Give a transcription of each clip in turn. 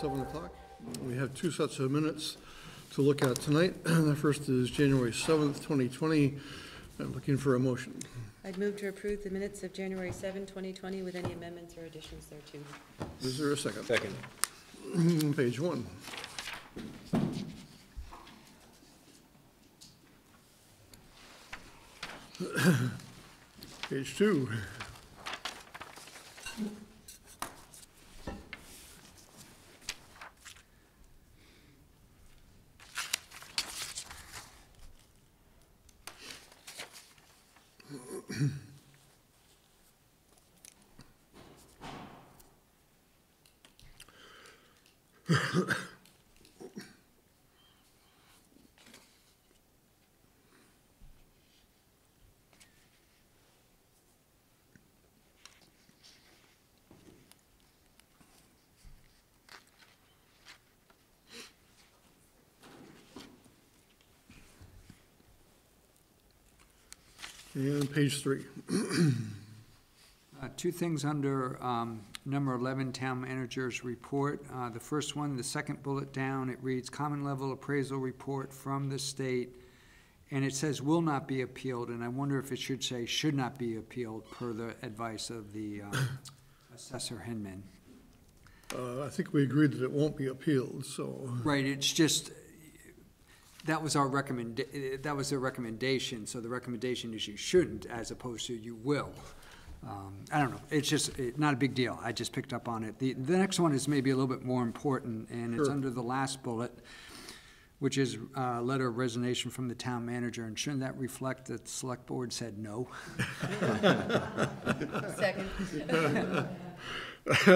seven o'clock. We have two sets of minutes to look at tonight. The first is January seventh, twenty twenty. I'm looking for a motion. I'd move to approve the minutes of January 7, 2020, with any amendments or additions thereto. Is there a second? Second. Page one. Page two. And page three. Uh, Two things under um, number 11, Town Manager's Report. Uh, The first one, the second bullet down, it reads, "Common Level Appraisal Report from the state," and it says "will not be appealed," and I wonder if it should say "should not be appealed," per the advice of the um, Assessor Hinman. Uh, I think we agreed that it won't be appealed, so, Right, it's just, that was our recommend, that was their recommendation, so the recommendation is you shouldn't, as opposed to you will. Um, I don't know, it's just, it- not a big deal, I just picked up on it. The, the next one is maybe a little bit more important, and it's Sure. under the last bullet, which is uh letter of resignation from the town manager, and shouldn't that reflect that the select board said no? Second.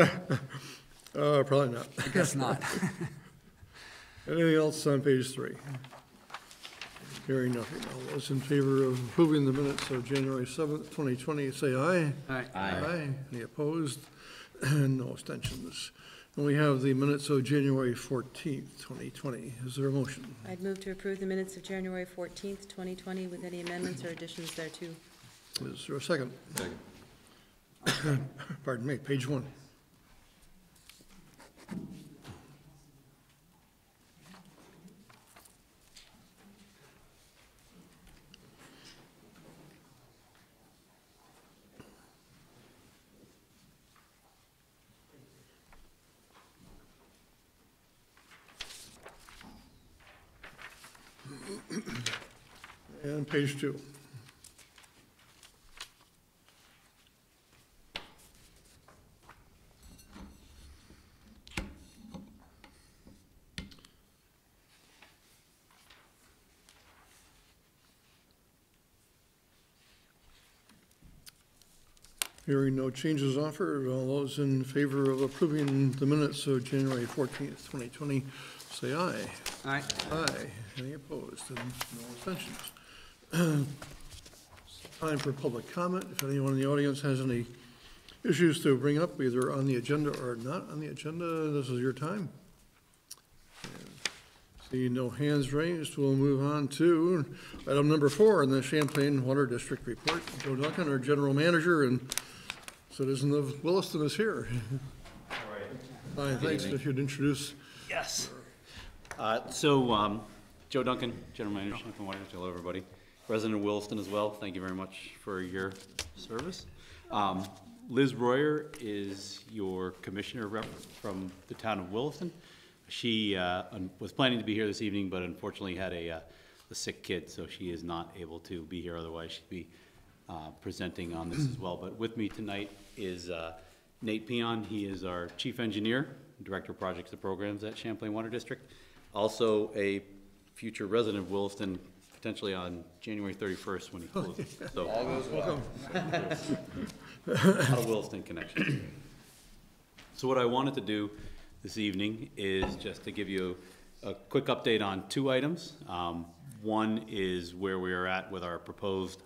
uh, probably not. I guess not. Anything else on page three? Hearing nothing. All those in favor of approving the minutes of January seventh, twenty twenty, say aye. All right, Aye. Any opposed? And no abstentions. And we have the minutes of January fourteenth, twenty twenty. Is there a motion? I'd move to approve the minutes of January 14th, 2020, with any amendments or additions thereto. Is there a second? Second. Pardon me, page one. And page two. Hearing no changes offered, all those in favor of approving the minutes of January fourteenth, twenty twenty, say aye. right. Aye. Any opposed? And no abstentions. Time for public comment. If anyone in the audience has any issues to bring up, either on the agenda or not on the agenda, this is your time. See no hands raised, we'll move on to item number four in the Champlain Water District Report. Joe Duncan, our general manager and citizen of Williston is here. All right. Hi, thanks. If you'd introduce Yes. Uh, So, um, Joe Duncan, General Manager, Champlain Water District. hello, everybody. Resident of Williston as well, thank you very much for your service. Um, Liz Royer is your Commissioner rep from the town of Williston. She uh, was planning to be here this evening, but unfortunately had a uh, a sick kid, so she is not able to be here, otherwise she'd be uh, presenting on this as well. But with me tonight is uh, Nate Peon, he is our Chief Engineer, Director of Projects and Programs at Champlain Water District. Also a future resident of Williston, potentially on January thirty-first when he closes. So, All goes well. a lot of Williston connections. So what I wanted to do this evening is just to give you a quick update on two items. Um, One is where we are at with our proposed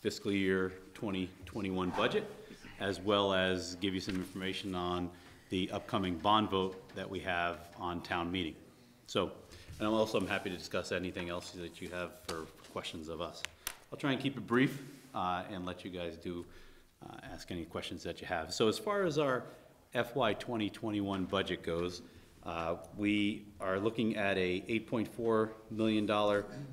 fiscal year 2021 budget, as well as give you some information on the upcoming bond vote that we have on town meeting. So, and I'm also, I'm happy to discuss anything else that you have for questions of us. I'll try and keep it brief uh, and let you guys do, uh, ask any questions that you have. So as far as our FY 2021 budget goes, Uh, We are looking at a $8.4 million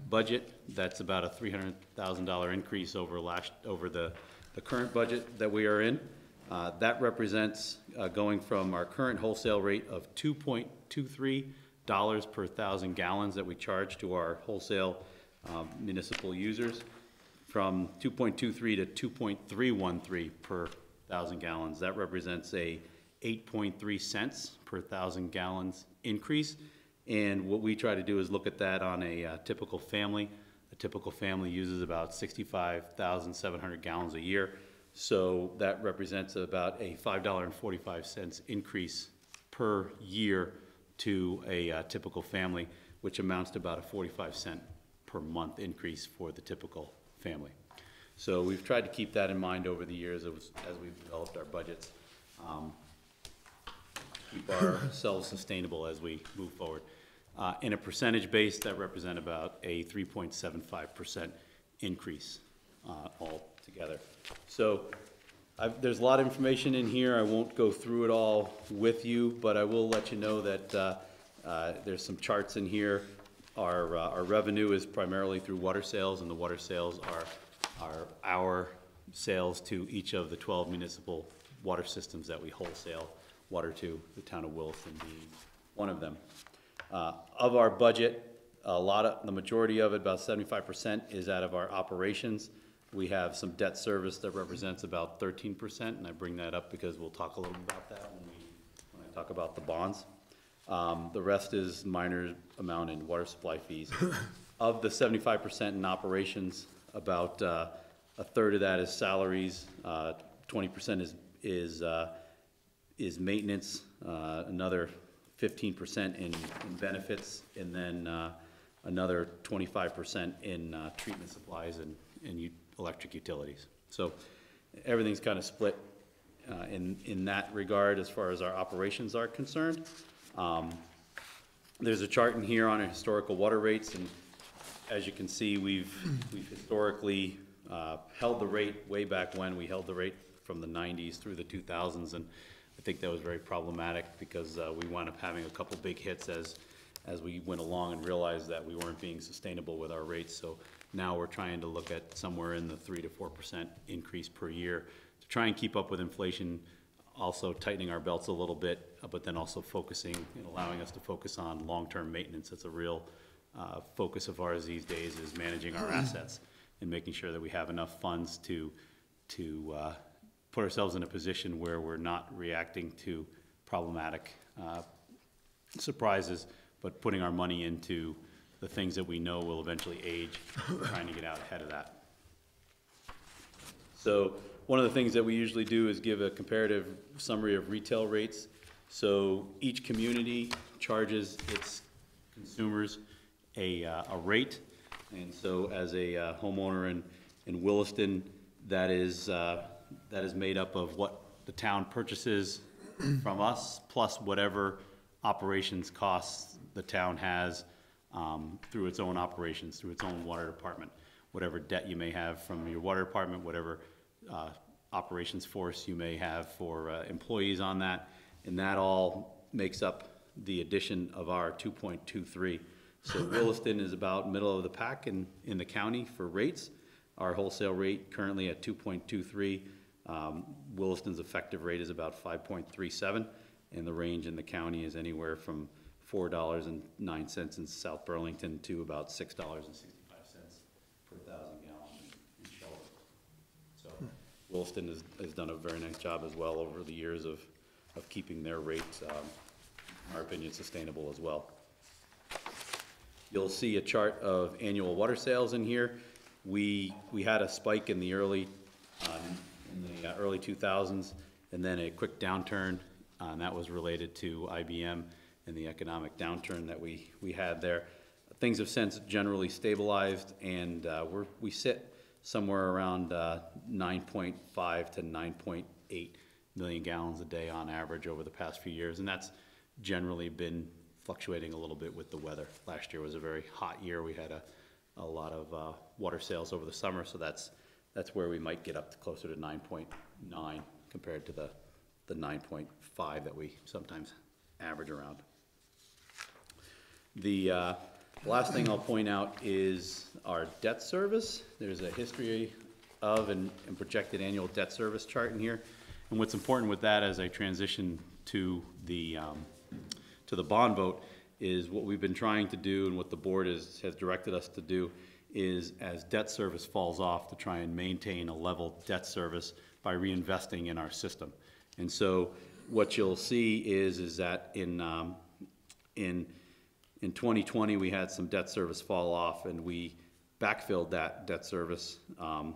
budget. That's about a $300,000 increase over last, over the, the current budget that we are in. Uh, That represents uh, going from our current wholesale rate of $2.23 per thousand gallons that we charge to our wholesale um, municipal users, from 2.23 to 2.313 per thousand gallons. That represents a 8.3 cents per thousand gallons increase. And what we try to do is look at that on a uh, typical family. A typical family uses about 65,700 gallons a year. So that represents about a $5.45 increase per year to a uh, typical family, which amounts to about a 45 cent per month increase for the typical family. So we've tried to keep that in mind over the years as, as we've developed our budgets. um, Keep ourselves sustainable as we move forward. Uh, in a percentage base, that represent about a three point seven five percent increase, uh, altogether. So, I've, there's a lot of information in here, I won't go through it all with you, but I will let you know that, uh, uh, there's some charts in here. Our, uh, our revenue is primarily through water sales, and the water sales are, are our sales to each of the twelve municipal water systems that we wholesale water to, the town of Williston being one of them. Uh, Of our budget, a lot of, the majority of it, about seventy-five percent, is out of our operations. We have some debt service that represents about thirteen percent, and I bring that up because we'll talk a little bit about that when we, when I talk about the bonds. Um, The rest is minor amount in water supply fees. Of the seventy-five percent in operations, about uh, a third of that is salaries, uh, twenty percent is, is uh, is maintenance, uh, another fifteen percent in, in benefits, and then, uh, another twenty-five percent in, uh, treatment supplies and, and electric utilities. So everything's kind of split, uh, in, in that regard as far as our operations are concerned. Um, there's a chart in here on our historical water rates, and as you can see, we've, we've historically, uh, held the rate way back when, we held the rate from the nineties through the two thousands, and I think that was very problematic, because, uh, we wound up having a couple big hits as, as we went along and realized that we weren't being sustainable with our rates, so now we're trying to look at somewhere in the three to four percent increase per year to try and keep up with inflation, also tightening our belts a little bit, uh, but then also focusing and allowing us to focus on long-term maintenance. That's a real uh, focus of ours these days, is managing our assets and making sure that we have enough funds to, to uh, put ourselves in a position where we're not reacting to problematic uh, surprises, but putting our money into the things that we know will eventually age, trying to get out ahead of that. So one of the things that we usually do is give a comparative summary of retail rates. So each community charges its consumers a, uh, a rate. And so as a uh, homeowner in, in Williston, that is, uh, that is made up of what the town purchases from us, plus whatever operations costs the town has um, through its own operations, through its own water department. Whatever debt you may have from your water department, whatever uh, operations force you may have for uh, employees on that, and that all makes up the addition of our two point two three. So Williston is about middle of the pack in, in the county for rates. Our wholesale rate currently at two point two three. Um, Williston's effective rate is about five point three seven, and the range in the county is anywhere from four dollars and nine cents in South Burlington to about six dollars and sixty-five cents per thousand gallons in Shelburne. So Williston has, has done a very nice job as well over the years of, of keeping their rates, um, in our opinion, sustainable as well. You'll see a chart of annual water sales in here. We, we had a spike in the early, um, in the uh, early two thousands, and then a quick downturn, uh, and that was related to IBM and the economic downturn that we, we had there. Things have since generally stabilized, and, uh, we're, we sit somewhere around, uh, nine point five to nine point eight million gallons a day on average over the past few years, and that's generally been fluctuating a little bit with the weather. Last year was a very hot year, we had a, a lot of, uh, water sales over the summer, so that's, that's where we might get up to closer to nine point nine compared to the, the nine point five that we sometimes average around. The, uh, last thing I'll point out is our debt service. There's a history of and, and projected annual debt service chart in here. And what's important with that as I transition to the, um, to the bond vote is what we've been trying to do and what the board is, has directed us to do is as debt service falls off, to try and maintain a level debt service by reinvesting in our system. And so what you'll see is, is that in, um, in, in 2020, we had some debt service fall off, and we backfilled that debt service um,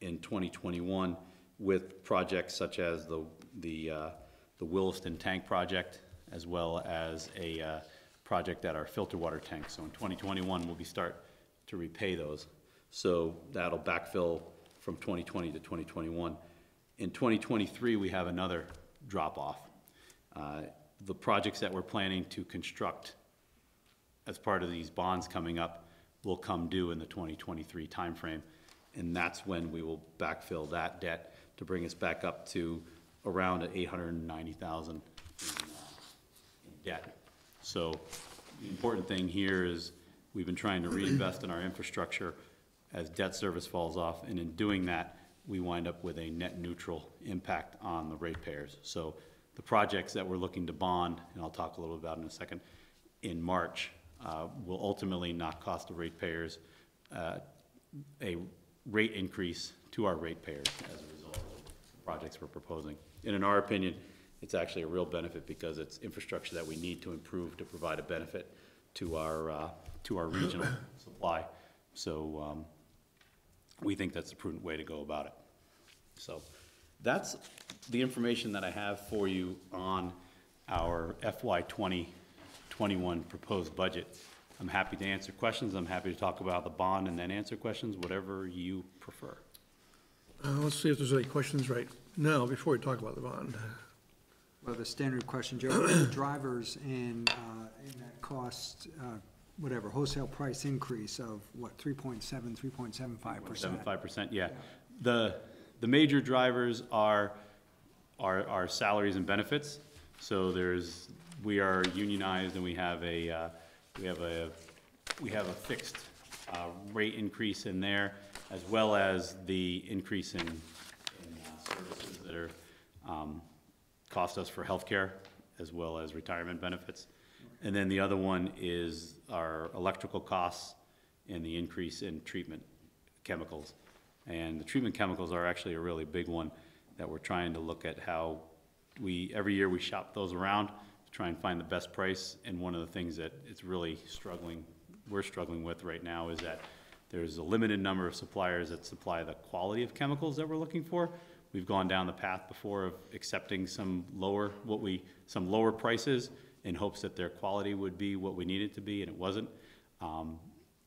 in 2021 with projects such as the, the, uh, the Williston Tank Project, as well as a uh, project at our filter water tank. So in 2021, we'll be start to repay those. So that'll backfill from 2020 to 2021. In 2023, we have another drop-off. Uh, The projects that we're planning to construct as part of these bonds coming up will come due in the 2023 timeframe. And that's when we will backfill that debt to bring us back up to around 890,000 in, uh, debt. So the important thing here is we've been trying to reinvest in our infrastructure as debt service falls off. And in doing that, we wind up with a net neutral impact on the ratepayers. So the projects that we're looking to bond, and I'll talk a little about in a second, in March, uh, will ultimately not cost the ratepayers uh, a rate increase to our ratepayers as a result of the projects we're proposing. And in our opinion, it's actually a real benefit because it's infrastructure that we need to improve to provide a benefit to our, uh, to our regional supply. So um, we think that's the prudent way to go about it. So that's the information that I have for you on our FY 2021 proposed budget. I'm happy to answer questions. I'm happy to talk about the bond and then answer questions, whatever you prefer. Uh, let's see if there's any questions right now before we talk about the bond. Well, the standard question, Joe, the drivers and, uh, and that cost, uh, whatever, wholesale price increase of, what, 3.7, 3.75 percent? Seventy-five percent, yeah. The, the major drivers are, are, are salaries and benefits. So there's, we are unionized and we have a, uh, we have a, we have a fixed, uh, rate increase in there, as well as the increase in, in uh, services that are, um, cost us for healthcare, as well as retirement benefits. And then the other one is our electrical costs and the increase in treatment chemicals. And the treatment chemicals are actually a really big one that we're trying to look at how we, every year we shop those around try and find the best price. And one of the things that it's really struggling, we're struggling with right now is that there's a limited number of suppliers that supply the quality of chemicals that we're looking for. We've gone down the path before of accepting some lower, what we, some lower prices in hopes that their quality would be what we needed to be, and it wasn't. Um,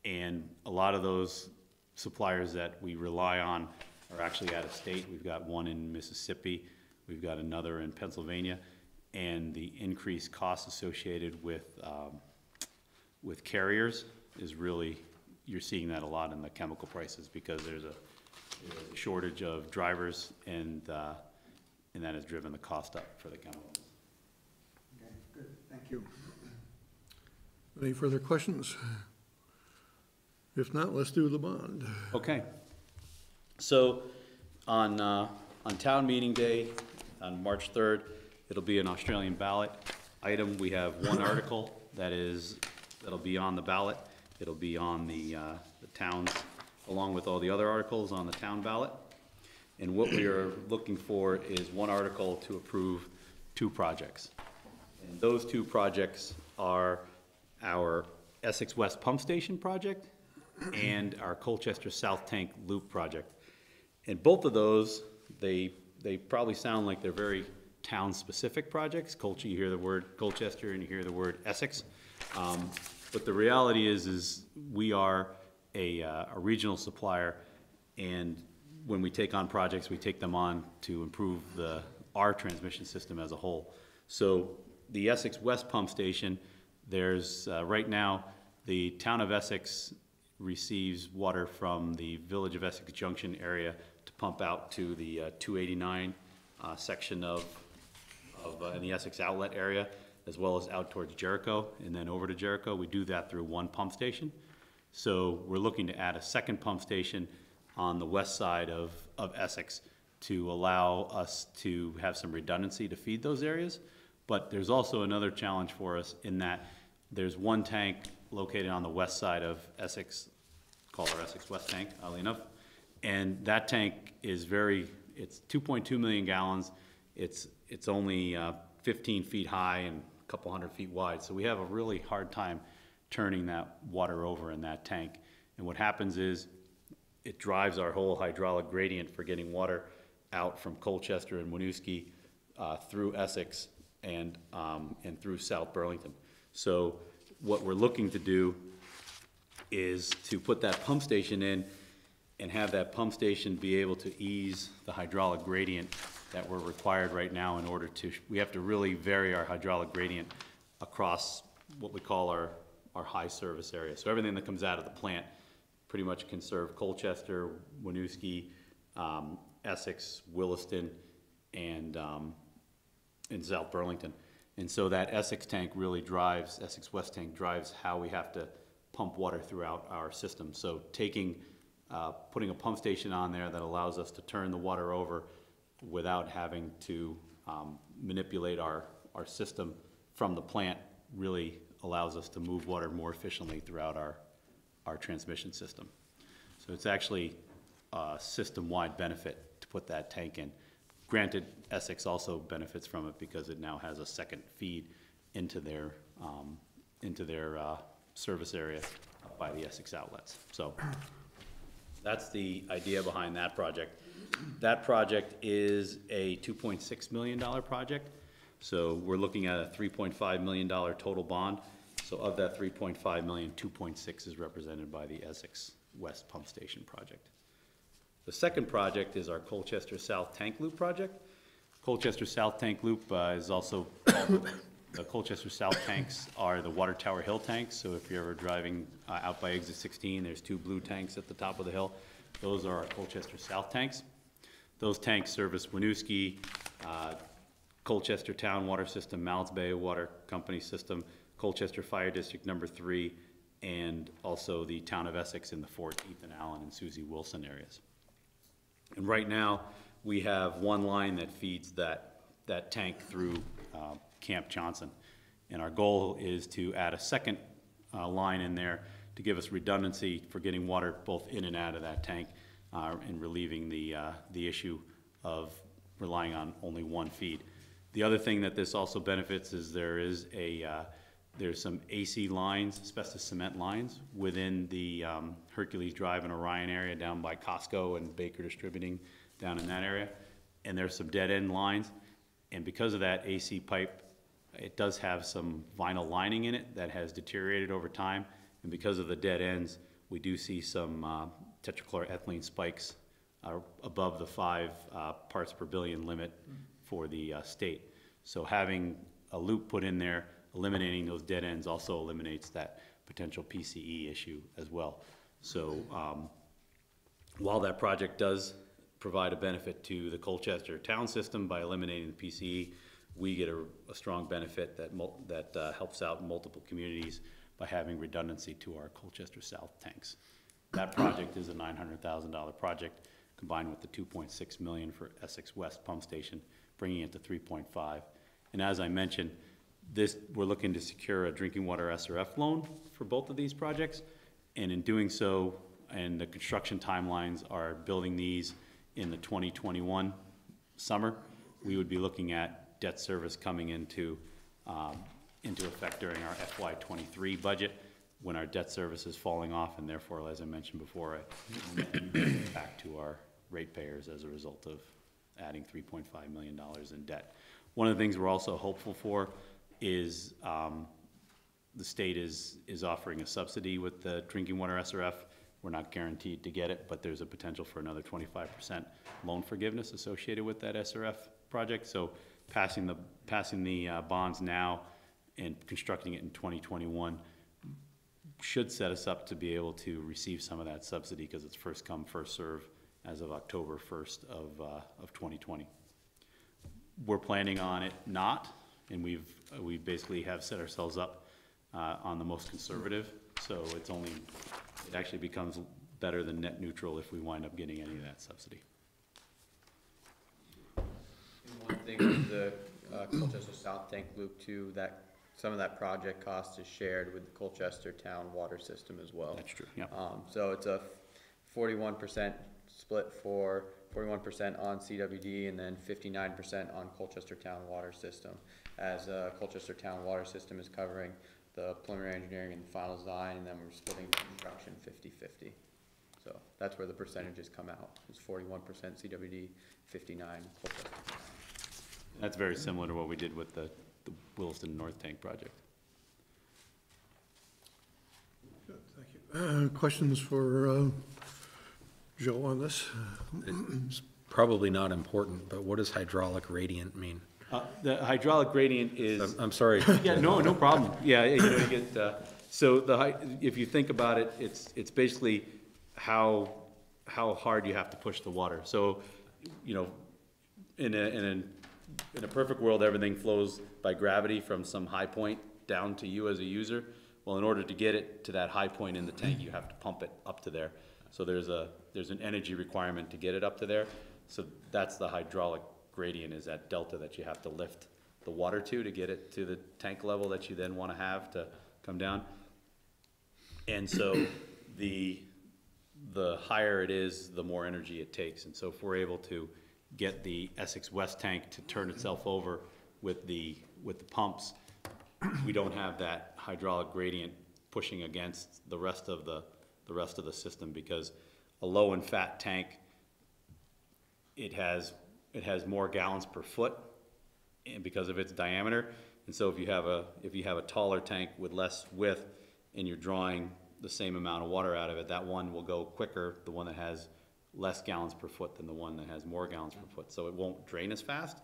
and a lot of those suppliers that we rely on are actually out of state. We've got one in Mississippi, we've got another in Pennsylvania, and the increased costs associated with, um, with carriers is really, you're seeing that a lot in the chemical prices because there's a there's a shortage of drivers and, uh, and that has driven the cost up for the chemicals. Okay, good, thank you. Any further questions? If not, let's do the bond. Okay. So on, uh, on town meeting day, on March third, it'll be an Australian ballot item. We have one article that is, that'll be on the ballot. It'll be on the, uh, the towns, along with all the other articles on the town ballot. And what we are looking for is one article to approve two projects. And those two projects are our Essex West Pump Station project and our Colchester South Tank Loop project. And both of those, they, they probably sound like they're very town-specific projects. Colch, you hear the word Colchester and you hear the word Essex. Um, But the reality is, is we are a, uh, a regional supplier, and when we take on projects, we take them on to improve the, our transmission system as a whole. So the Essex West Pump Station, there's, uh, right now, the town of Essex receives water from the Village of Essex Junction area to pump out to the uh, 289 uh, section of, of, uh, in the Essex outlet area. as well as out towards Jericho and then over to Jericho. We do that through one pump station. So we're looking to add a second pump station on the west side of, of Essex to allow us to have some redundancy to feed those areas. But there's also another challenge for us in that there's one tank located on the west side of Essex, called our Essex West Tank, oddly enough. And that tank is very, it's two point two million gallons. It's, it's only uh, fifteen feet high and a couple hundred feet wide. So we have a really hard time turning that water over in that tank. And what happens is, it drives our whole hydraulic gradient for getting water out from Colchester and Winooski uh, through Essex and, um, and through South Burlington. So what we're looking to do is to put that pump station in and have that pump station be able to ease the hydraulic gradient that we're required right now in order to, we have to really vary our hydraulic gradient across what we call our, our high service area. So everything that comes out of the plant pretty much can serve Colchester, Winooski, um, Essex, Williston, and, um, in South Burlington. And so that Essex tank really drives, Essex West tank drives how we have to pump water throughout our system. So taking, uh, putting a pump station on there that allows us to turn the water over without having to, um, manipulate our, our system from the plant really allows us to move water more efficiently throughout our, our transmission system. So it's actually a system-wide benefit to put that tank in. Granted, Essex also benefits from it because it now has a second feed into their, um, into their, uh, service area by the Essex outlets. So that's the idea behind that project. That project is a two point six million dollar project. So we're looking at a three point five million dollar total bond. So of that 3.5 million, 2.6 is represented by the Essex West Pump Station project. The second project is our Colchester South Tank Loop project. Colchester South Tank Loop uh, is also, the Colchester South tanks are the Water Tower Hill tanks. So if you're ever driving uh, out by exit 16, there's two blue tanks at the top of the hill. Those are our Colchester South tanks. Those tanks service Winooski, uh, Colchester Town Water System, Malletts Bay Water Company System, Colchester Fire District Number Three, and also the Town of Essex in the Fort Ethan Allen and Susie Wilson areas. And right now, we have one line that feeds that, that tank through uh, Camp Johnson. And our goal is to add a second uh, line in there to give us redundancy for getting water both in and out of that tank uh, and relieving the, uh, the issue of relying on only one feed. The other thing that this also benefits is there is a, uh, there's some AC lines, asbestos cement lines, within the um, Hercules Drive and Orion area down by Costco and Baker Distributing down in that area. And there's some dead-end lines. And because of that AC pipe, it does have some vinyl lining in it that has deteriorated over time. And because of the dead ends, we do see some uh, tetrachloroethylene spikes uh, above the five uh, parts per billion limit for the uh, state. So having a loop put in there eliminating those dead ends also eliminates that potential PCE issue as well. So, um, while that project does provide a benefit to the Colchester town system by eliminating the PCE, we get a, a strong benefit that mul- that, uh, helps out multiple communities by having redundancy to our Colchester South tanks. That project is a nine hundred thousand dollar project, combined with the two point six million for Essex West Pump Station, bringing it to three point five. And as I mentioned, this, we're looking to secure a drinking water SRF loan for both of these projects. And in doing so, and the construction timelines are building these in the 2021 summer, we would be looking at debt service coming into, um, into effect during our FY '23 budget, when our debt service is falling off, and therefore, as I mentioned before, it back to our ratepayers as a result of adding $3.5 million in debt. One of the things we're also hopeful for is, um, the state is, is offering a subsidy with the drinking water SRF. We're not guaranteed to get it, but there's a potential for another twenty-five percent loan forgiveness associated with that SRF project. So passing the, passing the uh, bonds now and constructing it in twenty twenty-one should set us up to be able to receive some of that subsidy because it's first come, first serve as of October first of, uh, of twenty twenty. We're planning on it not And we've, we basically have set ourselves up, uh, on the most conservative, so it's only, it actually becomes better than net neutral if we wind up getting any of that subsidy. And One thing the uh, Colchester South Tank Loop too, that, some of that project cost is shared with the Colchester Town Water System as well. That's true, yeah. Um, so it's a forty-one percent split for, forty-one percent on CWD and then fifty-nine percent on Colchester Town Water System. As, uh, Colchester Town Water System is covering the preliminary engineering and the final design, and then we're splitting the construction 50-50. So that's where the percentages come out, it's forty-one percent CWD, fifty-nine Colchester. That's very similar to what we did with the, the Williston North Tank project. Good, thank you. Uh, Questions for uh, Joe on this? It's probably not important, but what does hydraulic gradient mean? Uh, the hydraulic gradient is. I'm, I'm sorry. Yeah, no, no problem. Yeah, you know, you get, uh, so the, hei- if you think about it, it's, it's basically how, how hard you have to push the water. So, you know, in a, in a, in a perfect world, everything flows by gravity from some high point down to you as a user. Well, in order to get it to that high point in the tank, you have to pump it up to there. So there's a, there's an energy requirement to get it up to there. So that's the hydraulic gradient, is that delta that you have to lift the water to, to get it to the tank level that you then wanna have to come down. And so the, the higher it is, the more energy it takes. And so if we're able to get the Essex West tank to turn itself over with the, with the pumps, we don't have that hydraulic gradient pushing against the rest of the, the rest of the system because a low and fat tank, it has, it has more gallons per foot and because of its diameter. And so if you have a, if you have a taller tank with less width and you're drawing the same amount of water out of it, that one will go quicker, the one that has less gallons per foot than the one that has more gallons per foot. So it won't drain as fast.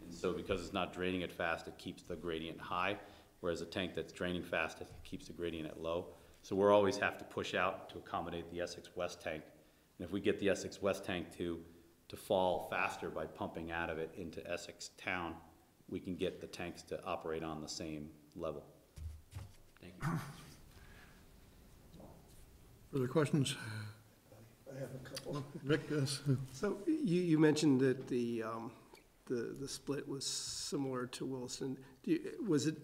And so because it's not draining it fast, it keeps the gradient high, whereas a tank that's draining fast, it keeps the gradient at low. So we're always have to push out to accommodate the Essex West tank. And if we get the Essex West tank to, to fall faster by pumping out of it into Essex Town, we can get the tanks to operate on the same level. Thank you. Further questions? I have a couple. Rick, yes. So you, you mentioned that the, um, the, the split was similar to Williston. Do you, was it,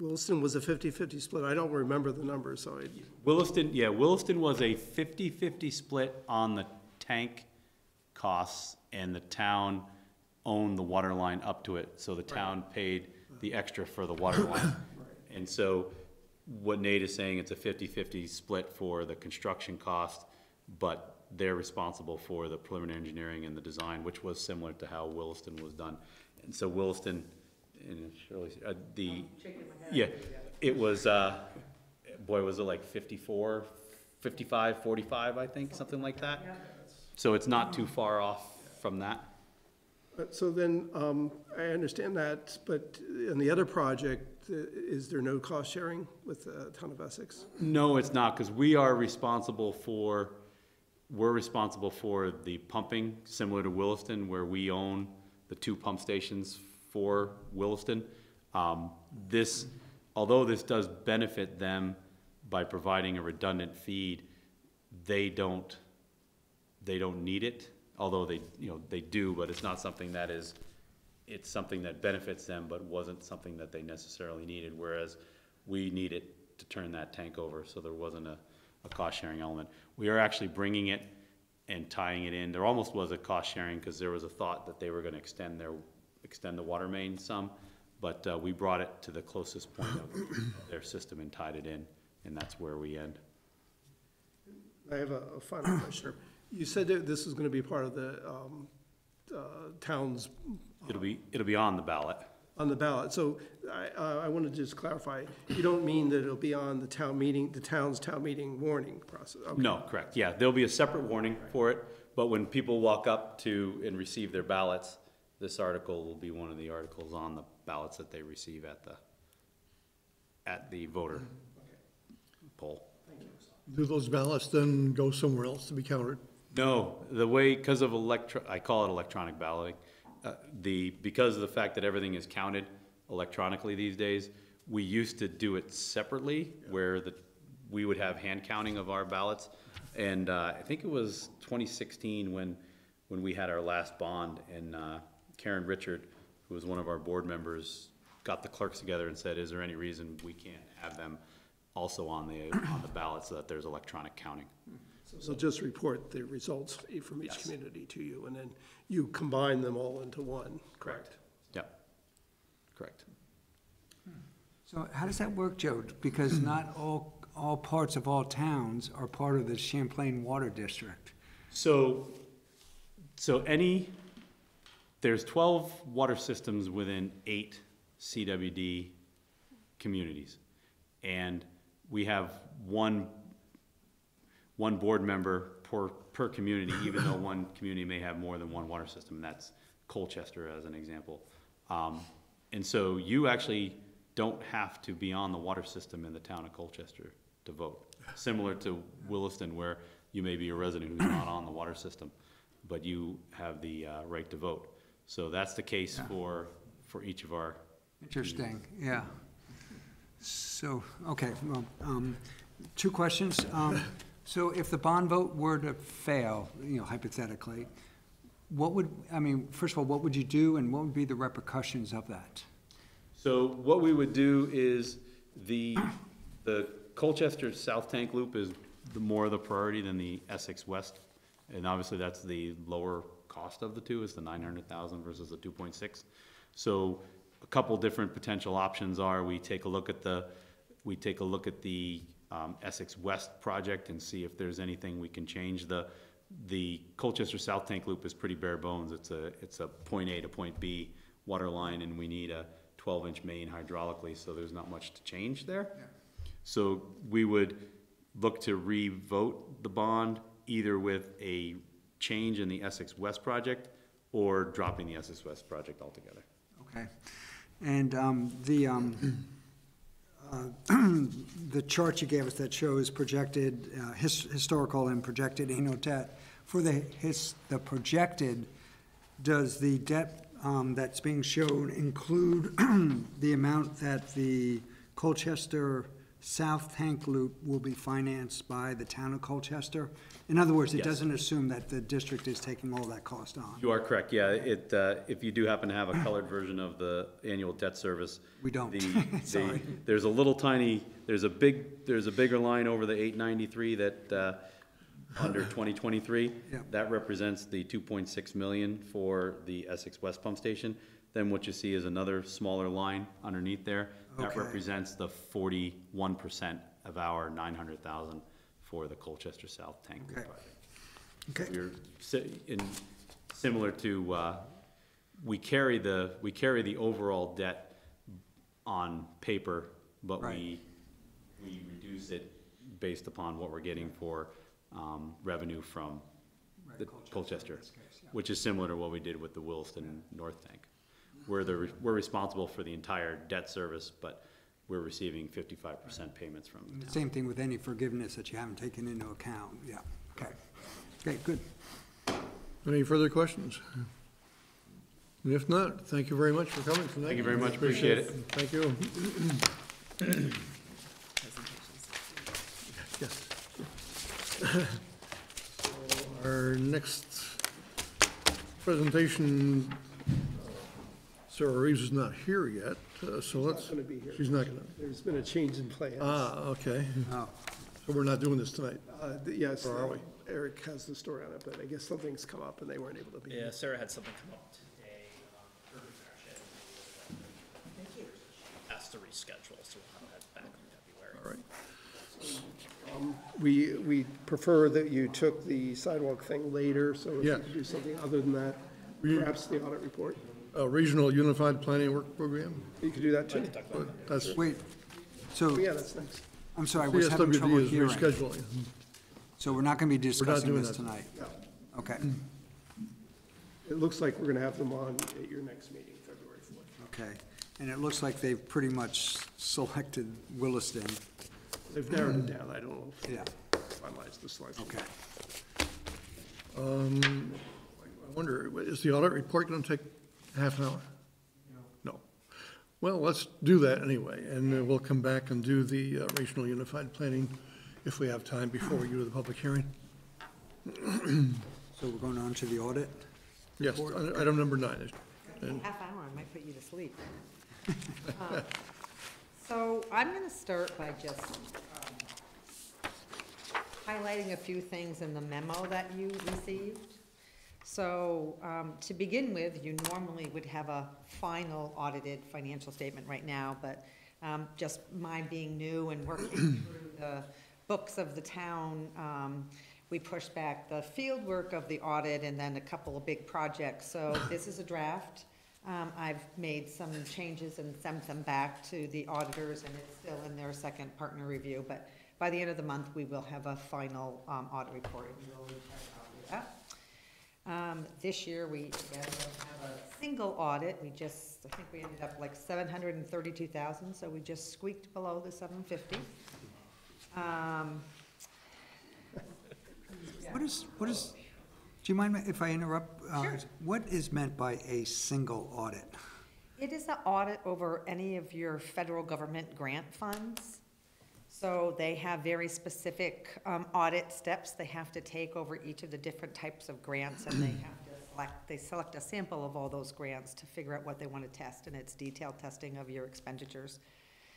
Williston was a 50-50 split? I don't remember the numbers, so I, Williston, yeah, Williston was a 50-50 split on the tank costs, and the town owned the water line up to it, so the town paid the extra for the water line. And so, what Nate is saying, it's a 50-50 split for the construction cost, but they're responsible for the preliminary engineering and the design, which was similar to how Williston was done. And so Williston, and Shirley, uh, the, yeah, it was, uh, boy, was it like 54, 55, 45, I think, something like that? So it's not too far off from that. but so then, um, I understand that, but in the other project, uh, is there no cost sharing with the town of Essex? No, it's not, because we are responsible for, we're responsible for the pumping, similar to Williston, where we own the two pump stations for Williston. Um, this, although this does benefit them by providing a redundant feed, they don't, they don't need it, although they, you know, they do, but it's not something that is, it's something that benefits them, but wasn't something that they necessarily needed, whereas we need it to turn that tank over, so there wasn't a, a cost-sharing element. We are actually bringing it and tying it in. There almost was a cost-sharing, because there was a thought that they were gonna extend their, extend the water main some, but, uh, we brought it to the closest point of their system and tied it in, and that's where we end. I have a a final question. You said that this is gonna be part of the, um, uh, town's It'll be, it'll be on the ballot. On the ballot. So I, uh, I want to just clarify, you don't mean that it'll be on the town meeting, the town's town meeting warning process? Okay. No, correct, yeah, there'll be a separate warning for it, but when people walk up to and receive their ballots, this article will be one of the articles on the ballots that they receive at the, at the voter poll. Do those ballots then go somewhere else to be counted? No, the way, because of electro, I call it electronic balloting, uh, the, because of the fact that everything is counted, electronically these days. We used to do it separately, where the, we would have hand counting of our ballots. And, uh, I think it was twenty sixteen when, when we had our last bond, and, uh, Karen Richard, who was one of our board members, got the clerks together and said, is there any reason we can't have them also on the, on the ballot so that there's electronic counting? So just report the results from each community to you, and then you combine them all into one, correct? Yep, correct. Hmm. So how does that work, Joe? Because not all, all parts of all towns are part of the Champlain Water District. So, so any, there's twelve water systems within eight CWD communities. And we have one, one board member per, per community, even though one community may have more than one water system, and that's Colchester as an example. Um, and so you actually don't have to be on the water system in the town of Colchester to vote. Similar to Williston, where you may be a resident who's not on the water system, but you have the, uh, right to vote. So that's the case for, for each of our, Interesting, yeah. So, okay, well, um, two questions. Um, so if the bond vote were to fail, you know, hypothetically, what would, I mean, first of all, what would you do and what would be the repercussions of that? So what we would do is the, the Colchester South Tank Loop is the more of the priority than the Essex West. And obviously, that's the lower cost of the two, is the nine hundred thousand versus the two point six. So a couple different potential options are, we take a look at the, we take a look at the um, Essex West project and see if there's anything we can change. The, the Colchester South Tank Loop is pretty bare bones. It's a, it's a point A to point B water line, and we need a twelve-inch main hydraulically, so there's not much to change there. So we would look to re-vote the bond, either with a change in the Essex West project or dropping the Essex West project altogether. Okay, and um, the, um, the chart you gave us that shows projected, uh, his- historical and projected annual debt, for the his, the projected, does the debt um, that's being shown include the amount that the Colchester South Tank Loop will be financed by the town of Colchester? In other words, it Yes. doesn't assume that the district is taking all that cost on. You are correct, yeah, it, uh, if you do happen to have a colored version of the annual debt service. We don't. the- the- Sorry. There's a little tiny, there's a big, there's a bigger line over the eight ninety-three that, uh, under twenty twenty-three. Yeah. That represents the two point six million for the Essex West Pump Station. Then what you see is another smaller line underneath there. That Okay. represents the forty-one percent of our nine hundred thousand for the Colchester South Tank Okay. project. Okay, We're, si- in, similar to, uh, we carry the, we carry the overall debt on paper, but we, we reduce it based upon what we're getting for, um, revenue from Right, the Colchester Colchester, case, yeah. which is similar to what we did with the Williston North Tank. We're the, we're responsible for the entire debt service, but we're receiving fifty-five percent payments from the town. Same thing with any forgiveness that you haven't taken into account, yeah, okay. Okay, good. Any further questions? And if not, thank you very much for coming tonight. Thank you very much. Appreciate it. Thank you. Yes. Our next presentation, Sarah Reeves is not here yet, uh, so let's. gonna be here. She's not gonna, There's been a change in plans. ah, okay, Oh, so we're not doing this tonight. Uh, th- Yes, Or are we? Eric has the story on it, but I guess something's come up and they weren't able to be Yeah, here. Sarah had something come up today, um, her shed. Asked to reschedule, so we'll have that back in February. All right. We, we prefer that you took the sidewalk thing later, so if you Yeah. could do something other than that, perhaps the audit report. Uh, Regional Unified Planning Work Program, You could do that too. that's, wait, so, Yeah, that's next. I'm sorry, I was having trouble CSWD is hearing. rescheduling. So we're not gonna be discussing doing this that. tonight? No. Okay, It looks like we're gonna have them on at your next meeting, February fourth. okay. And it looks like they've pretty much selected Williston, They've narrowed it down, I don't know if yeah, they finalized the selection. okay. Um, I wonder, is the audit report gonna take half an hour? No. Well, let's do that anyway, and uh, we'll come back and do the uh, regional unified planning if we have time before we go to the public hearing. So we're going on to the audit? Yes, i- item number nine. is- and- Half hour, I might put you to sleep. Um, So I'm gonna start by just um, highlighting a few things in the memo that you received. So, um, to begin with, you normally would have a final audited financial statement right now, but, um, just mine being new and working through the books of the town, um, we pushed back the field work of the audit and then a couple of big projects. So this is a draft. Um, I've made some changes and sent them back to the auditors, and it's still in their second partner review. But by the end of the month, we will have a final, um, audit report, Um, this year, we, again, don't have a single audit, we just, I think we ended up like seven hundred and thirty-two thousand, so we just squeaked below the seven fifty. Um, What is, what is, do you mind if I interrupt? Uh, Sure. What is meant by a single audit? It is an audit over any of your federal government grant funds. So they have very specific um, audit steps they have to take over each of the different types of grants, and they have to select, they select a sample of all those grants to figure out what they want to test, and it's detailed testing of your expenditures.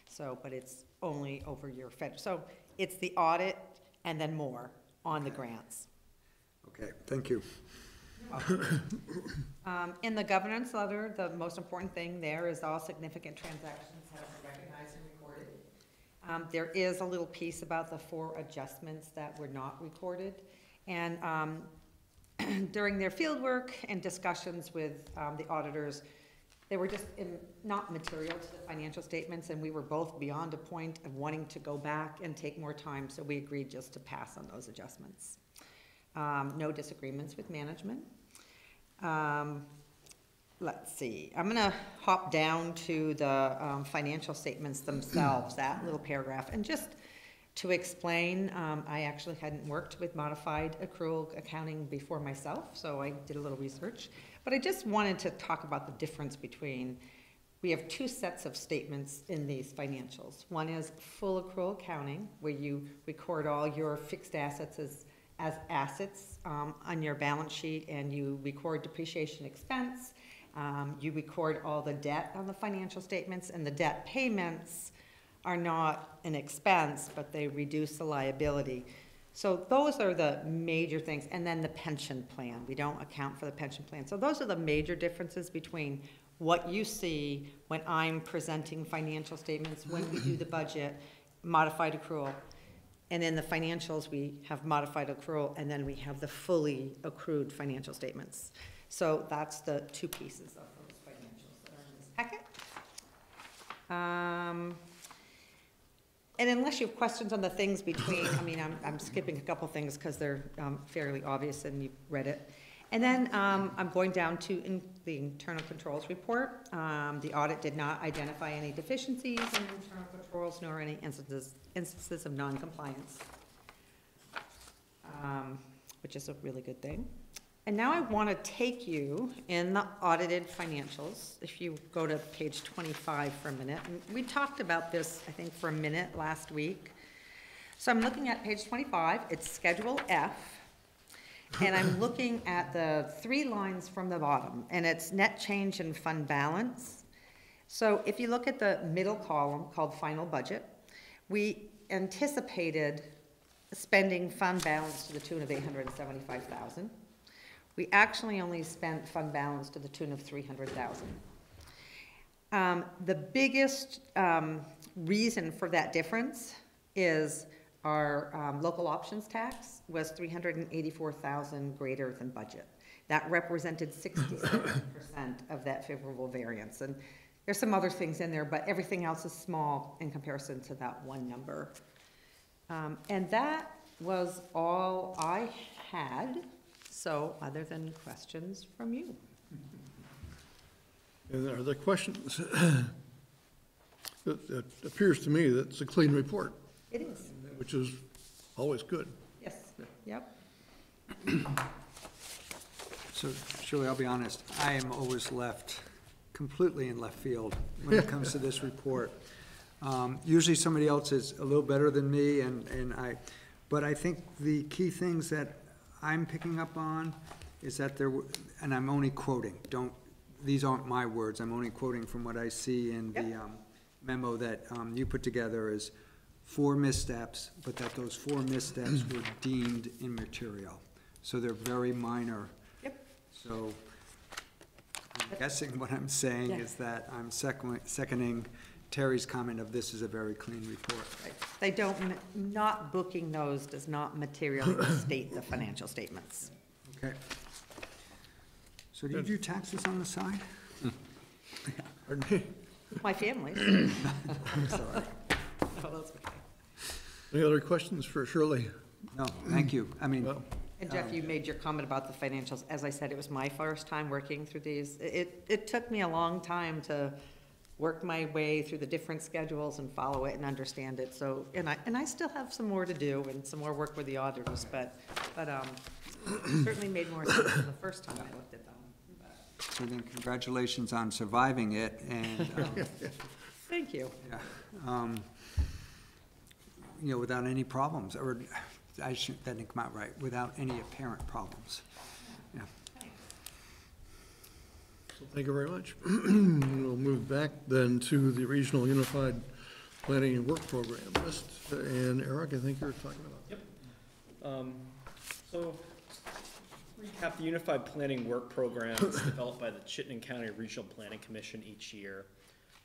So, but it's only over your fed, so it's the audit and then more on the grants. Okay, thank you. Um, in the governance letter, the most important thing there is all significant transactions have been recognized and recorded. Um, there is a little piece about the four adjustments that were not recorded. And, um, during their field work and discussions with, um, the auditors, they were just in, not material to the financial statements, and we were both beyond a point of wanting to go back and take more time, so we agreed just to pass on those adjustments. Um, no disagreements with management. Um, Let's see, I'm gonna hop down to the um, financial statements themselves, that little paragraph, and just to explain, um, I actually hadn't worked with modified accrual accounting before myself, so I did a little research. But I just wanted to talk about the difference between, we have two sets of statements in these financials. One is full accrual accounting, where you record all your fixed assets as, as assets um, on your balance sheet, and you record depreciation expense. Um, you record all the debt on the financial statements, and the debt payments are not an expense, but they reduce the liability. So those are the major things, and then the pension plan, we don't account for the pension plan. So those are the major differences between what you see when I'm presenting financial statements, when we do the budget, modified accrual. And in the financials, we have modified accrual, and then we have the fully accrued financial statements. So that's the two pieces of those financials that are in this packet. Um, And unless you have questions on the things between, I mean, I'm, I'm skipping a couple things because they're um, fairly obvious and you've read it. And then um, I'm going down to in- the internal controls report. Um, The audit did not identify any deficiencies in internal controls nor any instances, instances of noncompliance, um, which is a really good thing. And now I want to take you in the audited financials, if you go to page 25 for a minute. And we talked about this, I think, for a minute last week. So I'm looking at page 25, it's Schedule F. And I'm looking at the three lines from the bottom, and it's net change in fund balance. So if you look at the middle column called final budget, we anticipated spending fund balance to the tune of 875,000. We actually only spent fund balance to the tune of three hundred thousand. Um, the biggest, um, reason for that difference is our, um, local options tax was three hundred and eighty-four thousand greater than budget. That represented sixty-seven percent of that favorable variance, and there's some other things in there, but everything else is small in comparison to that one number. Um, and that was all I had. So, other than questions from you? And are there questions? It it appears to me that it's a clean report, It is, which is always good. yes, yep. So Shirley, I'll be honest, I am always left completely in left field when it comes to this report. Um, Usually somebody else is a little better than me, and, and I, but I think the key things that I'm picking up on is that there, were- and I'm only quoting, don't, these aren't my words, I'm only quoting from what I see in the um, memo that um, you put together is four missteps, but that those four missteps were deemed immaterial. So they're very minor. Yep. So I'm guessing what I'm saying is that I'm second- seconding Terry's comment of this is a very clean report. They don't, ma- not booking those does not materially state the financial statements. Okay. So do you do taxes on the side? Pardon me? My family. Sorry. Any other questions for Shirley? No, thank you. I mean, Well, And Jeff, you made your comment about the financials. As I said, it was my first time working through these. It, it took me a long time to work my way through the different schedules and follow it and understand it. So, and I, and I still have some more to do and some more work with the auditors, but, but, um, certainly made more sense than the first time I looked at them. so then congratulations on surviving it and, um, Thank you. yeah, um, you know, without any problems, or I shouldn't, that didn't come out right, without any apparent problems. Yeah. so Thank you very much. We'll move back then to the Regional Unified Planning and Work Program list. And Eric, I think you're talking about. Um, so, recap the Unified Planning Work Program is developed by the Chittenden County Regional Planning Commission each year.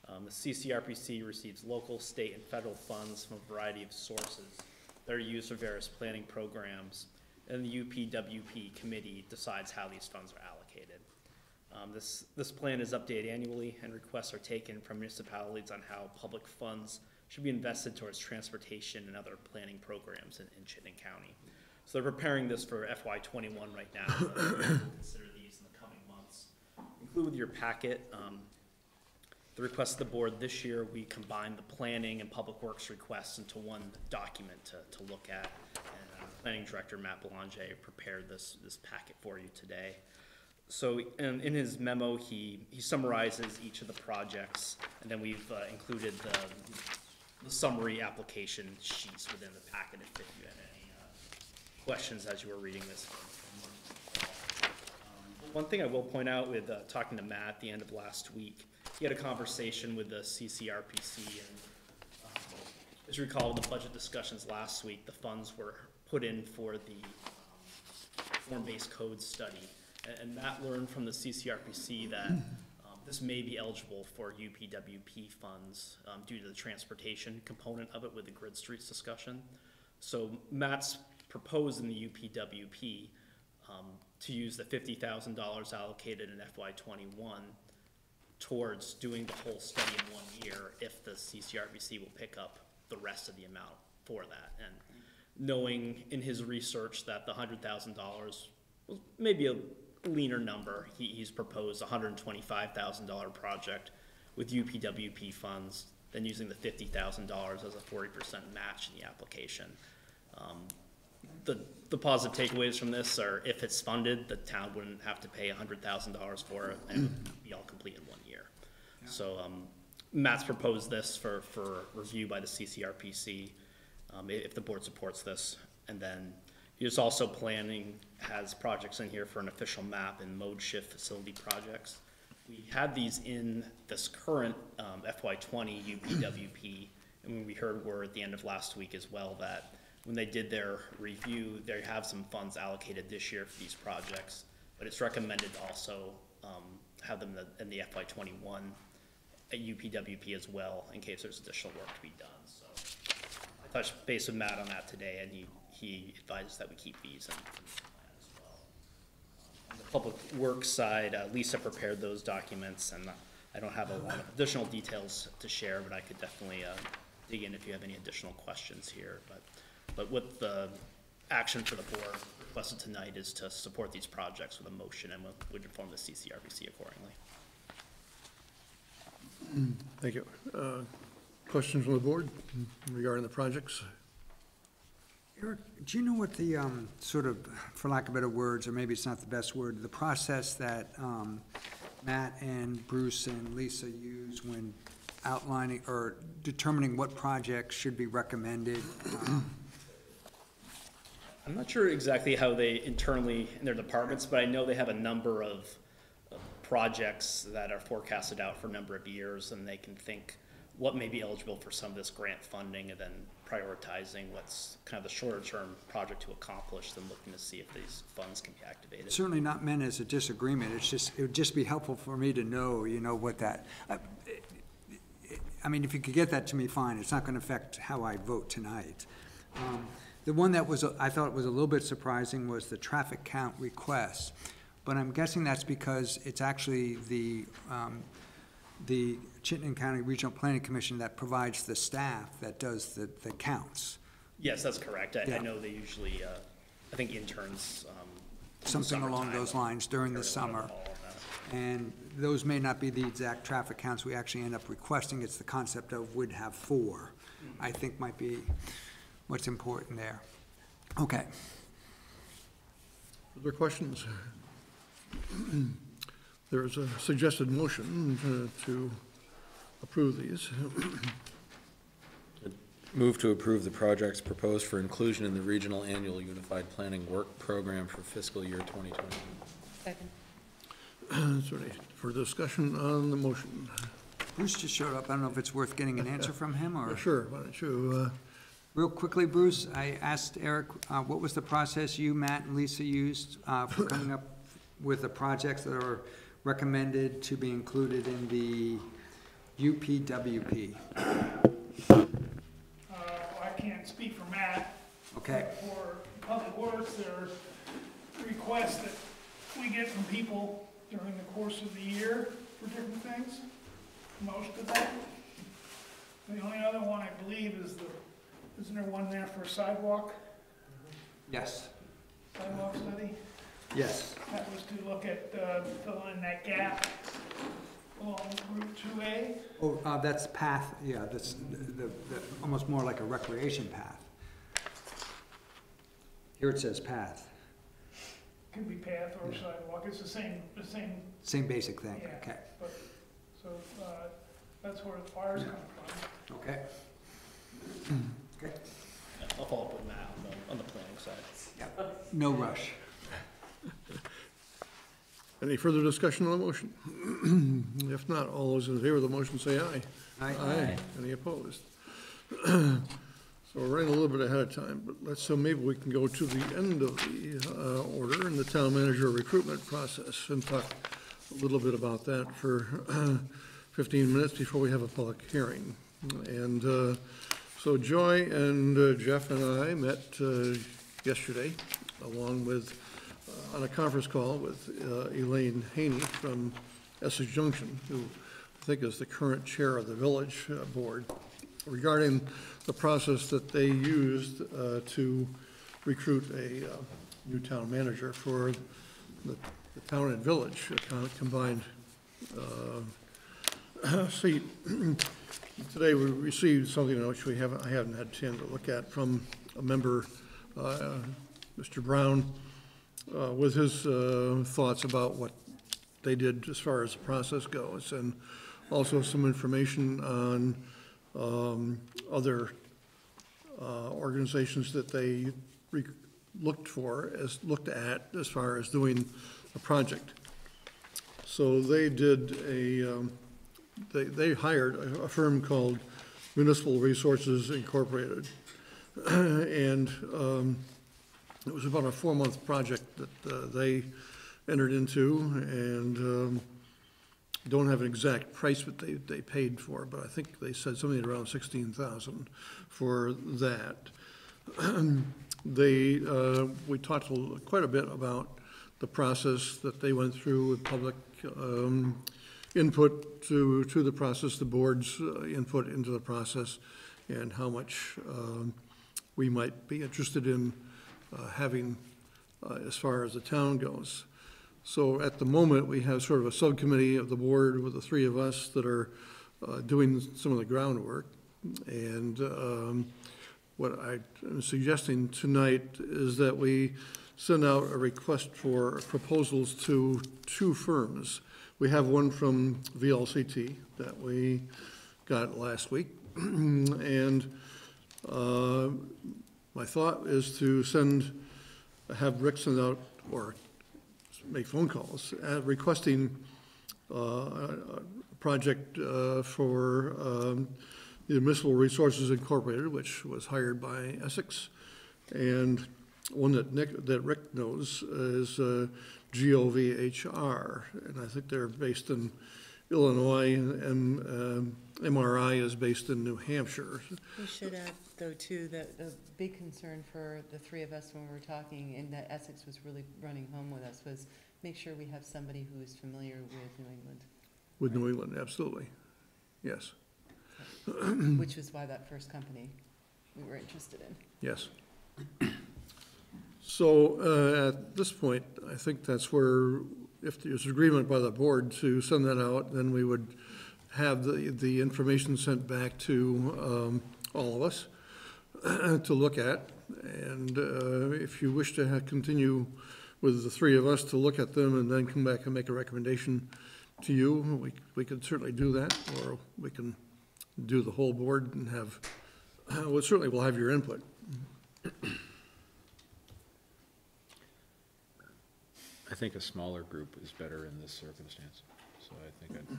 Um, the CCRPC receives local, state, and federal funds from a variety of sources that are used for various planning programs, and the UPWP committee decides how these funds are allocated. Um, this, this plan is updated annually, and requests are taken from municipalities on how public funds should be invested towards transportation and other planning programs in, in Chittenden County. So they're preparing this for FY twenty-one right now, consider these in the coming months. Include with your packet, um, the request of the board this year, we combined the planning and public works requests into one document to, to look at. And uh, Planning Director Matt Belanger prepared this, this packet for you today. So in, in his memo, he, he summarizes each of the projects, and then we've uh, included the, the summary application sheets within the packet if you had any uh, questions as you were reading this. Um, One thing I will point out with uh, talking to Matt at the end of last week, he had a conversation with the CCRPC and um, as you recall, the budget discussions last week, the funds were put in for the um, form-based code study. A- And Matt learned from the CCRPC that um, this may be eligible for UPWP funds um, due to the transportation component of it with the grid streets discussion. So Matt's proposed in the UPWP um, to use the fifty thousand dollars allocated in FY twenty-one towards doing the whole study in one year if the CCRPC will pick up the rest of the amount for that. And knowing in his research that the hundred thousand dollars was maybe a leaner number, he, he's proposed a hundred and twenty-five thousand dollar project with UPWP funds, then using the fifty thousand dollars as a forty percent match in the application. Um, the, the positive takeaways from this are if it's funded, the town wouldn't have to pay hundred thousand dollars for it and it would be all complete in one year. So, um, Matt's proposed this for, for review by the CCRPC, um, if the board supports this. And then he's also planning, has projects in here for an official map and mode shift facility projects. We had these in this current, um, FY twenty UPWP, and we heard word at the end of last week as well that when they did their review, they have some funds allocated this year for these projects, but it's recommended also, um, have them in the- in the FY twenty-one at UPWP as well, in case there's additional work to be done, so. I touched base with Matt on that today, and he, he advises that we keep these as well. On the public works side, uh, Lisa prepared those documents, and I don't have a lot of additional details to share, but I could definitely, uh, dig in if you have any additional questions here, but, but what the action for the board requested tonight is to support these projects with a motion, and would- would inform the CCRPC accordingly. Thank you. Uh, Questions from the board regarding the projects? Eric, do you know what the, um, sort of, for lack of better words, or maybe it's not the best word, the process that, um, Matt and Bruce and Lisa use when outlining or determining what projects should be recommended? I'm not sure exactly how they internally in their departments, but I know they have a number of projects that are forecasted out for a number of years, and they can think what may be eligible for some of this grant funding, and then prioritizing what's kind of the shorter term project to accomplish, than looking to see if these funds can be activated. Certainly not meant as a disagreement, it's just, it would just be helpful for me to know, you know, what that, I- I mean, if you could get that to me, fine, it's not gonna affect how I vote tonight. Um, The one that was, I thought was a little bit surprising was the traffic count request, but I'm guessing that's because it's actually the, um, the Chittenden County Regional Planning Commission that provides the staff that does the, the counts. Yes, that's correct. I, Yeah. I know they usually, uh, I think interns, um. in the Something along those lines during the carry a lot of summer. all of that. And those may not be the exact traffic counts we actually end up requesting, it's the concept of would have four, I think might be what's important there. Okay, Other questions? There is a suggested motion uh, to approve these. Move to approve the projects proposed for inclusion in the Regional Annual Unified Planning Work Program for fiscal year 2020. Second. Is there any further discussion on the motion? Bruce just showed up, I don't know if it's worth getting an answer from him, or? Sure, why don't you, uh, Real quickly, Bruce, I asked Eric, uh, what was the process you, Matt, and Lisa used uh, for coming up with the projects that are recommended to be included in the UPWP? Uh, I can't speak for Matt. Okay, For Public Works, there are requests that we get from people during the course of the year for different things, most of that. The only other one I believe is the, isn't there one there for a sidewalk, yes, sidewalk study? Yes. That was to look at, uh, filling in that gap along Route two A. Oh, uh, that's path, yeah, that's the, the, the- almost more like a recreation path. Here it says path, Could be path or sidewalk, it's the same, the same same basic thing, Yeah. okay, But, so, uh, that's where the fires come from. okay. Okay, I'll follow up with Matt on the, on the planning side. yeah, no rush. any further discussion on the motion? If not, all those in favor of the motion say aye. Aye. Any opposed? So we're running a little bit ahead of time, but let's, so maybe we can go to the end of the uh, order and the town manager recruitment process and talk a little bit about that for 15 minutes before we have a public hearing. And uh, so Joy and uh, Jeff and I met uh, yesterday, along with, on a conference call with uh, Elaine Haney from Essex Junction, who I think is the current chair of the village uh, board, regarding the process that they used uh, to recruit a uh, new town manager for the the town and village, kind of combined uh, seat. Today, we received something which we haven't, I haven't had time to look at from a member, uh, Mr. Brown, uh, with his uh, thoughts about what they did as far as the process goes, and also some information on um, other uh, organizations that they looked for, as, looked at as far as doing a project. So they did a, um, they, they hired a a firm called Municipal Resources Incorporated. And um, it was about a four-month project that uh, they entered into, and um, don't have an exact price that they, they paid for, but I think they said something around sixteen thousand for that. They, uh, we talked a quite a bit about the process that they went through with public um, input to, to the process, the board's uh, input into the process, and how much um, we might be interested in uh, having uh, as far as the town goes. So at the moment, we have sort of a subcommittee of the board with the three of us that are uh, doing some of the groundwork. And um, what I am suggesting tonight is that we send out a request for proposals to two firms. we have one from VLCT that we got last week. And uh, my thought is to send, have Rick send out, or make phone calls, uh, requesting uh, a project uh, for um, the Municipal Resources Incorporated, which was hired by Essex. And one that Nick, that Rick knows is uh, GOVHR, and I think they're based in Illinois, and um, MRI is based in New Hampshire. We should add, though, too, that the big concern for the three of us when we were talking, and that Essex was really running home with us, was make sure we have somebody who is familiar with New England, With New England, absolutely, yes, which was why that first company we were interested in. yes. So uh, at this point, I think that's where, if there's agreement by the board to send that out, then we would have the, the information sent back to um, all of us to look at. And uh, if you wish to continue with the three of us to look at them and then come back and make a recommendation to you, we, we could certainly do that, or we can do the whole board and have, well, certainly we'll have your input. I think a smaller group is better in this circumstance, so I think I'd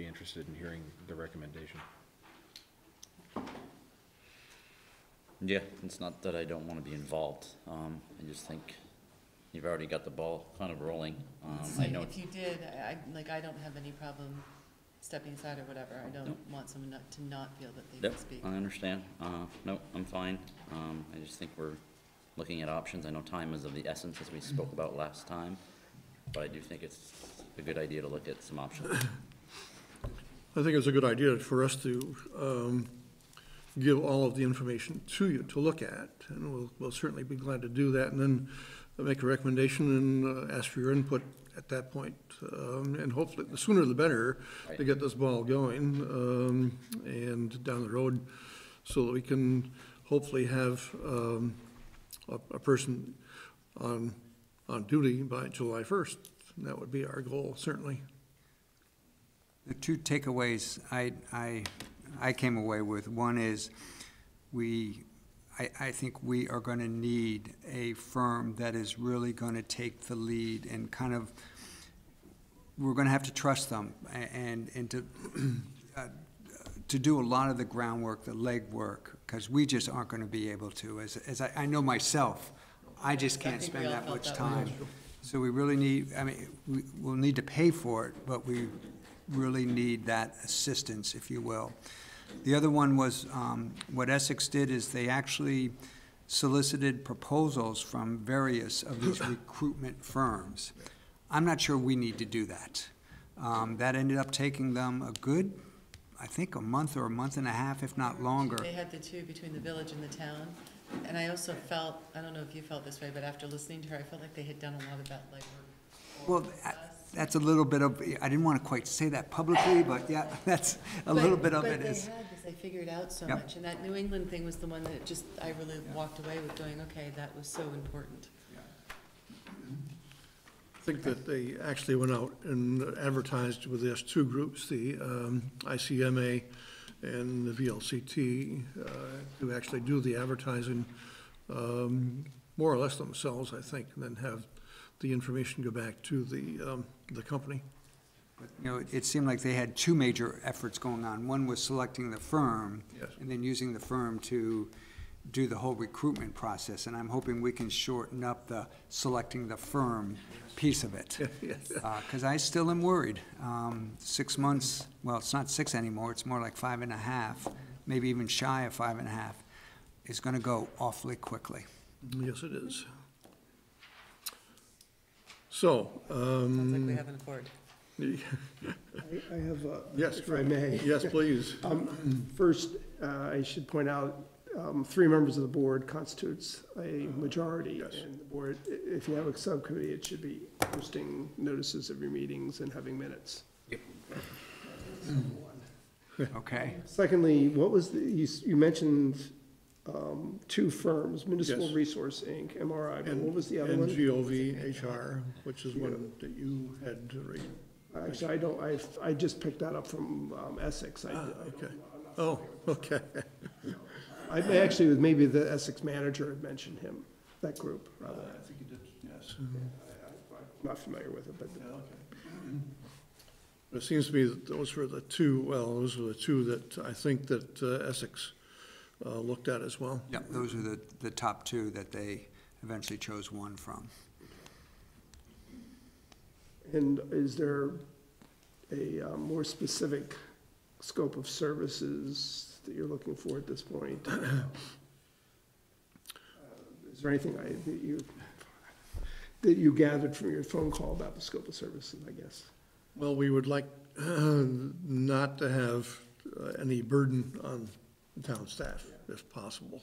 be interested in hearing the recommendation. Yeah, it's not that I don't wanna be involved, um, I just think you've already got the ball kind of rolling. Um, I know, If you did, I, I- like, I don't have any problem stepping aside or whatever. I don't want someone not, to not feel that they yep, can speak. I understand, uh, no, I'm fine, um, I just think we're looking at options, I know time is of the essence, as we spoke about last time, but I do think it's a good idea to look at some options. I think it's a good idea for us to um, give all of the information to you to look at, and we'll, we'll certainly be glad to do that, and then make a recommendation and uh, ask for your input at that point. Um, And hopefully, the sooner the better, to get this ball going um, and down the road, so that we can hopefully have um, a, a person on, on duty by July first. That would be our goal, certainly. The two takeaways I, I, I came away with, one is, we, I, I think we are gonna need a firm that is really gonna take the lead and kind of, we're gonna have to trust them and, and to, uh, to do a lot of the groundwork, the legwork, because we just aren't gonna be able to, as, as I, I know myself, I just can't spend that much time. So we really need, I mean, we, we'll need to pay for it, but we really need that assistance, if you will. The other one was, um, what Essex did is they actually solicited proposals from various of these recruitment firms. I'm not sure we need to do that. Um, that ended up taking them a good, I think, a month or a month and a half, if not longer. They had the two between the village and the town, and I also felt, I don't know if you felt this way, but after listening to her, I felt like they had done a lot of that legwork. for Well, us. I- that's a little bit of, I didn't want to quite say that publicly, but yeah, that's, a little bit of it But is. they had, because they figured out so Yep. much, and that New England thing was the one that just, I really walked away with going, okay, that was so important. I think that they actually went out and advertised with this two groups, the um, ICMA and the VLCT, uh, to actually do the advertising um, more or less themselves, I think, and then have the information go back to the, um, the company. You know, it- it seemed like they had two major efforts going on. One was selecting the firm. Yes. And then using the firm to do the whole recruitment process. And I'm hoping we can shorten up the selecting the firm piece of it. Because I still am worried. Um, Six months, well, it's not six anymore, it's more like five and a half, maybe even shy of five and a half, is going to go awfully quickly. Yes, it is. So, Sounds like we um, have an accord. I I have, uh, yes, if I may. yes, please. Um, First, uh, I should point out, um, three members of the board constitutes a majority. Yes. And the board, i- if you have a subcommittee, it should be posting notices of your meetings and having minutes. Okay? Secondly, what was the, you, s- you mentioned um, two firms, Municipal Yes. Resource Inc., MRI, but And- what was the other And one? GOVHR, which is one that you had ra- Actually, I don't, I, I just picked that up from um, Essex. I- I Ah, okay. I'm Oh, okay. I actually, with maybe the Essex manager had mentioned him, that group, rather. I think you did, yes. I'm not familiar with it, but Yeah, okay. It seems to me that those were the two, well, those were the two that I think that uh, Essex uh, looked at as well. Yep, those are the, the top two that they eventually chose one from. And is there a uh, more specific scope of services that you're looking for at this point? Uh, Is there anything I, that you, that you gathered from your phone call about the scope of services, I guess? Well, we would like not to have uh, any burden on the town staff, if possible.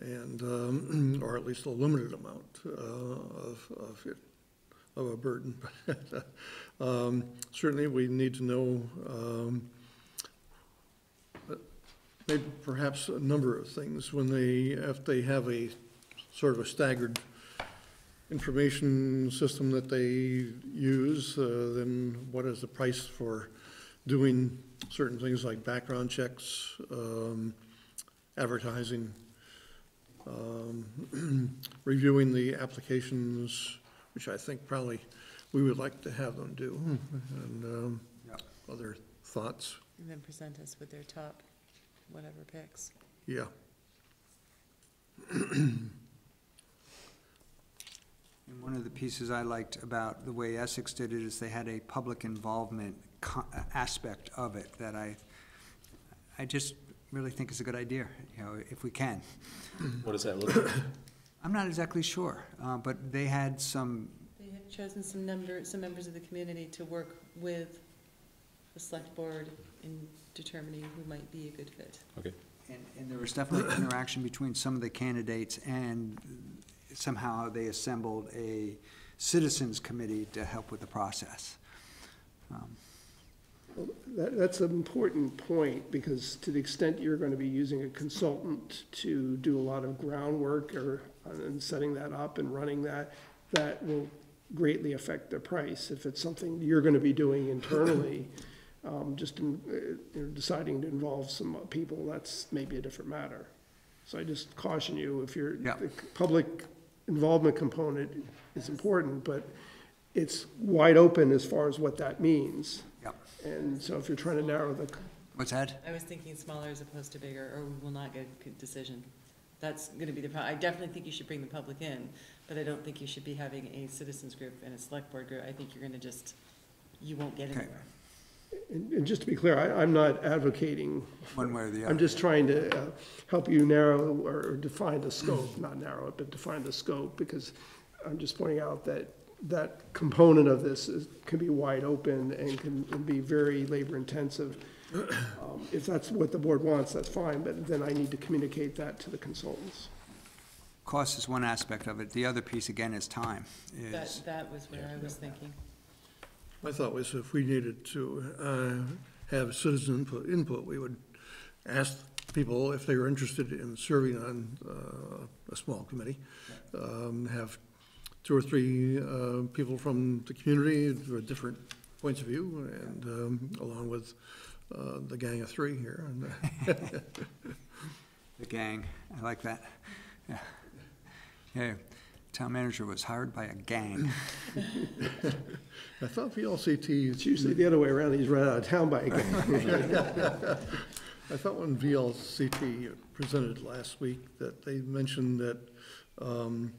And, um, or at least a limited amount uh, of, of it, of a burden. Um, Certainly, we need to know, um, maybe perhaps a number of things. When they, if they have a sort of a staggered information system that they use, uh, then what is the price for doing certain things like background checks, um, advertising, um, reviewing the applications, which I think probably we would like to have them do, and um, Yep. other thoughts, And then present us with their top, whatever picks. yeah. And one of the pieces I liked about the way Essex did it is they had a public involvement co- aspect of it that I, I just really think is a good idea, you know, if we can. What does that look like? I'm not exactly sure, uh, but they had some, They had chosen some number, some members of the community to work with the select board in determining who might be a good fit. Okay. and, and there was definitely interaction between some of the candidates and somehow they assembled a citizens committee to help with the process. Um, Well, That, that's an important point, because to the extent you're gonna be using a consultant to do a lot of groundwork or, and setting that up and running that, that will greatly affect the price. If it's something you're gonna be doing internally, um, just in, uh, you know, deciding to involve some people, that's maybe a different matter. So I just caution you, if you're, Yeah. the public involvement component is important, but it's wide open as far as what that means. Yep. And so if you're trying to narrow the, What's that? I was thinking smaller as opposed to bigger, or we will not get a good decision. That's gonna be the problem. I definitely think you should bring the public in, but I don't think you should be having a citizens group and a select board group. I think you're gonna just, you won't get Okay. anywhere. and, and just to be clear, I, I'm not advocating, One way or the other. I'm other? just trying to, uh, help you narrow or define the scope, not narrow it, but define the scope, because I'm just pointing out that that component of this is, can be wide open and can and be very labor intensive. Um, If that's what the board wants, that's fine, but then I need to communicate that to the consultants. Cost is one aspect of it. The other piece, again, is time, That, is, that was what I was thinking. My thought was if we needed to uh, have citizen input, input, we would ask people if they were interested in serving on uh, a small committee. Um, Have two or three uh, people from the community with different points of view, and um, along with uh, the gang of three here. And, the gang, I like that. Yeah. Yeah, town manager was hired by a gang. I thought VLCT. It's usually the other way around, he's run out of town by a gang. I thought when VLCT presented last week that they mentioned that um,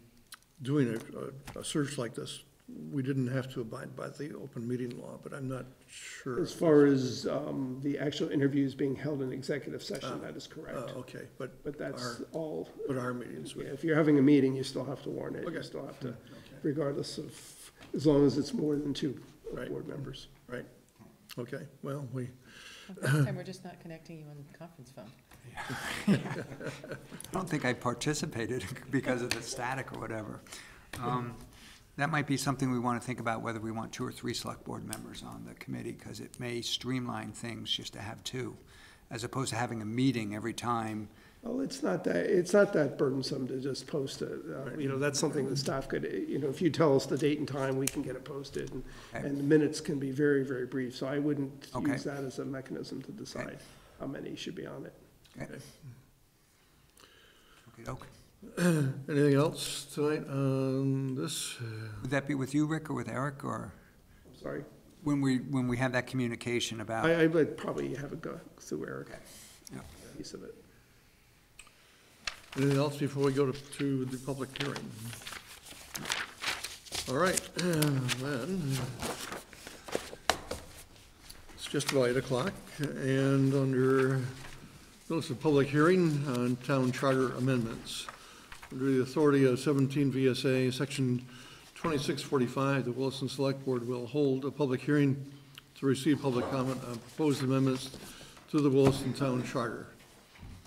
doing a- a, a search like this, we didn't have to abide by the open meeting law, but I'm not sure. As far as um, the actual interviews being held in executive session, that is Uh, correct. Okay, but, But that's our- all, but our meetings, yeah, would- if you're having a meeting, you still have to warn it. You still have to, regardless of, as long as it's more than two Right. board members. right, okay, well, we, Well, This time, we're just not connecting you on the conference phone. I don't think I participated because of the static or whatever. Um, That might be something we want to think about, whether we want two or three select board members on the committee, because it may streamline things just to have two, as opposed to having a meeting every time Oh, it's not that, it's not that burdensome to just post it. Uh, You know, that's something the staff could, you know, if you tell us the date and time, we can get it posted. and- Okay. And the minutes can be very, very brief, so I wouldn't Okay. use that as a mechanism to decide how many should be on it. Okay. Okey-doke. Anything else tonight on this? Would that be with you, Rick, or with Eric, or Sorry. when we, when we have that communication about? I, I would probably have it go through Eric, Okay, yeah. piece of it. Anything else before we go to, to the public hearing? All right, then, it's just about eight o'clock, and under notice of public hearing on town charter amendments. Under the authority of seventeen VSA, section twenty-six forty-five, the Williston Select Board will hold a public hearing to receive public comment on proposed amendments to the Williston Town Charter.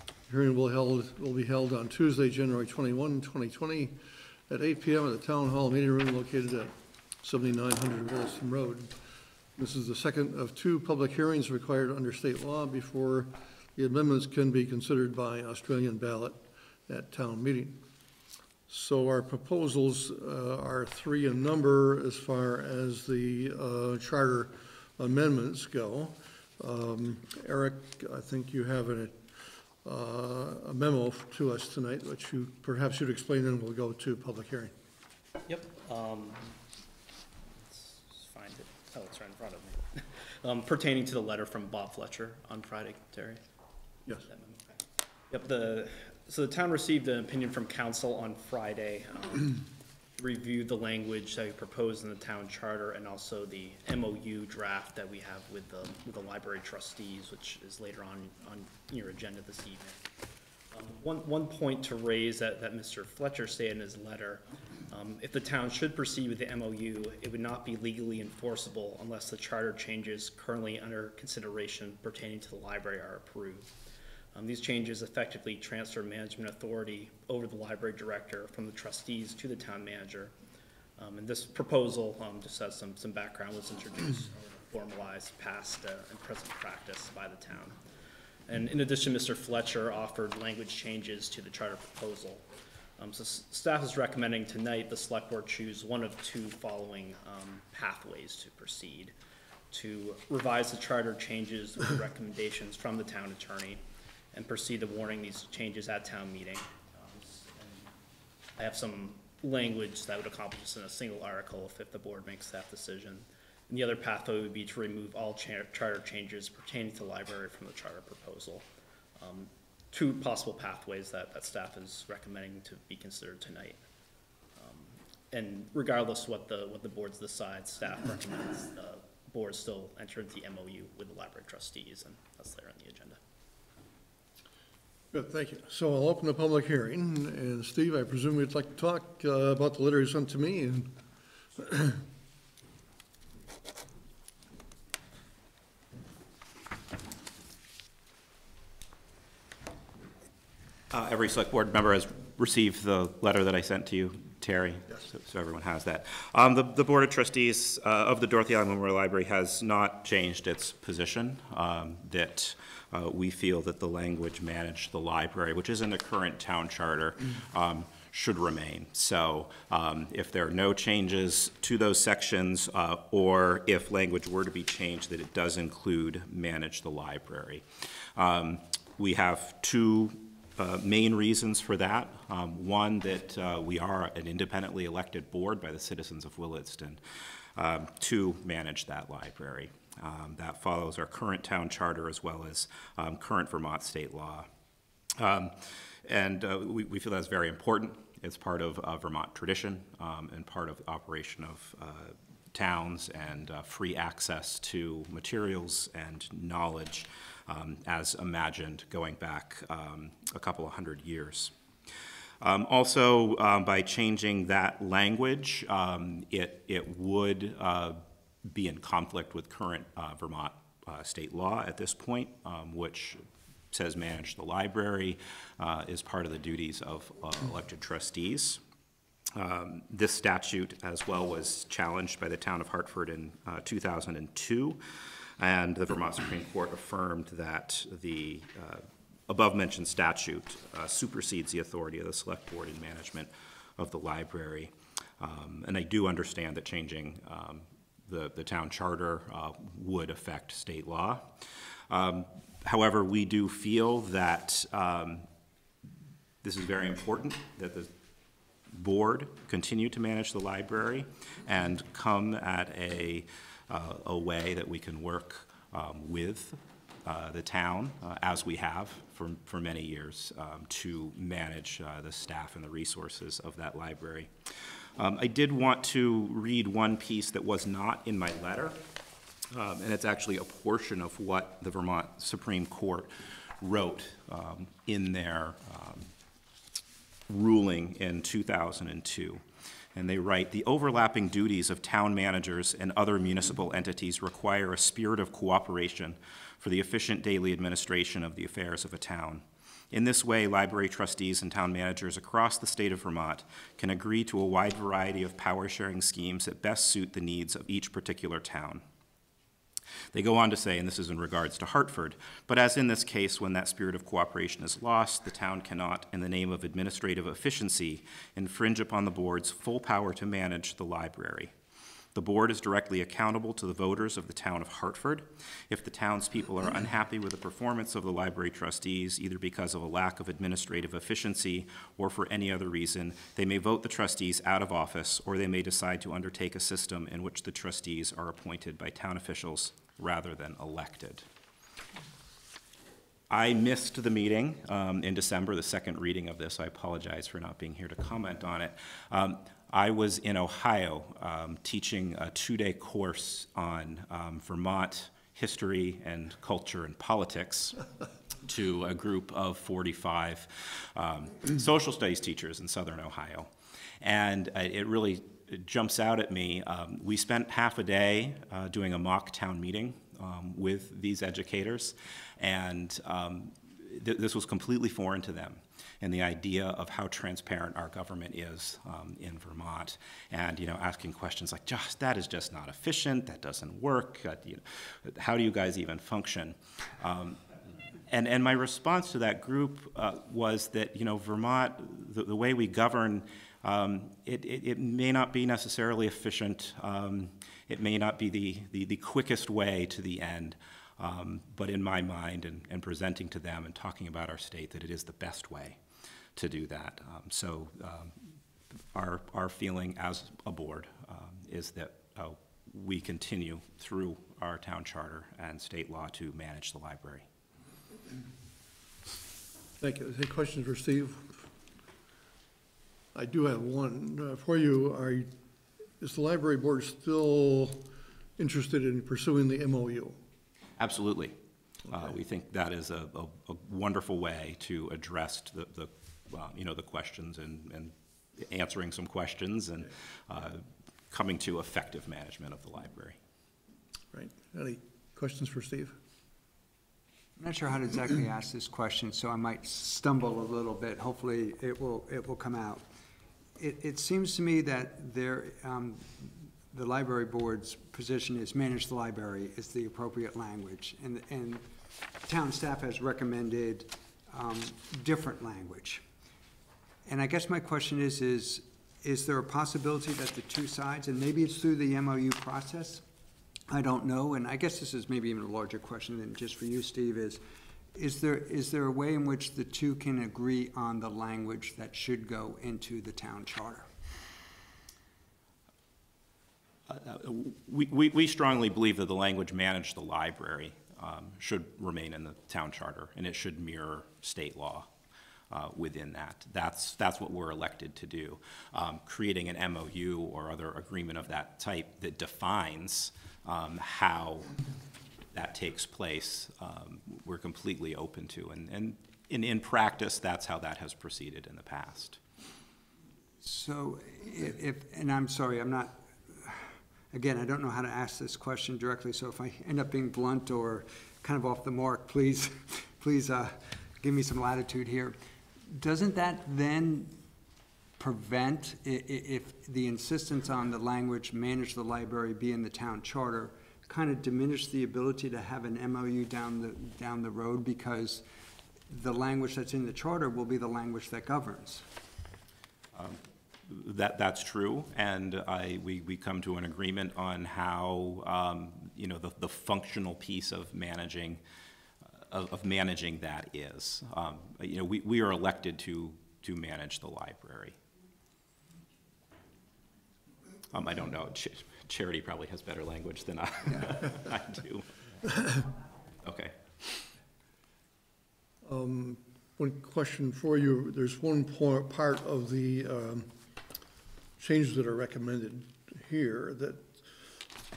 The hearing will held, will be held on Tuesday, January 21, 2020, at eight PM at the Town Hall Meeting Room located at seventy-nine hundred Williston Road. This is the second of two public hearings required under state law before the amendments can be considered by Australian ballot at town meeting. So our proposals uh, are three in number as far as the uh, charter amendments go. Um, Eric, I think you have a uh, a memo to us tonight, which you perhaps should explain, and we'll go to public hearing. Yep, um, find it, oh, it's right in front of me. Um, pertaining to the letter from Bob Fletcher on Friday, Terry? Yes. Yep, the, so the town received an opinion from council on Friday, um, reviewed the language that we proposed in the town charter and also the MOU draft that we have with the, with the library trustees, which is later on, on your agenda this evening. Um, One, one point to raise that, that Mr. Fletcher stated in his letter, um, if the town should proceed with the MOU, it would not be legally enforceable unless the charter changes currently under consideration pertaining to the library are approved. Um, these changes effectively transfer management authority over the library director from the trustees to the town manager. Um, and this proposal, um, just as some, some background, was introduced, or formalized past, uh, and present practice by the town. And in addition, Mr. Fletcher offered language changes to the charter proposal. Um, so staff is recommending tonight the select board choose one of two following, um, pathways to proceed. To revise the charter changes with recommendations from the town attorney and proceed to warning these changes at town meeting. I have some language that would accomplish this in a single article if, the board makes that decision. And the other pathway would be to remove all char- charter changes pertaining to the library from the charter proposal. Um, Two possible pathways that, that staff is recommending to be considered tonight. Um, And regardless what the, what the boards decide, staff recommends the board still enter into the MOU with the library trustees, and that's there on the agenda. Good, thank you. So I'll open the public hearing, and Steve, I presume you'd like to talk uh, about the letter you sent to me, and Uh, Every select board member has received the letter that I sent to you, Terry. Yes. so- So everyone has that. Um, The, the Board of Trustees uh, of the Dorothy Alling Memorial Library has not changed its position um, that uh, we feel that the language manage the library, which is in the current town charter, um, should remain. So um, if there are no changes to those sections, uh, or if language were to be changed, that it does include manage the library. Um, We have two uh, main reasons for that. Um, One, that uh, we are an independently elected board by the citizens of Williston um, to manage that library. Um, That follows our current town charter as well as um, current Vermont state law. Um, And uh, we we feel that's very important. It's part of uh, Vermont tradition um, and part of the operation of uh, towns and uh, free access to materials and knowledge um, as imagined going back um, a couple of hundred years. Um, Also, um, by changing that language, um, it, it would uh, be in conflict with current uh, Vermont uh, state law at this point, um, which says manage the library uh, is part of the duties of uh, elected trustees. Um, This statute as well was challenged by the town of Hartford in uh, 2002, and the Vermont Supreme Court affirmed that the uh, above-mentioned statute uh, supersedes the authority of the Select Board in management of the library. Um, And I do understand that changing um, the, the town charter uh, would affect state law. Um, However, we do feel that um, this is very important, that the board continue to manage the library and come at a, uh, a way that we can work um, with uh, the town, uh, as we have for, for many years, um, to manage uh, the staff and the resources of that library. Um, I did want to read one piece that was not in my letter, um, and it's actually a portion of what the Vermont Supreme Court wrote um, in their um, ruling in 2002. And they write, "The overlapping duties of town managers and other municipal entities require a spirit of cooperation for the efficient daily administration of the affairs of a town. In this way, library trustees and town managers across the state of Vermont can agree to a wide variety of power-sharing schemes that best suit the needs of each particular town." They go on to say, and this is in regards to Hartford, but as in this case, when that spirit of cooperation is lost, the town cannot, in the name of administrative efficiency, infringe upon the board's full power to manage the library. The board is directly accountable to the voters of the town of Hartford. If the townspeople are unhappy with the performance of the library trustees, either because of a lack of administrative efficiency or for any other reason, they may vote the trustees out of office, or they may decide to undertake a system in which the trustees are appointed by town officials rather than elected. I missed the meeting um, in December, the second reading of this. I apologize for not being here to comment on it. Um, I was in Ohio um, teaching a two-day course on um, Vermont history and culture and politics to a group of 45 um, social studies teachers in southern Ohio. And uh, it really jumps out at me. Um, we spent half a day uh, doing a mock town meeting um, with these educators, and um, th- this was completely foreign to them. And the idea of how transparent our government is um, in Vermont, and you know, asking questions like, "Just that is just not efficient. That doesn't work. Uh, you know, how do you guys even function?" Um, and, and my response to that group uh, was that you know Vermont, the, the way we govern, um, it, it, it may not be necessarily efficient. Um, it may not be the, the, the quickest way to the end. Um, but in my mind, and, and presenting to them and talking about our state, that it is the best way to do that. Um, so um, our, our feeling as a board um, is that uh, we continue through our town charter and state law to manage the library. Thank you. Any questions for Steve? I do have one uh, for you. Are, is the library board still interested in pursuing the MOU? Absolutely. Uh, We think that is a, a a wonderful way to address the, the, uh, you know, the questions and, and answering some questions and uh, coming to effective management of the library. Right. Any questions for Steve? I'm not sure how to exactly ask this question, so I might stumble a little bit. Hopefully, it will, it will come out. It, it seems to me that there, um, the library board's position is manage the library is the appropriate language. And, and town staff has recommended, um, different language. And I guess my question is, is, is there a possibility that the two sides, and maybe it's through the MOU process, I don't know, and I guess this is maybe even a larger question than just for you, Steve, is, is there, is there a way in which the two can agree on the language that should go into the town charter? We, we, we strongly believe that the language manage the library um, should remain in the town charter, and it should mirror state law uh, within that. That's, that's what we're elected to do. Um, Creating an MOU or other agreement of that type that defines um, how that takes place, um, we're completely open to. And, and in, in practice, that's how that has proceeded in the past. So i- if, and I'm sorry, I'm not, again, I don't know how to ask this question directly, so if I end up being blunt or kind of off the mark, please, please, uh, give me some latitude here. Doesn't that then prevent, if the insistence on the language, manage the library, be in the town charter, kind of diminish the ability to have an MOU down the, down the road? Because the language that's in the charter will be the language that governs. That, that's true, and I, we, we come to an agreement on how, um, you know, the, the functional piece of managing, of, of managing that is. Um, You know, we, we are elected to, to manage the library. Um, I don't know, Ch- Charity probably has better language than I, I do. Okay. Um, One question for you, there's one part of the um, changes that are recommended here that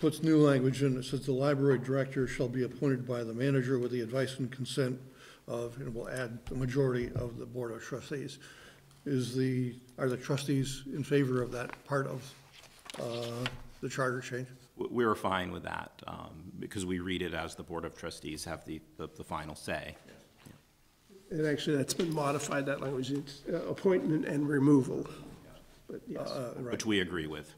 puts new language in, it says the library director shall be appointed by the manager with the advice and consent of, and we'll add the majority of the board of trustees. Is the, are the trustees in favor of that part of uh, the charter change? We- We were fine with that, um, because we read it as the Board of Trustees have the, the the final say. And actually, that's been modified, that language, it's uh, appointment and removal. But yes, Uh, right. Which we agree with.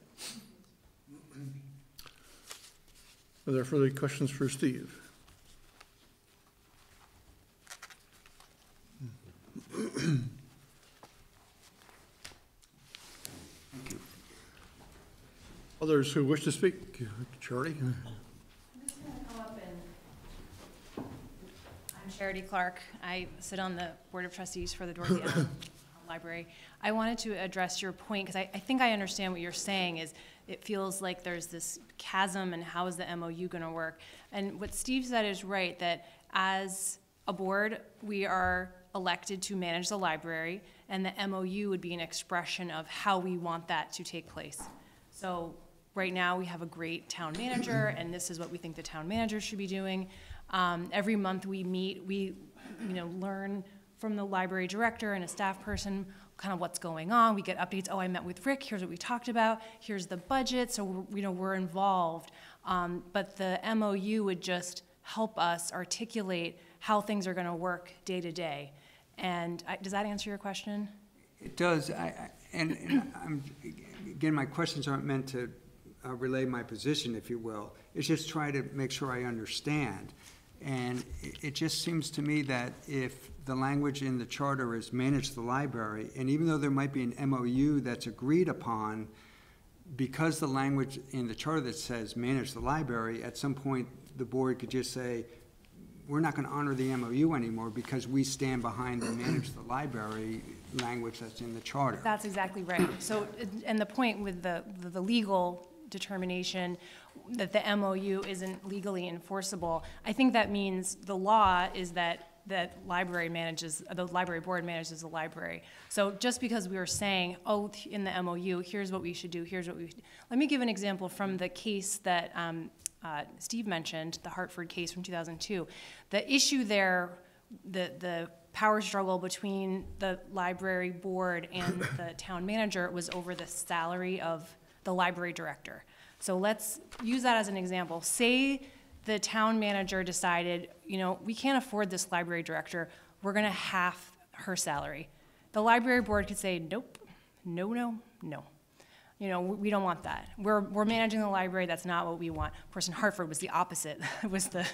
Are there further questions for Steve? Thank you. Others who wish to speak? Charity? I'm just gonna come up and, I'm Charity Clark. I sit on the Board of Trustees for the Dorothy Alling Library. I wanted to address your point, because I, I think I understand what you're saying, is it feels like there's this chasm, and how is the MOU gonna work? And what Steve said is right, that as a board, we are elected to manage the library, and the MOU would be an expression of how we want that to take place. So, right now, we have a great town manager, and this is what we think the town manager should be doing. Um, every month we meet, we, you know, learn from the library director and a staff person, kind of what's going on. We get updates, oh, I met with Rick, here's what we talked about, here's the budget, so, you know, we're involved. Um, but the MOU would just help us articulate how things are gonna work day to day. And, I- does that answer your question? It does, I, I- and, and again, my questions aren't meant to uh, relay my position, if you will. It's just try to make sure I understand. And it, it just seems to me that if the language in the charter is manage the library, and even though there might be an MOU that's agreed upon, because the language in the charter that says manage the library, at some point, the board could just say, we're not gonna honor the MOU anymore because we stand behind the manage the library language that's in the charter. That's exactly right. So, and the point with the, the legal determination that the MOU isn't legally enforceable, I think that means the law is that, that library manages, the library board manages the library. So just because we were saying, oh, in the MOU, here's what we should do, here's what we, let me give an example from the case that, um, uh, Steve mentioned, the Hartford case from two thousand two. The issue there, the, the power struggle between the library board and the town manager was over the salary of the library director. So let's use that as an example. Say the town manager decided, you know, we can't afford this library director, we're gonna half her salary. The library board could say, nope, no, no, no. You know, we don't want that. We're, we're managing the library, that's not what we want. Of course, in Hartford was the opposite. It was the,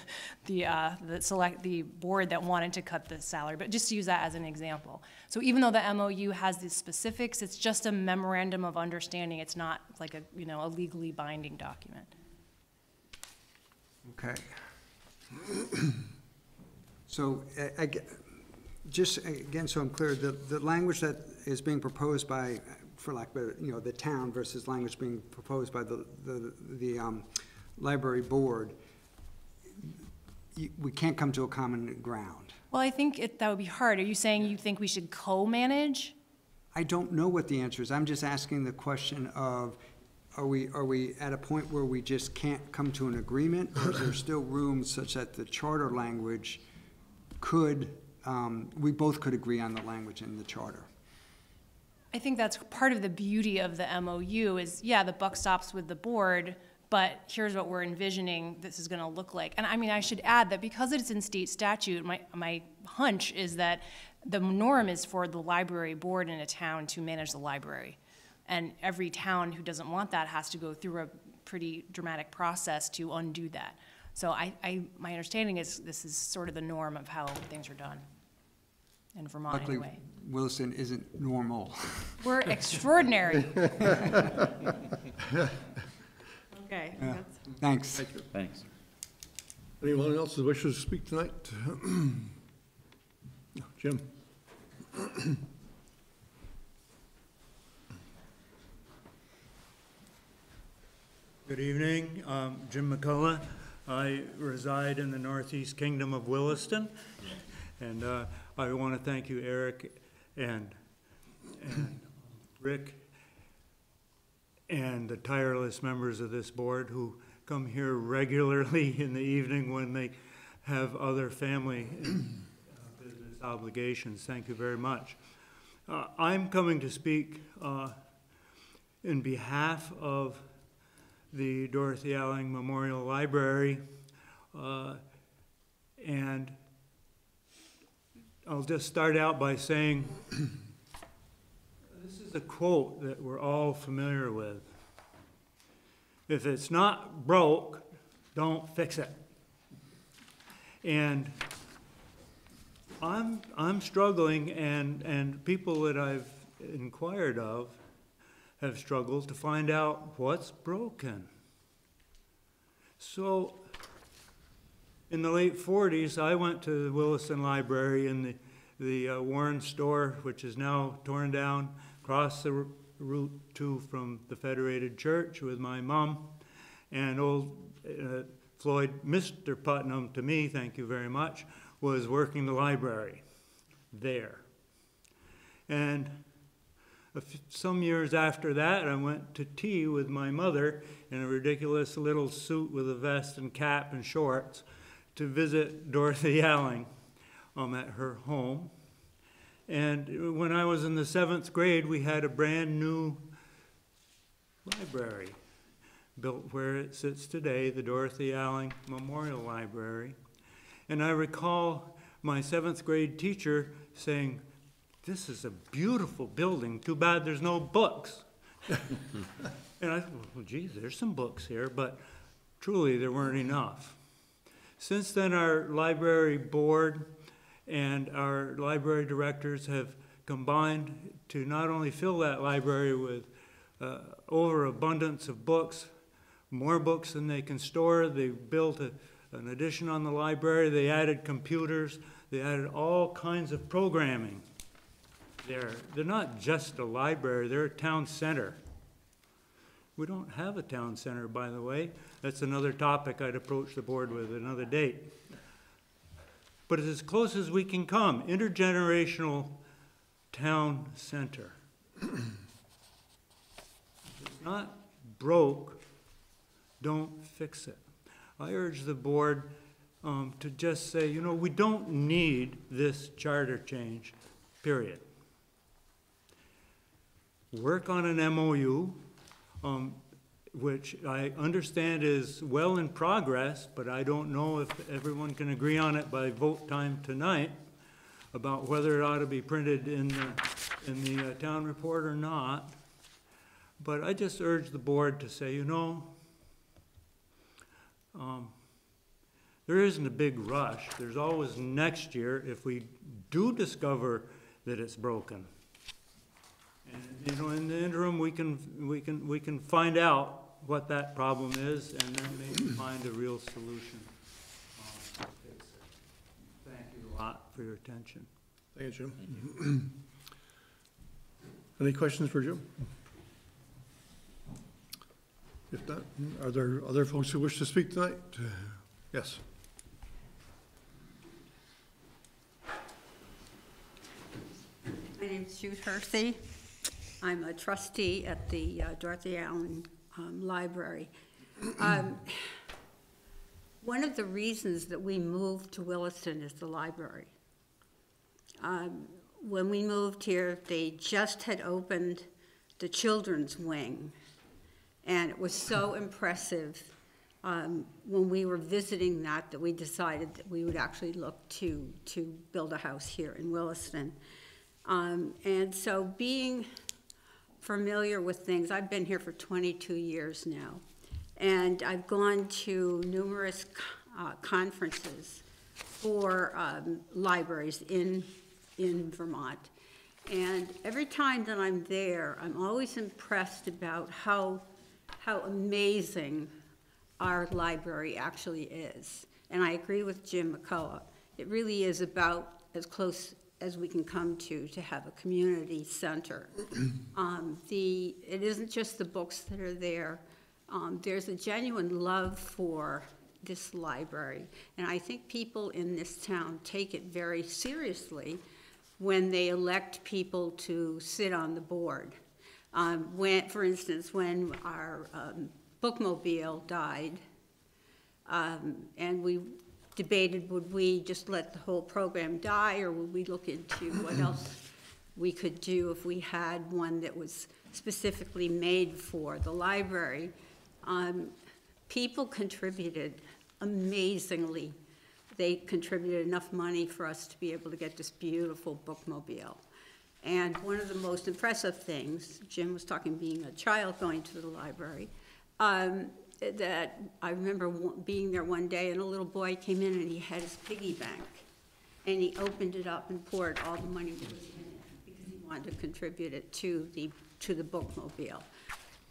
the, uh, the select, the board that wanted to cut the salary, but just to use that as an example. So even though the MOU has the specifics, it's just a memorandum of understanding. It's not like a, you know, a legally binding document. Okay. So, I- I just, again, so I'm clear, the, the language that is being proposed by, for lack of, better, you know, the town versus language being proposed by the, the, the, um, library board, you- we can't come to a common ground. Well, I think it, that would be hard. Are you saying you think we should co-manage? I don't know what the answer is. I'm just asking the question of, are we, are we at a point where we just can't come to an agreement? Or is there still room such that the charter language could, um, we both could agree on the language in the charter? I think that's part of the beauty of the MOU is, yeah, the buck stops with the board, but here's what we're envisioning this is gonna look like. And I mean, I should add that because it's in state statute, my, my hunch is that the norm is for the library board in a town to manage the library. And every town who doesn't want that has to go through a pretty dramatic process to undo that. So I, I, my understanding is this is sort of the norm of how things are done. in Vermont Luckily, anyway. Williston isn't normal. We're extraordinary. Okay. Yeah. that's- Thanks. Thanks. Anyone else who wishes to speak tonight? Jim? Good evening, um, Jim McCullough. I reside in the Northeast Kingdom of Williston, and uh, I want to thank you, Eric and, and Rick, and the tireless members of this board who come here regularly in the evening when they have other family uh, business obligations. Thank you very much. Uh, I'm coming to speak uh, in behalf of the Dorothy Alling Memorial Library. Uh, and I'll just start out by saying this is a quote that we're all familiar with. If it's not broke, don't fix it. And I'm, I'm struggling, and, and people that I've inquired of have struggled to find out what's broken. So, in the late 40s, I went to the Williston Library in the, the uh, Warren store, which is now torn down, across the route to from the Federated Church with my mom and old uh, Floyd, Mr. Putnam, to me, thank you very much, was working the library there. And some years after that, I went to tea with my mother in a ridiculous little suit with a vest and cap and shorts to visit Dorothy Alling um, at her home. And when I was in the seventh grade, we had a brand new library built where it sits today, the Dorothy Alling Memorial Library. And I recall my seventh grade teacher saying, This is a beautiful building, too bad there's no books. and I thought, well, geez, there's some books here, but truly there weren't enough. Since then, our library board and our library directors have combined to not only fill that library with uh, overabundance of books, more books than they can store. They built a, an addition on the library. They added computers. They added all kinds of programming They're not just a library, they're a town center. We don't have a town center, by the way. That's another topic I'd approach the board with another date. But it's as close as we can come, intergenerational town center. It's not broke, don't fix it. I urge the board um, to just say, you know, we don't need this charter change, period. Work on an MOU, um, which I understand is well in progress, but I don't know if everyone can agree on it by vote time tonight about whether it ought to be printed in the, in the uh, town report or not. But I just urge the board to say, you know, um, there isn't a big rush. There's always next year if we do discover that it's broken. And, you know, in the interim, we can, we can, we can find out what that problem is and then maybe find a real solution. um, to fix it. Thank you a lot for your attention. Thank you, Jim. Any questions for Jim? If not, are there other folks who wish to speak tonight? Yes. My name's Jude Hersey. I'm a trustee at the uh, Dorothy Alling um, Library. Um, One of the reasons that we moved to Williston is the library. Um, When we moved here, they just had opened the children's wing, and it was so impressive um, when we were visiting that, that we decided that we would actually look to, to build a house here in Williston. Um, and so being familiar with things, I've been here for 22 years now, and I've gone to numerous uh, conferences for um, libraries in, in Vermont. And every time that I'm there, I'm always impressed about how, how amazing our library actually is. And I agree with Jim McCullough. It really is about as close as we can come to, to have a community center. Um, the, it isn't just the books that are there. Um, there's a genuine love for this library. And I think people in this town take it very seriously when they elect people to sit on the board. Um, when, for instance, when our um, bookmobile died, um, and we debated, would we just let the whole program die, or would we look into what else we could do if we had one that was specifically made for the library? Um, people contributed amazingly. They contributed enough money for us to be able to get this beautiful bookmobile. And one of the most impressive things, Jim was talking being a child going to the library, um, that I remember being there one day and a little boy came in and he had his piggy bank. And he opened it up and poured all the money that was in it because he wanted to contribute it to the, to the bookmobile.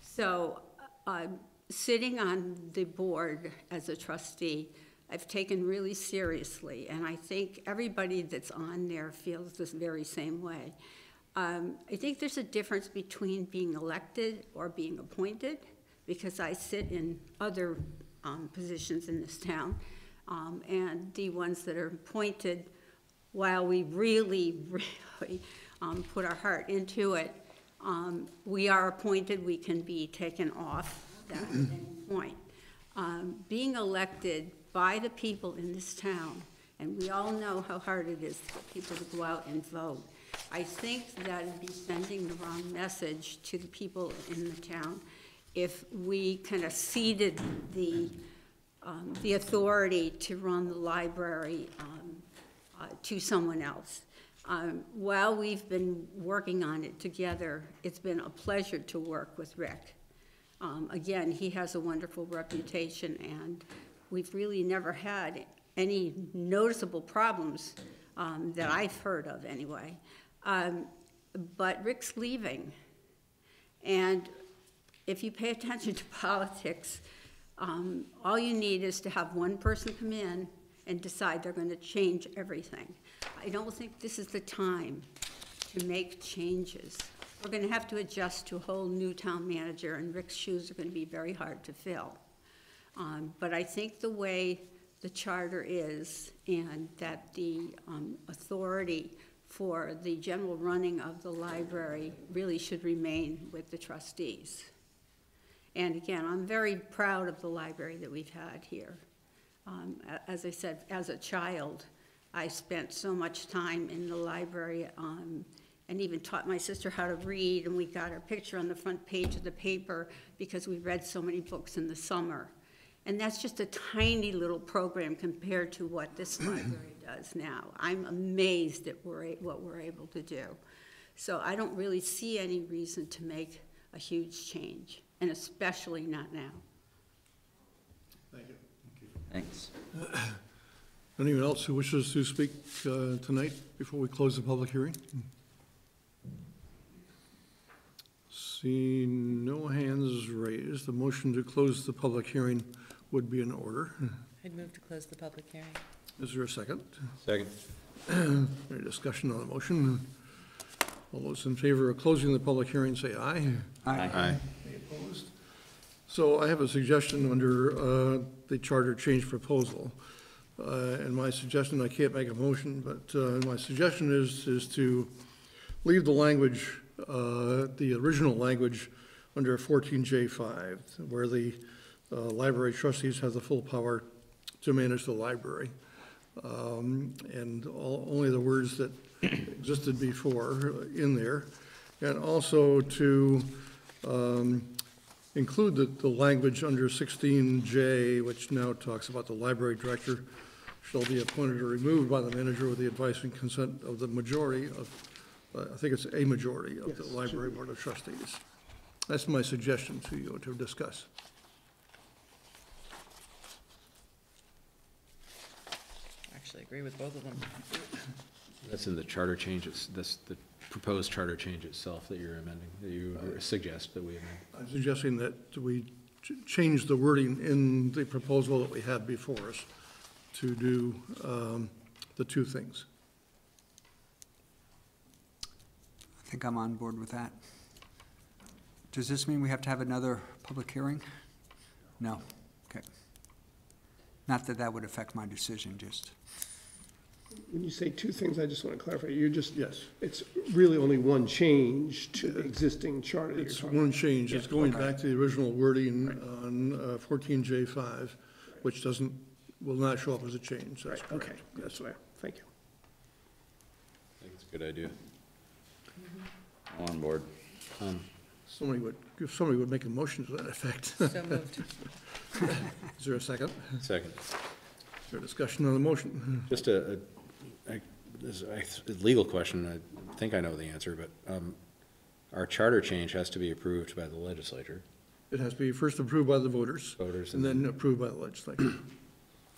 So, uh, sitting on the board as a trustee, I've taken really seriously, and I think everybody that's on there feels this very same way. Um, I think there's a difference between being elected or being appointed, because I sit in other um, positions in this town, um, and the ones that are appointed, while we really, really um, put our heart into it, um, we are appointed, we can be taken off that at any point. Um, being elected by the people in this town, and we all know how hard it is to get people to go out and vote. I think that would be sending the wrong message to the people in the town if we kind of ceded the, um, the authority to run the library, um, uh, to someone else. Um, while we've been working on it together, it's been a pleasure to work with Rick. Um, again, he has a wonderful reputation, and we've really never had any noticeable problems um, that I've heard of, anyway. Um, but Rick's leaving, and if you pay attention to politics, um, all you need is to have one person come in and decide they're going to change everything. I don't think this is the time to make changes. We're going to have to adjust to a whole new town manager, and Rick's shoes are going to be very hard to fill. Um, but I think the way the charter is, and that the um, authority for the general running of the library really should remain with the trustees. And again, I'm very proud of the library that we've had here. Um, As I said, as a child, I spent so much time in the library um, and even taught my sister how to read, and we got her picture on the front page of the paper because we read so many books in the summer. And that's just a tiny little program compared to what this library does now. I'm amazed at we're what we're able to do. So I don't really see any reason to make a huge change, and especially not now. Thank you. Thanks. Anyone else who wishes to speak uh, tonight before we close the public hearing? See no hands raised, the motion to close the public hearing would be in order. I'd move to close the public hearing. Is there a second? Second. Any discussion on the motion? All those in favor of closing the public hearing, say aye. Aye. Any opposed? So I have a suggestion under uh, the charter change proposal. Uh, And my suggestion, I can't make a motion, but uh, my suggestion is, is to leave the language, uh, the original language under 14J5, where the uh, library trustees have the full power to manage the library. Um, And all- only the words that existed before in there. And also to um, include the, the language under 16J, which now talks about the library director shall be appointed or removed by the manager with the advice and consent of the majority of, uh, I think it's a majority of the Yes, library board of trustees. That's my suggestion to you to discuss. Actually, actually agree with both of them. That's in the charter change, it's, that's the proposed charter change itself that you're amending, that you suggest that we amend. I'm suggesting that we ch- change the wording in the proposal that we had before us to do um, the two things. I think I'm on board with that. Does this mean we have to have another public hearing? No, okay. Not that that would affect my decision, just, When you say two things, I just want to clarify, you're just, Yes. it's really only one change to the existing charter you're It's talking one change, it's going okay. back to the original wording on uh, fourteen J five, which doesn't, will not show up as a change. That's Right, correct. okay, that's why, thank you. I think it's a good idea. I'm on board. Um, Somebody would, if somebody would make a motion to that effect. So moved. Is there a second? Second. Is there discussion on the motion? Just a, a, this is a legal question, I think I know the answer, but, um, our charter change has to be approved by the legislature. It has to be first approved by the voters. Voters And then approved by the legislature.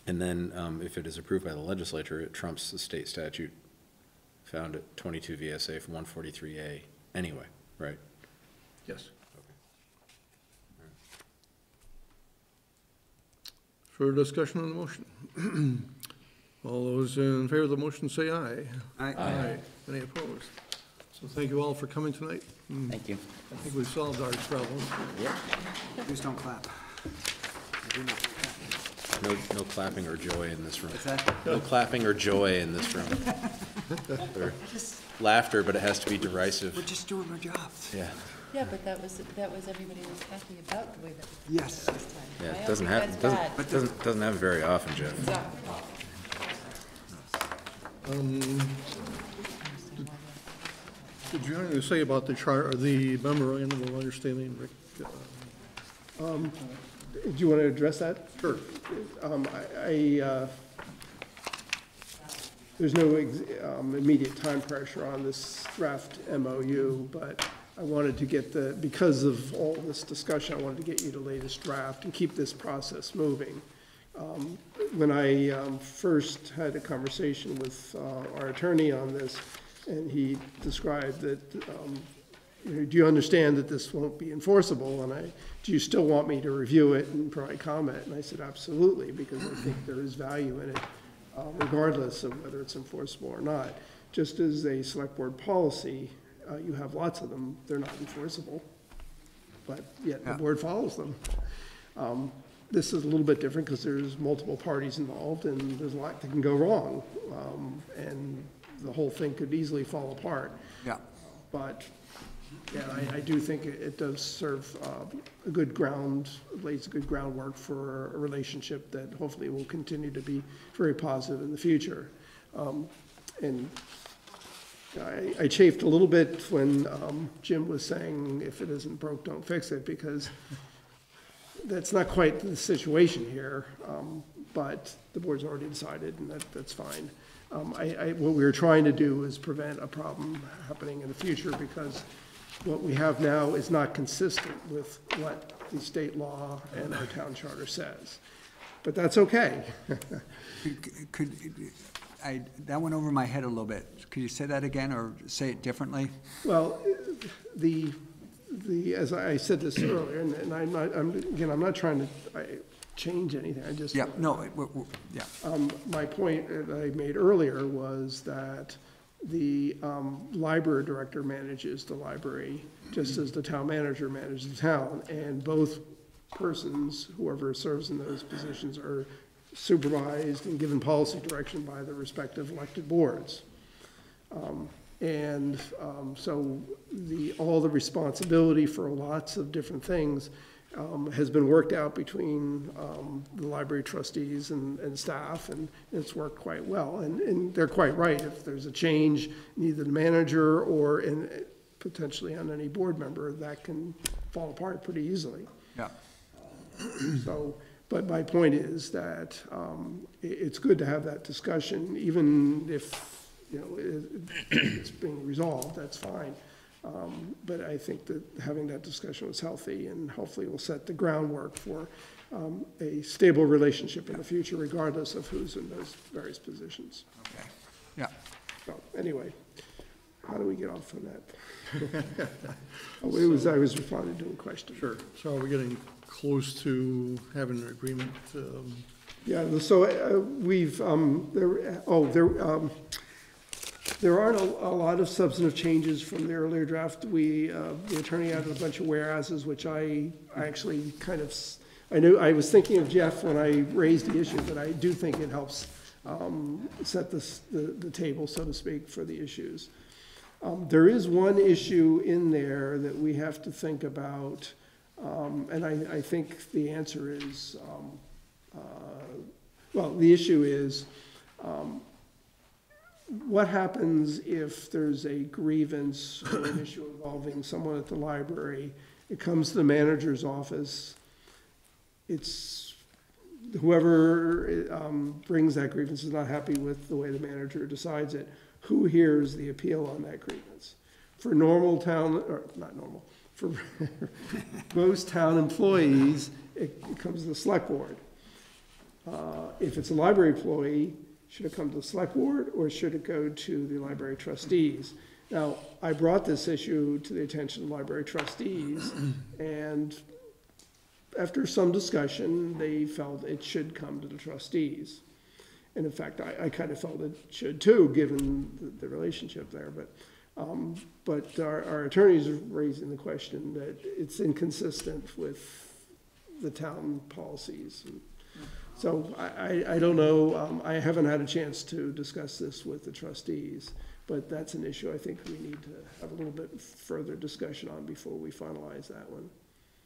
And then, um, if it is approved by the legislature, it trumps the state statute found at twenty-two VSA one forty-three A anyway, right? Yes. Further discussion on the motion? All those in favor of the motion say aye. Aye. Any opposed? So thank you all for coming tonight. Mm, Thank you. I think we've solved our problem. please don't clap. No, no clapping or joy in this room. No clapping or joy in this room. Or Laughter, but it has to be derisive, We're just doing our jobs. yeah. Yeah, but that was, that was, everybody was happy about the way that it Yes. this time. Yeah, I it don't doesn't think happen, that's bad. doesn't, doesn't, doesn't happen very often, Jeff. Exactly. Um, Did you have anything to say about the chart, or the memorandum of understanding, Rick? Uh, Do you want to address that? Sure. Um, I, I, uh, there's no ex- um, immediate time pressure on this draft MOU, but I wanted to get the, because of all this discussion, I wanted to get you the latest draft and keep this process moving. Um, When I um, first had a conversation with uh, our attorney on this, and he described that, um, do you understand that this won't be enforceable? And I, do you still want me to review it and provide comment? And I said, absolutely, because I think there is value in it, uh, regardless of whether it's enforceable or not. Just as a select board policy, uh, you have lots of them, they're not enforceable, but yet the Yeah. board follows them. Um, This is a little bit different because there's multiple parties involved and there's a lot that can go wrong. um, And the whole thing could easily fall apart. Yeah. But, yeah, I, I do think it, it does serve uh, a good ground, lays a good groundwork for a relationship that hopefully will continue to be very positive in the future. Um, And I, I chafed a little bit when um, Jim was saying, if it isn't broke, don't fix it, because that's not quite the situation here, um, but the board's already decided, and that, that's fine. Um, I, I, what we were trying to do is prevent a problem happening in the future, because what we have now is not consistent with what the state law and our town charter says. But that's okay. Could- Could, I, that went over my head a little bit. Could you say that again, or say it differently? Well, the, the, as I said this earlier, and and I'm not, I'm, again, I'm not trying to I, change anything, I just. Yeah, no, it- yeah. Um, my point that I made earlier was that the, um, library director manages the library, just as the town manager manages the town, and both persons, whoever serves in those positions, are supervised and given policy direction by the respective elected boards. Um, And um, so the, all the responsibility for lots of different things um, has been worked out between um, the library trustees and, and staff, and it's worked quite well. And, and they're quite right, if there's a change, in either the manager or in, potentially on any board member, that can fall apart pretty easily. Yeah. So, but my point is that um, it's good to have that discussion, even if, you know, it's being resolved, that's fine. Um, But I think that having that discussion was healthy and hopefully will set the groundwork for um, a stable relationship in the future regardless of who's in those various positions. Okay. Yeah. So, anyway, how do we get off from that? Oh, it was, I was responding to a question. Sure. So we're we getting close to having an agreement? um, Yeah, so uh, we've, um, there, oh, there, um, there aren't a, a lot of substantive changes from the earlier draft. We, uh, the attorney added a bunch of whereases, which I, I actually kind of, I knew, I was thinking of Jeff when I raised the issue, but I do think it helps, um, set the, the table, so to speak, for the issues. Um, there is one issue in there that we have to think about, um, and I, I think the answer is, um, uh, well, the issue is, um, what happens if there's a grievance or an issue involving someone at the library? It comes to the manager's office. It's, whoever um, brings that grievance is not happy with the way the manager decides it. Who hears the appeal on that grievance? For normal town, or not normal, for most town employees, it it comes to the select board. Uh, If it's a library employee, should it come to the select board or should it go to the library trustees? Now, I brought this issue to the attention of library trustees, and after some discussion, they felt it should come to the trustees. And in fact, I, I kind of felt it should too, given the, the relationship there, but, um, but our, our attorneys are raising the question that it's inconsistent with the town policies. So I, I, I don't know, um, I haven't had a chance to discuss this with the trustees, but that's an issue I think we need to have a little bit further discussion on before we finalize that one.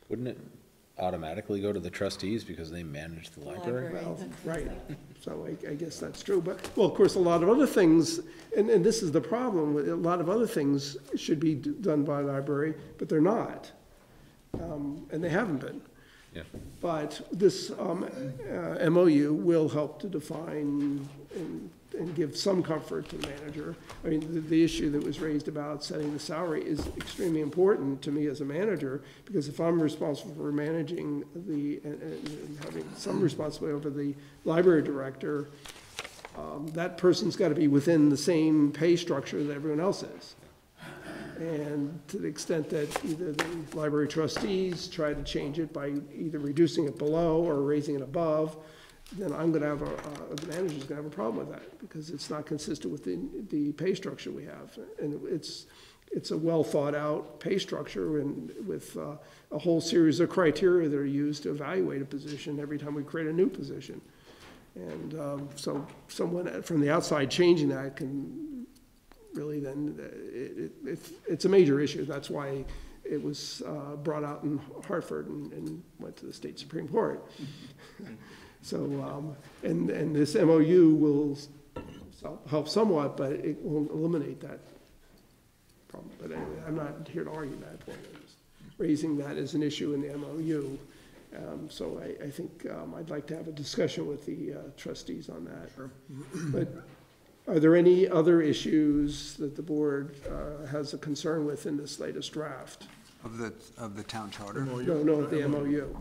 Wouldn't it automatically go to the trustees because they manage the library? Well, right, so I, I guess that's true, but, well, of course, a lot of other things, and, and this is the problem, with a lot of other things should be d- done by library, but they're not. Um, and they haven't been. Yeah. But this, um, uh, MOU will help to define and, and give some comfort to the manager. I mean, the, the issue that was raised about setting the salary is extremely important to me as a manager, because if I'm responsible for managing the, and, and having some responsibility over the library director, um, that person's gotta be within the same pay structure that everyone else is. And to the extent that either the library trustees try to change it by either reducing it below or raising it above, then I'm gonna have a, uh, the manager's gonna have a problem with that, because it's not consistent with the, the pay structure we have. And it's, it's a well-thought-out pay structure and with, uh, a whole series of criteria that are used to evaluate a position every time we create a new position. And, um, so someone from the outside changing that can really then, uh, it, it, it's- a major issue. That's why it was uh, brought out in Hartford and, and went to the state Supreme Court. So, um, and, and this MOU will help somewhat, but it won't eliminate that problem. But anyway, I'm not here to argue that point. I'm just raising that as an issue in the MOU. Um, So I, I think um, I'd like to have a discussion with the uh, trustees on that. But are there any other issues that the board uh, has a concern with in this latest draft? Of the, of the town charter. No, no, the MOU.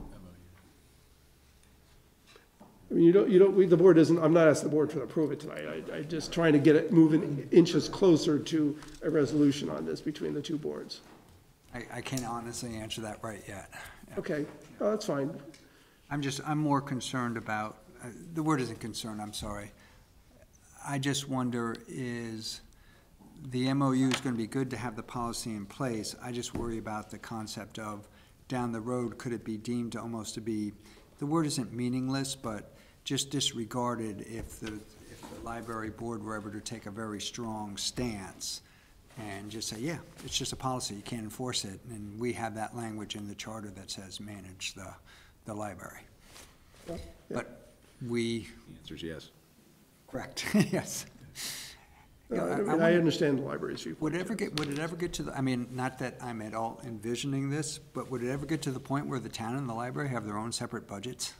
I mean, you don't, you don't, we, the board doesn't, I'm not asking the board to approve it tonight. I, I just trying to get it moving inches closer to a resolution on this between the two boards. I, I can't honestly answer that right yet. Yeah. Okay, oh, that's fine. I'm just, I'm more concerned about, uh, the word isn't concerned, I'm sorry. I just wonder is, the MOU is gonna be good to have the policy in place. I just worry about the concept of, down the road, could it be deemed to almost to be, the word isn't meaningless, but just disregarded if the, if the library board were ever to take a very strong stance and just say, yeah, it's just a policy, you can't enforce it, and we have that language in the charter that says manage the, the library. Yeah. But we, The answer is yes. correct, yes. Yeah, I- I I mean, I understand the library's viewpoint. Would it ever get, would it ever get to the, I mean, not that I'm at all envisioning this, but would it ever get to the point where the town and the library have their own separate budgets?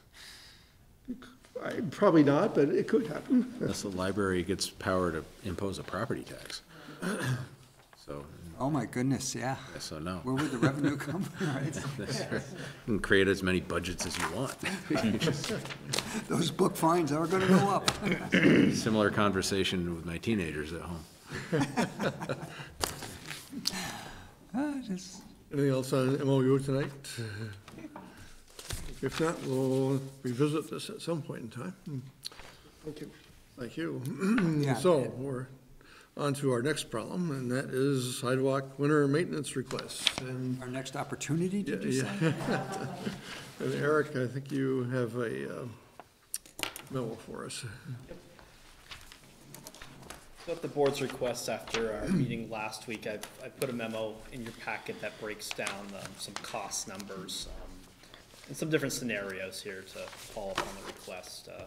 I- Probably not, but it could happen. Unless the library gets power to impose a property tax. So, Oh, my goodness, yeah. so no. Where would the revenue come from, right? You can create as many budgets as you want. Those book fines are gonna go up. Similar conversation with my teenagers at home. Ah, just- Anything else on MOU tonight? If not, we'll revisit this at some point in time. Thank you. Thank you. Yeah. So, we're on to our next problem, and that is sidewalk winter maintenance requests. And Our next opportunity, did you Yeah, say? and Eric, I think you have a uh, memo for us. So at the board's request after our meeting last week, I, I put a memo in your packet that breaks down um, some cost numbers um, and some different scenarios here to follow up on the request. Uh,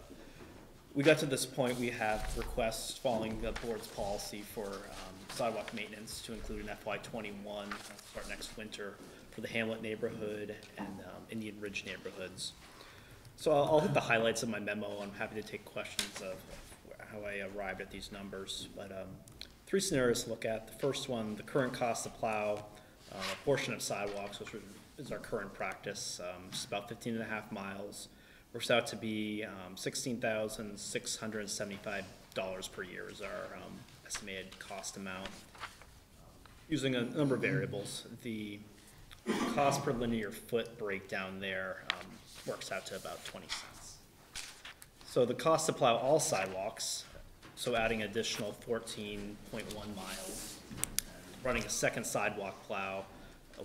We got to this point, we have requests following the board's policy for um, sidewalk maintenance to include an FY twenty-one, uh, start next winter, for the Hamlet neighborhood and um, Indian Ridge neighborhoods. So I'll, I'll hit the highlights of my memo. I'm happy to take questions of how I arrived at these numbers. But um, three scenarios to look at. The first one, the current cost to plow uh, a portion of sidewalks, which is our current practice, um, it's about 15 and a half miles. Works out to be um, $16,675 per year is our um, estimated cost amount. Using a number of variables, the cost per linear foot breakdown there um, works out to about 20 cents. So the cost to plow all sidewalks, so adding additional fourteen point one miles, running a second sidewalk plow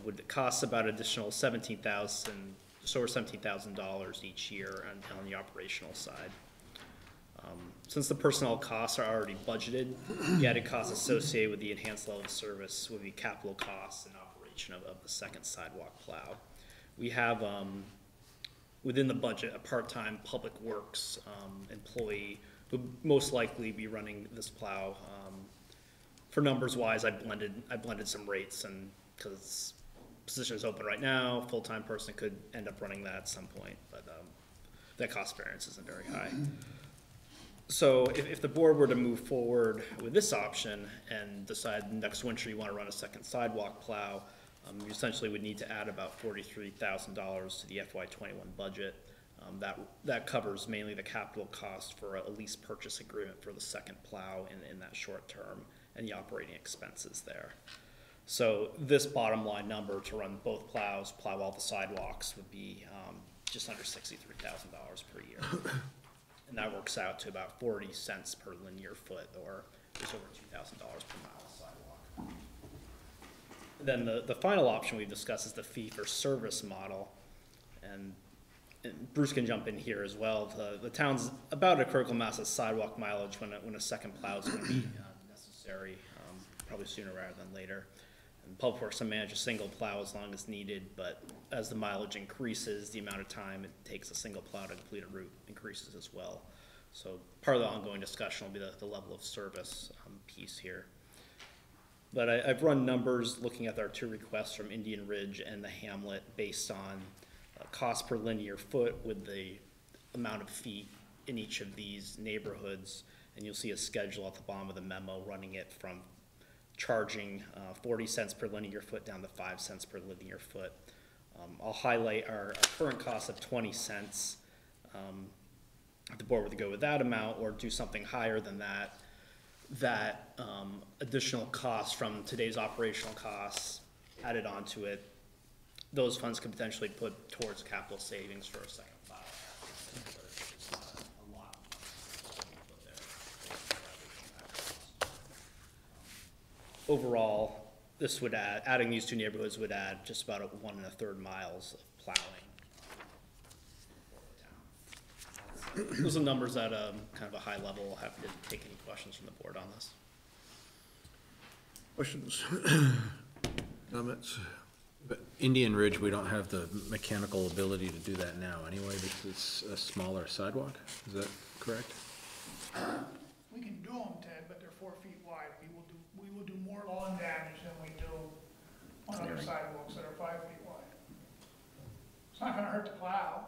would cost about additional seventeen thousand, just over seventeen thousand dollars each year on, on the operational side. Um, Since the personnel costs are already budgeted, the added costs associated with the enhanced level of service would be capital costs and operation of, of the second sidewalk plow. We have, um, within the budget, a part-time public works, um, employee who most likely be running this plow. Um, For numbers wise, I blended, I blended some rates and, cause position is open right now, full-time person could end up running that at some point, but, um, that cost variance isn't very high. So if, if the board were to move forward with this option and decide next winter you wanna run a second sidewalk plow, um, you essentially would need to add about forty-three thousand dollars to the FY twenty-one budget. Um, that, that covers mainly the capital cost for a lease purchase agreement for the second plow in, in that short term and the operating expenses there. So this bottom line number to run both plows, plow all the sidewalks would be, um, just under sixty-three thousand dollars per year. And that works out to about forty cents per linear foot, or just over two thousand dollars per mile of sidewalk. Then the, the final option we've discussed is the fee-for-service model. And, and Bruce can jump in here as well. The, the town's about a critical mass of sidewalk mileage when a, when a second plow is gonna be uh, necessary, um, probably sooner rather than later. Public Works can manage a single plow as long as needed, but as the mileage increases, the amount of time it takes a single plow to complete a route increases as well. So part of the ongoing discussion will be the, the level of service, um, piece here. But I, I've run numbers looking at our two requests from Indian Ridge and the Hamlet based on uh, cost per linear foot with the amount of feet in each of these neighborhoods. And you'll see a schedule at the bottom of the memo running it from charging uh, forty cents per linear foot down to five cents per linear foot. Um, I'll highlight our, our current cost of twenty cents. Um, if the board were to go with that amount or do something higher than that, that um, additional cost from today's operational costs added onto it, those funds could potentially put towards capital savings for a second plow. It's not a lot of money to put there. Overall, this would add, adding these two neighborhoods would add just about a one and a third miles of plowing. Those are numbers at um kind of a high level. Happy to take any questions from the board on this. Questions? Comments? But Indian Ridge, we don't have the mechanical ability to do that now anyway, because it's a smaller sidewalk, is that correct? We can do them, Ted, but they're four feet wide. We will do, we will do more lawn damage than we do on other sidewalks that are five feet wide. It's not gonna hurt the plow.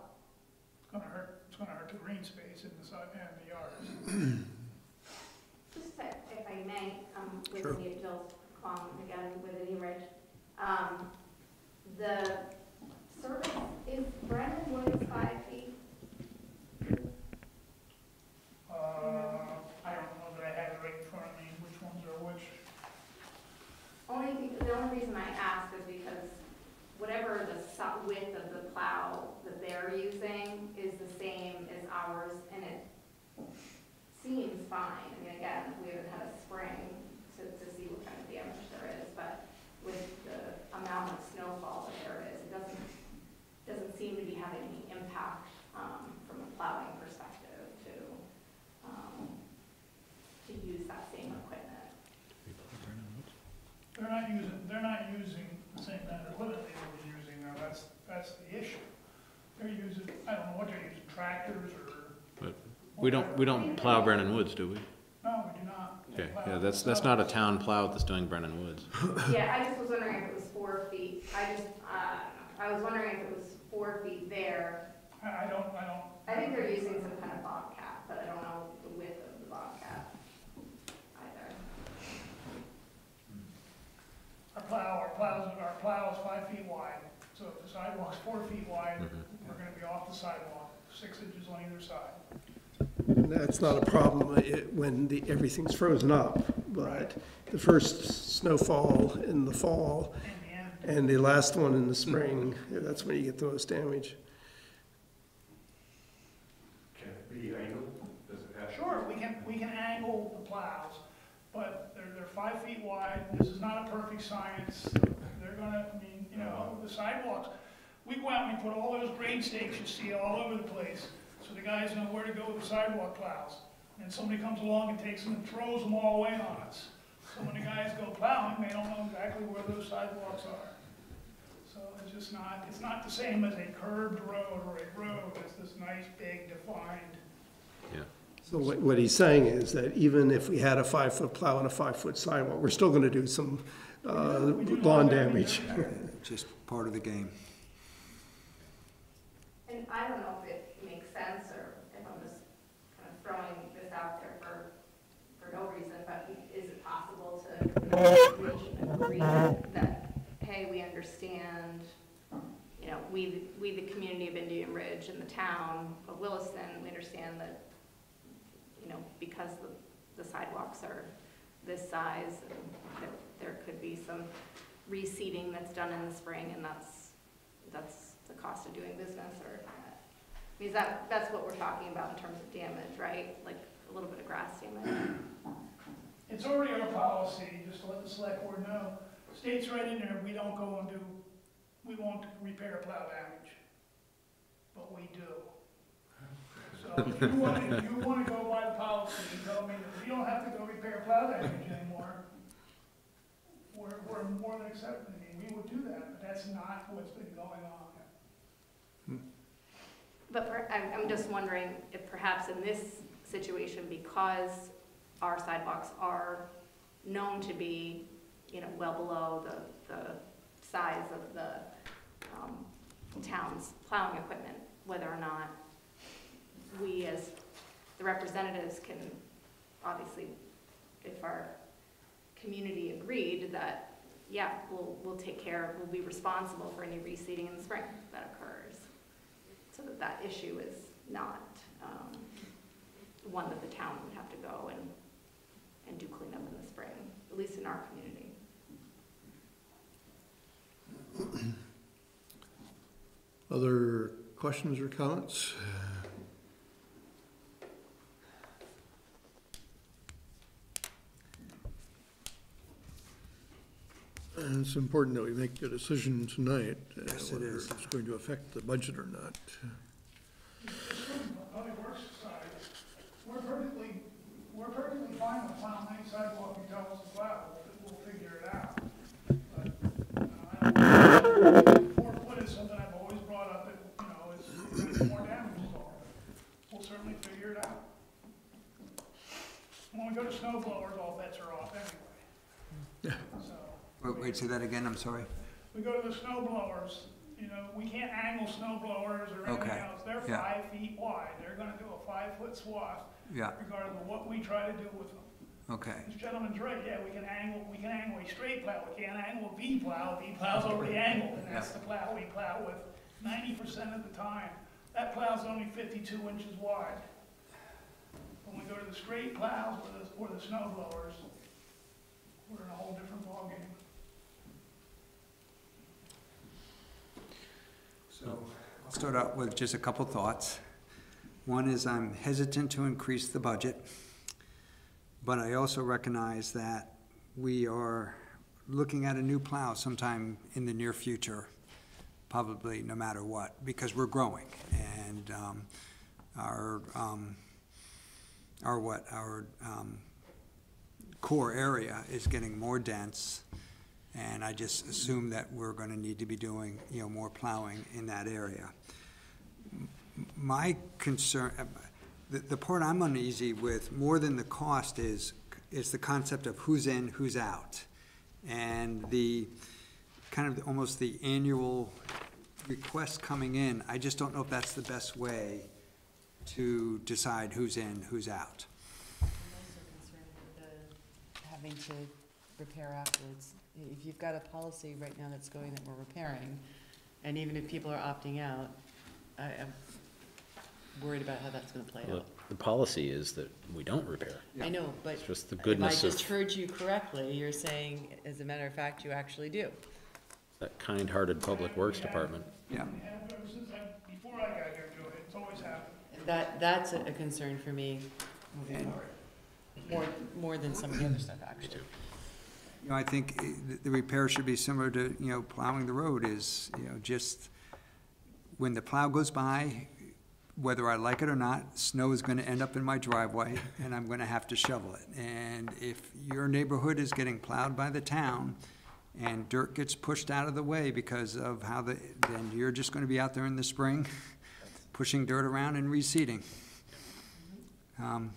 It's gonna hurt, it's gonna hurt the green space in the side, and the yards. Just if if I may, um, with Sure. me, Jill Kwong again. Um, the service, is Brennan Woods five feet? Uh, I don't know that I have it right in front of me, which ones are which. Only, the only reason I ask is because whatever the width of the plow that they're using is the same as ours, and it seems fine. I mean, again, we haven't had a spring to, to see what kind of damage there is, but with the amount of snowfall that there is, it doesn't, doesn't seem to be having any impact, um, from a plowing perspective to, um, to use that same. They're not using, they're not using the same kind of equipment they were using now, that's, that's the issue. They're using, I don't know what they're using, tractors or, But we don't, we don't plow Brennan Woods, do we? no, we do not. Okay, yeah, that's, that's not a town plow that's doing Brennan Woods. Yeah, I just was wondering if it was four feet, I just, uh, I was wondering if it was four feet there. I, I don't, I don't. I think they're using some kind of bobcat, but I don't know the width of the bobcat either. Our plow, our plows, our plow is five feet wide, so if the sidewalk's four feet wide, we're gonna be off the sidewalk, six inches on either side. And That's not a problem uh, it- when the, everything's frozen up, but the first snowfall in the fall and the last one in the spring, that's when you get the most damage. can it Sure, we can, we can angle the plows, but they're, they're five feet wide, this is not a perfect science. They're gonna, I mean, you know, the sidewalks, we go out and we put all those grade stakes you see all over the place, so the guys know where to go with the sidewalk plows. And somebody comes along and takes them and throws them all away on us. So when the guys go plowing, they don't know exactly where those sidewalks are. So it's just not, it's not the same as a curved road or a road, it's this nice, big, defined So what, what he's saying is that even if we had a five-foot plow and a five-foot sidewalk, we're still gonna do some, uh, lawn damage. Just part of the game. And I don't know if it makes sense or if I'm just kind of throwing this out there for, for no reason, but is it possible to reach an agreement that, hey, we understand, you know, we, we, the community of Indian Ridge and the town of Williston, we understand that, you know, because the, the sidewalks are this size, there, there could be some reseeding that's done in the spring and that's, that's the cost of doing business or, uh, I mean, that, that's what we're talking about in terms of damage, right? Like a little bit of grass damage. It's already our policy, just to let the select board know, states right in there, we don't go and do, we won't repair plow damage. But we do. So if you want, to go by the policy, and tell me that we don't have to go repair plow damage anymore, we're, we're more than accepting, I we would do that, but that's not what's been going on. But per- I'm, I'm just wondering if perhaps in this situation, because our sidewalks are known to be, you know, well below the, the size of the, um, town's plowing equipment, whether or not we as the representatives can, obviously, if our community agreed that, yeah, we'll, we'll take care, of, we'll be responsible for any reseeding in the spring that occurs so that that issue is not um, one that the town would have to go and, and do cleanup in the spring, at least in our community. Other questions or comments? And it's important that we make a decision tonight. uh, Yes, it whether is. it's going to affect the budget or not. Public Works side, we're perfectly, we're perfectly fine with plowing any sidewalk you tell us to plow, we'll, we'll figure it out. But, uh, I don't, four foot is something I've always brought up, that, you know, it's, it's more damage is all. We'll certainly figure it out. When we go to snow blowers, all bets are off anyway. So, Wait, wait, say that again, I'm sorry. we go to the snow blowers, you know, we can't angle snow blowers or anything Okay, else. They're yeah. five feet wide. They're gonna do a five-foot swath Yeah. regardless of what we try to do with them. Okay, This gentleman's right, yeah, we can angle, we can angle a straight plow, we can't angle a V plow, V plow's already angled, and that's the plow we plow with ninety percent of the time. That plow's only fifty-two inches wide. When we go to the straight plows or the, or the snow blowers, we're in a whole different ballgame. So I'll start out with just a couple thoughts. One is I'm hesitant to increase the budget, but I also recognize that we are looking at a new plow sometime in the near future, probably no matter what, because we're growing. And um, our, um, our what, our um, core area is getting more dense, and I just assume that we're gonna need to be doing, you know, more plowing in that area. My concern, uh, the, the part I'm uneasy with, more than the cost, is, is the concept of who's in, who's out. And the, kind of almost the annual request coming in, I just don't know if that's the best way to decide who's in, who's out. I'm also concerned with the having to repair afterwards. If you've got a policy right now that's going that we're repairing, and even if people are opting out, I am worried about how that's gonna play Well, out. The policy is that we don't repair. I know, but It's just the if goodness I of just heard you correctly, you're saying, as a matter of fact, you actually do. that kind-hearted Public Works Department. Yeah. We have uh, ever since I, before I got here, Joe, it's always happened. That, that's a a concern for me moving And- forward. More, more than some of the other stuff, actually. You know, I think the- repair should be similar to, you know, plowing the road is, you know, just, when the plow goes by, whether I like it or not, snow is gonna end up in my driveway, and I'm gonna have to shovel it. And if your neighborhood is getting plowed by the town, and dirt gets pushed out of the way because of how the, then you're just gonna be out there in the spring, pushing dirt around and reseeding. Um,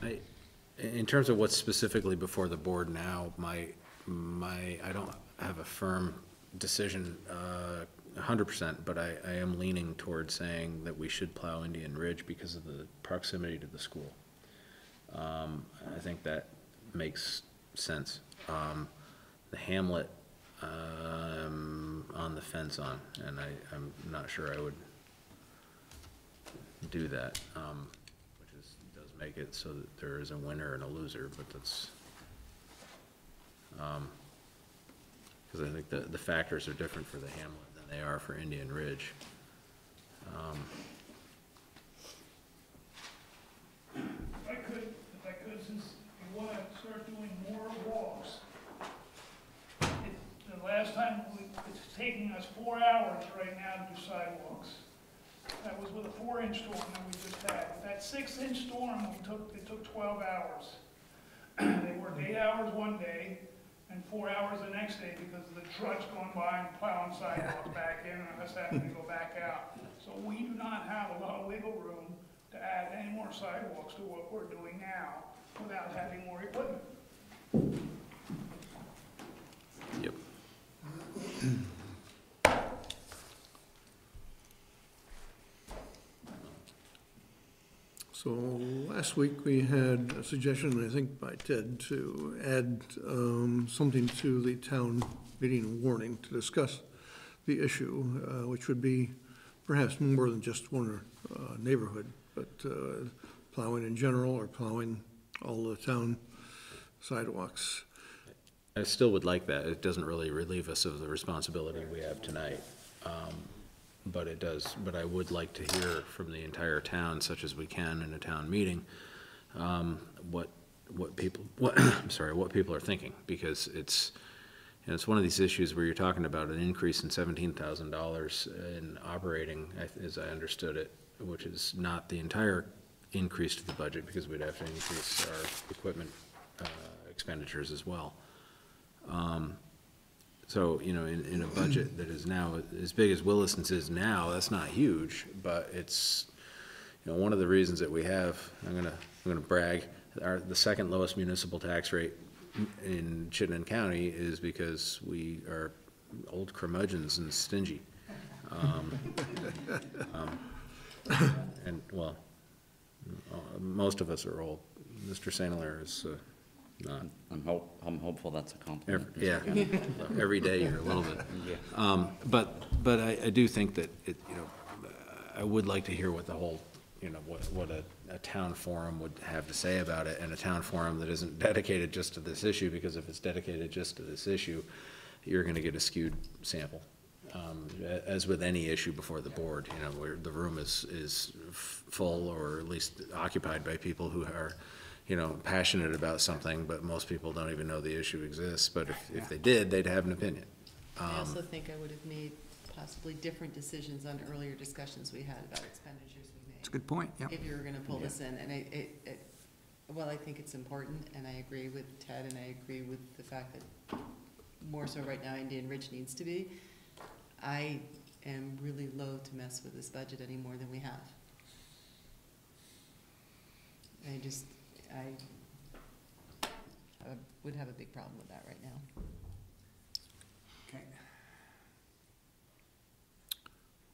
I, in terms of what's specifically before the board now, my, my, I don't have a firm decision, uh, hundred percent, but I, I am leaning towards saying that we should plow Indian Ridge because of the proximity to the school. Um, I think that makes sense. Um, the Hamlet, um, on the fence on, and I, I'm not sure I would do that, um, make it so that there is a winner and a loser, but that's, um, because I think the, the factors are different for the Hamlet than they are for Indian Ridge. Um, If I could, if I could, since we wanna start doing more walks. it- The last time, we- it's taking us four hours right now to do sidewalks. That was with a four-inch storm that we just had. With that six-inch storm, we took, it took twelve hours. They worked eight hours one day and four hours the next day because of the trucks going by and plowing sidewalks back in and us having to go back out. So we do not have a lot of wiggle room to add any more sidewalks to what we're doing now without having more equipment. Yep. So last week, we had a suggestion, I think by Ted, to add um, something to the town meeting warning to discuss the issue, uh, which would be perhaps more than just one uh, neighborhood, but uh, plowing in general or plowing all the town sidewalks. I still would like that. It doesn't really relieve us of the responsibility we have tonight. Um, But it does, but I would like to hear from the entire town, such as we can in a town meeting, um, what, what people, what, I'm sorry, what people are thinking, because it's, you know, it's one of these issues where you're talking about an increase in seventeen thousand dollars in operating, as I understood it, which is not the entire increase to the budget, because we'd have to increase our equipment uh, expenditures as well. Um, So, you know, in, in a budget that is now as big as Williston's is now, that's not huge, but it's, you know, one of the reasons that we have, I'm gonna, I'm gonna brag, our, the second lowest municipal tax rate in Chittenden County is because we are old curmudgeons and stingy. Um, um, And, well, uh, most of us are old, Mr. Hilaire is, uh, not. I'm hope, I'm hopeful that's a compliment. Yeah, every day you're a little bit. Um, But, but I, I do think that it, you know, I would like to hear what the whole, you know, what, what a, a town forum would have to say about it, and a town forum that isn't dedicated just to this issue, because if it's dedicated just to this issue, you're gonna get a skewed sample. Um, a- As with any issue before the board, you know, where the room is, is f- full, or at least occupied by people who are, you know, passionate about something, but most people don't even know the issue exists, but if, if they did, they'd have an opinion. I Um, also think I would have made possibly different decisions on earlier discussions we had about expenditures we made. It's a good point, yeah. If you were gonna pull this in, and I, it, it, well, I think it's important, and I agree with Ted, and I agree with the fact that more so right now Indian Ridge needs to be. I am really loath to mess with this budget any more than we have. I just, I, I would have a big problem with that right now. Okay.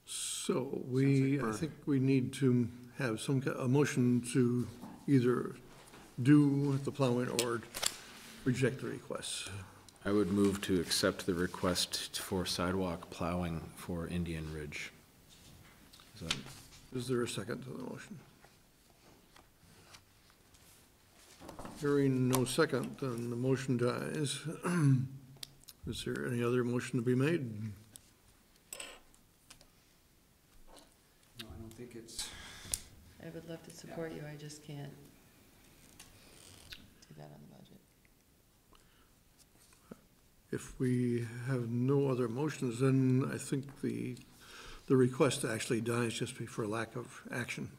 So we, I we're- think we need to have some, ki- a motion to either do the plowing or reject the request. I would move to accept the request for sidewalk plowing for Indian Ridge. Is that- Is there a second to the motion? Hearing no second, then the motion dies. Is there any other motion to be made? No, I don't think it's, I would love to support you, I just can't do that on the budget. If we have no other motions, then I think the, the request actually dies just be- for lack of action.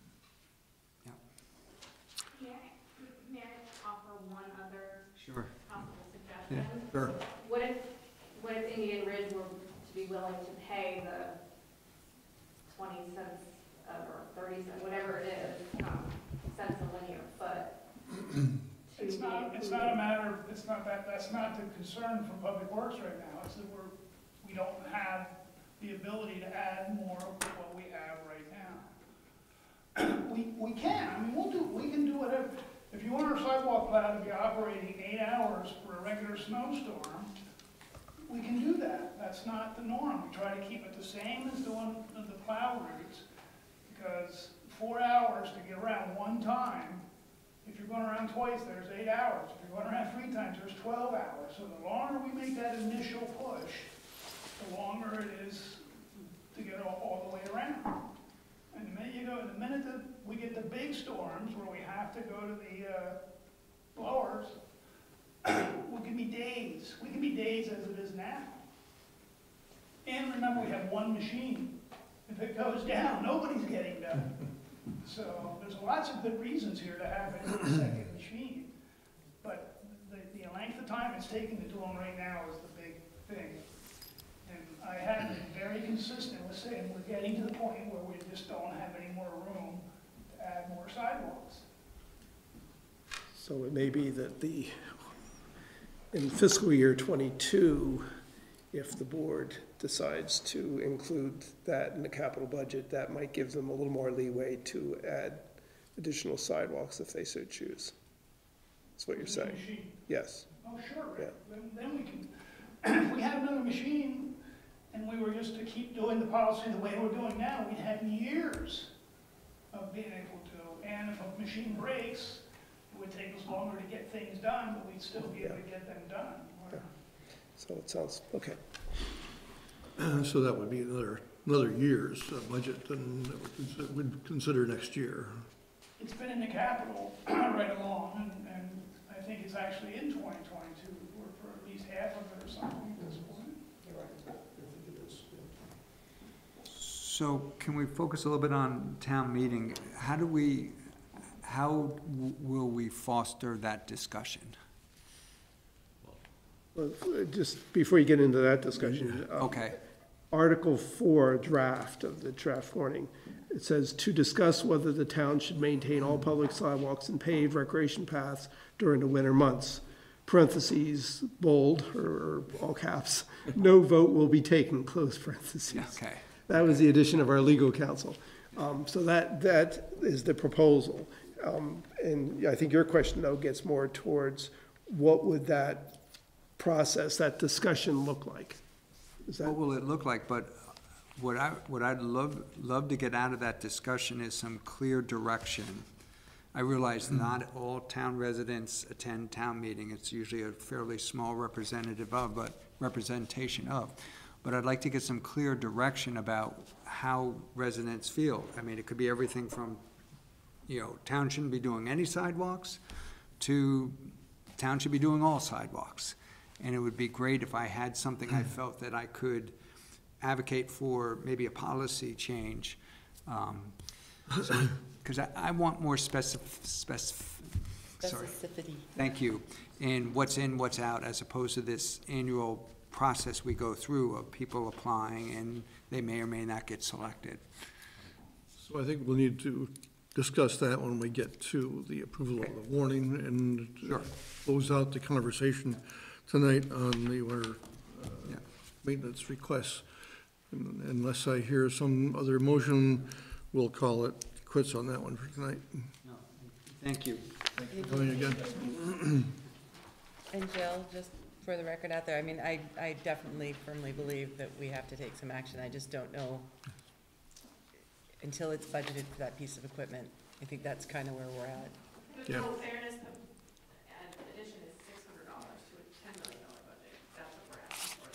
May I, may I offer one other sure. possible suggestion? Sure. What if, what if Indian Ridge were to be willing to pay the twenty cents uh, or thirty cents, whatever it is, um, cents a linear foot? to It's be not, it's not a matter, of it's not that, that's not the concern for Public Works right now, it's that we're, we don't have the ability to add more to what we have right now. We, we can, I mean, we'll do, we can do whatever, if you want our sidewalk plow to be operating eight hours for a regular snowstorm, we can do that, that's not the norm, we try to keep it the same as the one the the plow routes, because four hours to get around one time if you're going around twice, there's eight hours. If you're going around three times, there's twelve hours. So the longer we make that initial push, the longer it is to get all, all the way around. Minute you go, the minute that we get the big storms where we have to go to the, uh, blowers, we can be days. We can be days as it is now. And remember, we have one machine. If it goes down, nobody's getting done. So there's lots of good reasons here to have a second machine. But the, the length of time it's taking to do them right now is the big thing. And I have been very consistent with saying we're getting to the point where we just don't have any more room to add more sidewalks. So it may be that the, in fiscal year twenty-two, if the board decides to include that in the capital budget, that might give them a little more leeway to add additional sidewalks if they so choose. That's what you're saying? machine. Yes. Oh, sure, Yeah. then, then we can, if we have another machine and we were just to keep doing the policy the way we're doing now, we'd have years of being able to, and if a machine breaks, it would take us longer to get things done, but we'd still be able to get them done. So it sounds, okay. So that would be another, another year's uh, budget, and that would consider- would consider next year. It's been in the capital right along, and, and I think it's actually in twenty twenty-two, or for at least half of it or something at this point. So can we focus a little bit on town meeting? How do we, how w- will we foster that discussion? Well, uh, Just before you get into that discussion. um, Okay. Article four draft of the draft warning, it says to discuss whether the town should maintain all public sidewalks and paved recreation paths during the winter months. Parentheses, bold, or or all caps, no vote will be taken, close parentheses. Okay. That was the addition of our legal counsel. Um, so that, that is the proposal. Um, And I think your question, though, gets more towards what would that process, that discussion look like? Is that, What will it look like? But what I, what I'd love, love to get out of that discussion is some clear direction. I realize not all town residents attend town meeting. It's usually a fairly small representative of, but representation of. But I'd like to get some clear direction about how residents feel. I mean, it could be everything from, you know, town shouldn't be doing any sidewalks, to town should be doing all sidewalks. And it would be great if I had something I mm. felt that I could advocate for, maybe a policy change. Um, because I, I want more specif, specif, sorry. Specificity. Thank you. And what's in, what's out, as opposed to this annual process we go through of people applying and they may or may not get selected. So I think we'll need to discuss that when we get to the approval of the warning and Sure. close out the conversation tonight on the water uh, Yeah. maintenance requests. And Unless I hear some other motion, we'll call it quits on that one for tonight. Thank you. Going again. And Jill, just for the record out there, I mean, I, I definitely firmly believe that we have to take some action. I just don't know until it's budgeted for that piece of equipment. I think that's kind of where we're at. Yeah. In fairness, the addition is six hundred dollars to a ten million dollar budget. That's what we're asking for.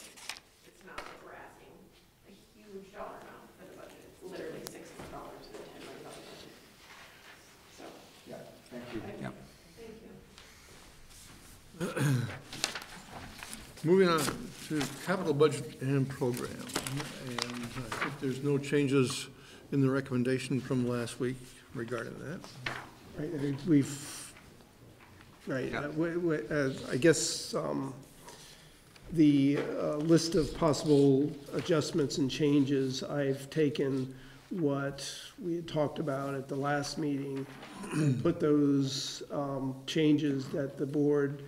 It's not like we're asking a huge dollar amount for the budget. It's literally six hundred dollars to a ten million dollar budget. So, Yeah, Thank you. Yep. thank you. Moving on to capital budget and program. And I think there's no changes in the recommendation from last week regarding that. right, I think we've, right, uh, we- we- uh, I guess um, the uh, list of possible adjustments and changes, I've taken what we had talked about at the last meeting, and put those um, changes that the board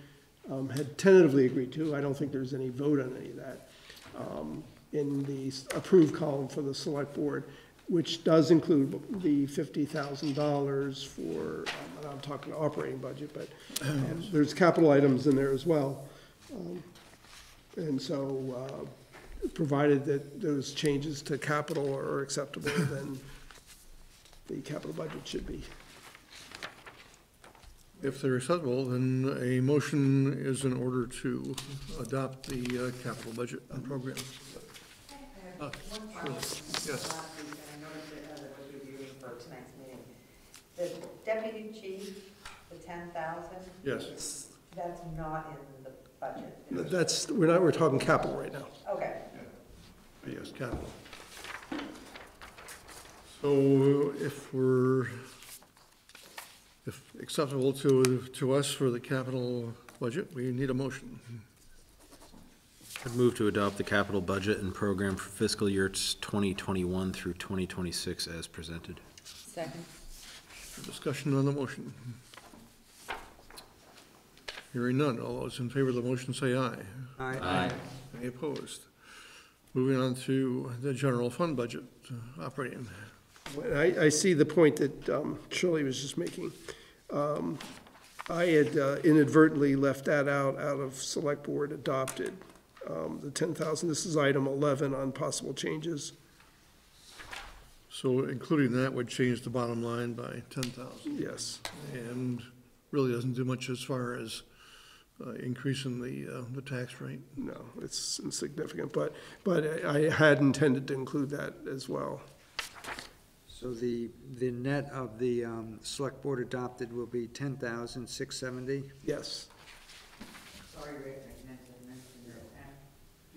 um, had tentatively agreed to, I don't think there's any vote on any of that, um, in the approved column for the select board, which does include the fifty thousand dollars for, um, and I'm talking operating budget, but um, there's capital items in there as well. Um, And so, uh, provided that those changes to capital are acceptable, then the capital budget should be. If they're acceptable, then a motion is in order to adopt the uh, capital budget and program. Uh. Yes. Last week, and I noticed it as I was reviewing for tonight's meeting. The deputy chief, the ten thousand? Yes. That's not in the budget. That's, we're not, we're talking capital right now. Okay. Yes, capital. So if we're, if acceptable to, to us for the capital budget, we need a motion. I'd move to adopt the capital budget and program for fiscal year twenty twenty-one through twenty twenty-six as presented. Second. Discussion on the motion. Hearing none, all those in favor of the motion say aye. Aye. Any opposed? Moving on to the general fund budget, uh, operating. I, I see the point that um, Shirley was just making. Um, I had uh, inadvertently left that out, out of select board adopted, um, the ten thousand. This is item eleven on possible changes. So including that would change the bottom line by ten thousand. Yes. And really doesn't do much as far as uh, increasing the, uh, the tax rate. No, it's insignificant, but, but I had intended to include that as well. So the, the net of the, um, select board adopted will be ten thousand, six seventy? Yes. Sorry, Rick, I meant to mention it. And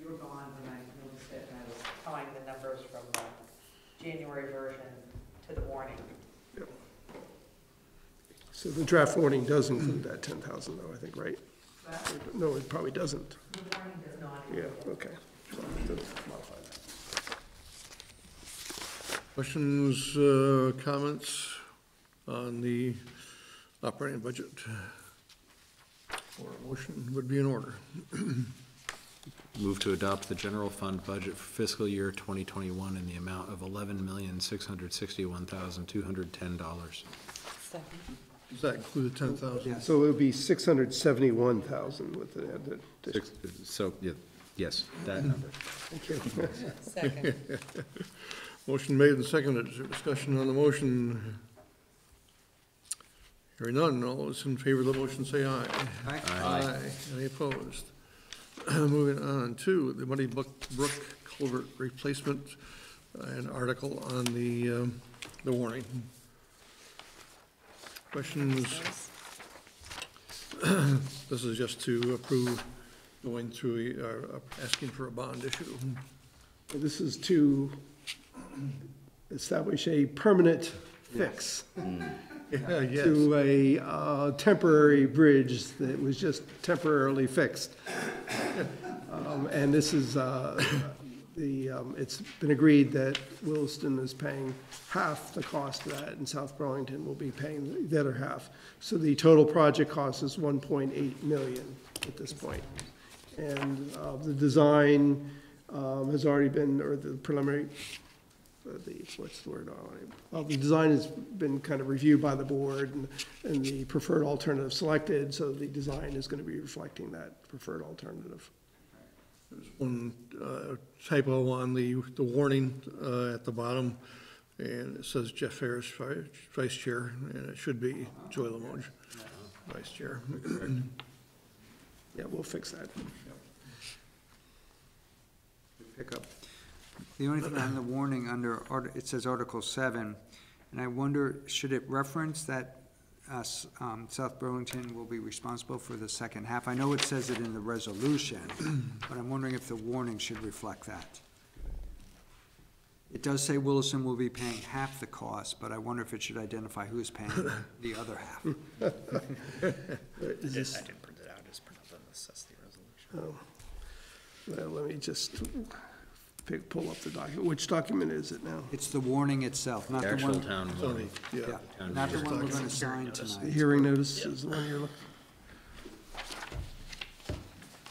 You were gone when I noticed it, and I was telling the numbers from the January version to the warning. So the draft warning does include that ten thousand though, I think, right? No, it probably doesn't. The warning does not. Yeah, okay. So I have to modify that. Questions, uh, comments on the operating budget? Or a motion would be in order. Move to adopt the general fund budget for fiscal year twenty twenty-one in the amount of eleven million, six hundred sixty-one thousand, two hundred ten dollars. Second. Does that include the ten thousand? Yes. So it would be six hundred seventy-one thousand with the, the, Six- So, yeah, yes, that number. thank you. Second. Motion made and seconded. Is there discussion on the motion? Hearing none. All those in favor of the motion say aye. Aye. Aye. Any opposed? Moving on to the Muddy Brook Brook Culvert Replacement, uh, an article on the, um, the warning. Questions? This is just to approve going through, uh, asking for a bond issue. This is to establish a permanent fix Yeah, yes. to a uh, temporary bridge that was just temporarily fixed. Um, And this is, uh, the, um, it's been agreed that Williston is paying half the cost of that, and South Burlington will be paying the other half. So the total project cost is 1.8 million at this point. And uh, the design um, has already been, or the preliminary, the, what's the word on it? Well, the design has been kind of reviewed by the board and, and the preferred alternative selected, so the design is gonna be reflecting that preferred alternative. There's one uh, typo on the, the warning uh, at the bottom, and it says Jeff Fehrs, Vice Chair, and it should be Joy Limoge, Vice Chair. Yeah, we'll fix that. Pick up. The only thing on the warning under, art- it says Article seven, and I wonder, should it reference that us, um, South Burlington will be responsible for the second half? I know it says it in the resolution, but I'm wondering if the warning should reflect that. It does say Williston will be paying half the cost, but I wonder if it should identify who's paying the other half. I did- I didn't print it out, I just printed out the necessity resolution. Oh. Well, let me just pick, pull up the document. Which document is it now? It's the warning itself, not The the actual one, town warning. the- yeah, Yeah, Town not the meeting. one we're gonna sign The tonight. hearing notice is the one you're looking?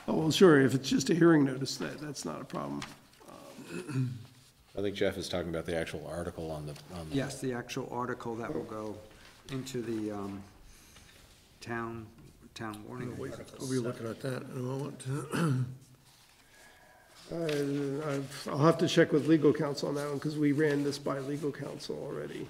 Oh, well, sure, if it's just a hearing notice, that, that's not a problem. I think Jeff is talking about the actual article on the, on the. Yes, the actual article that will go into the, um, town, town warning. We'll be looking at that in a moment. I- I've- I'll have to check with legal counsel on that one, because we ran this by legal counsel already.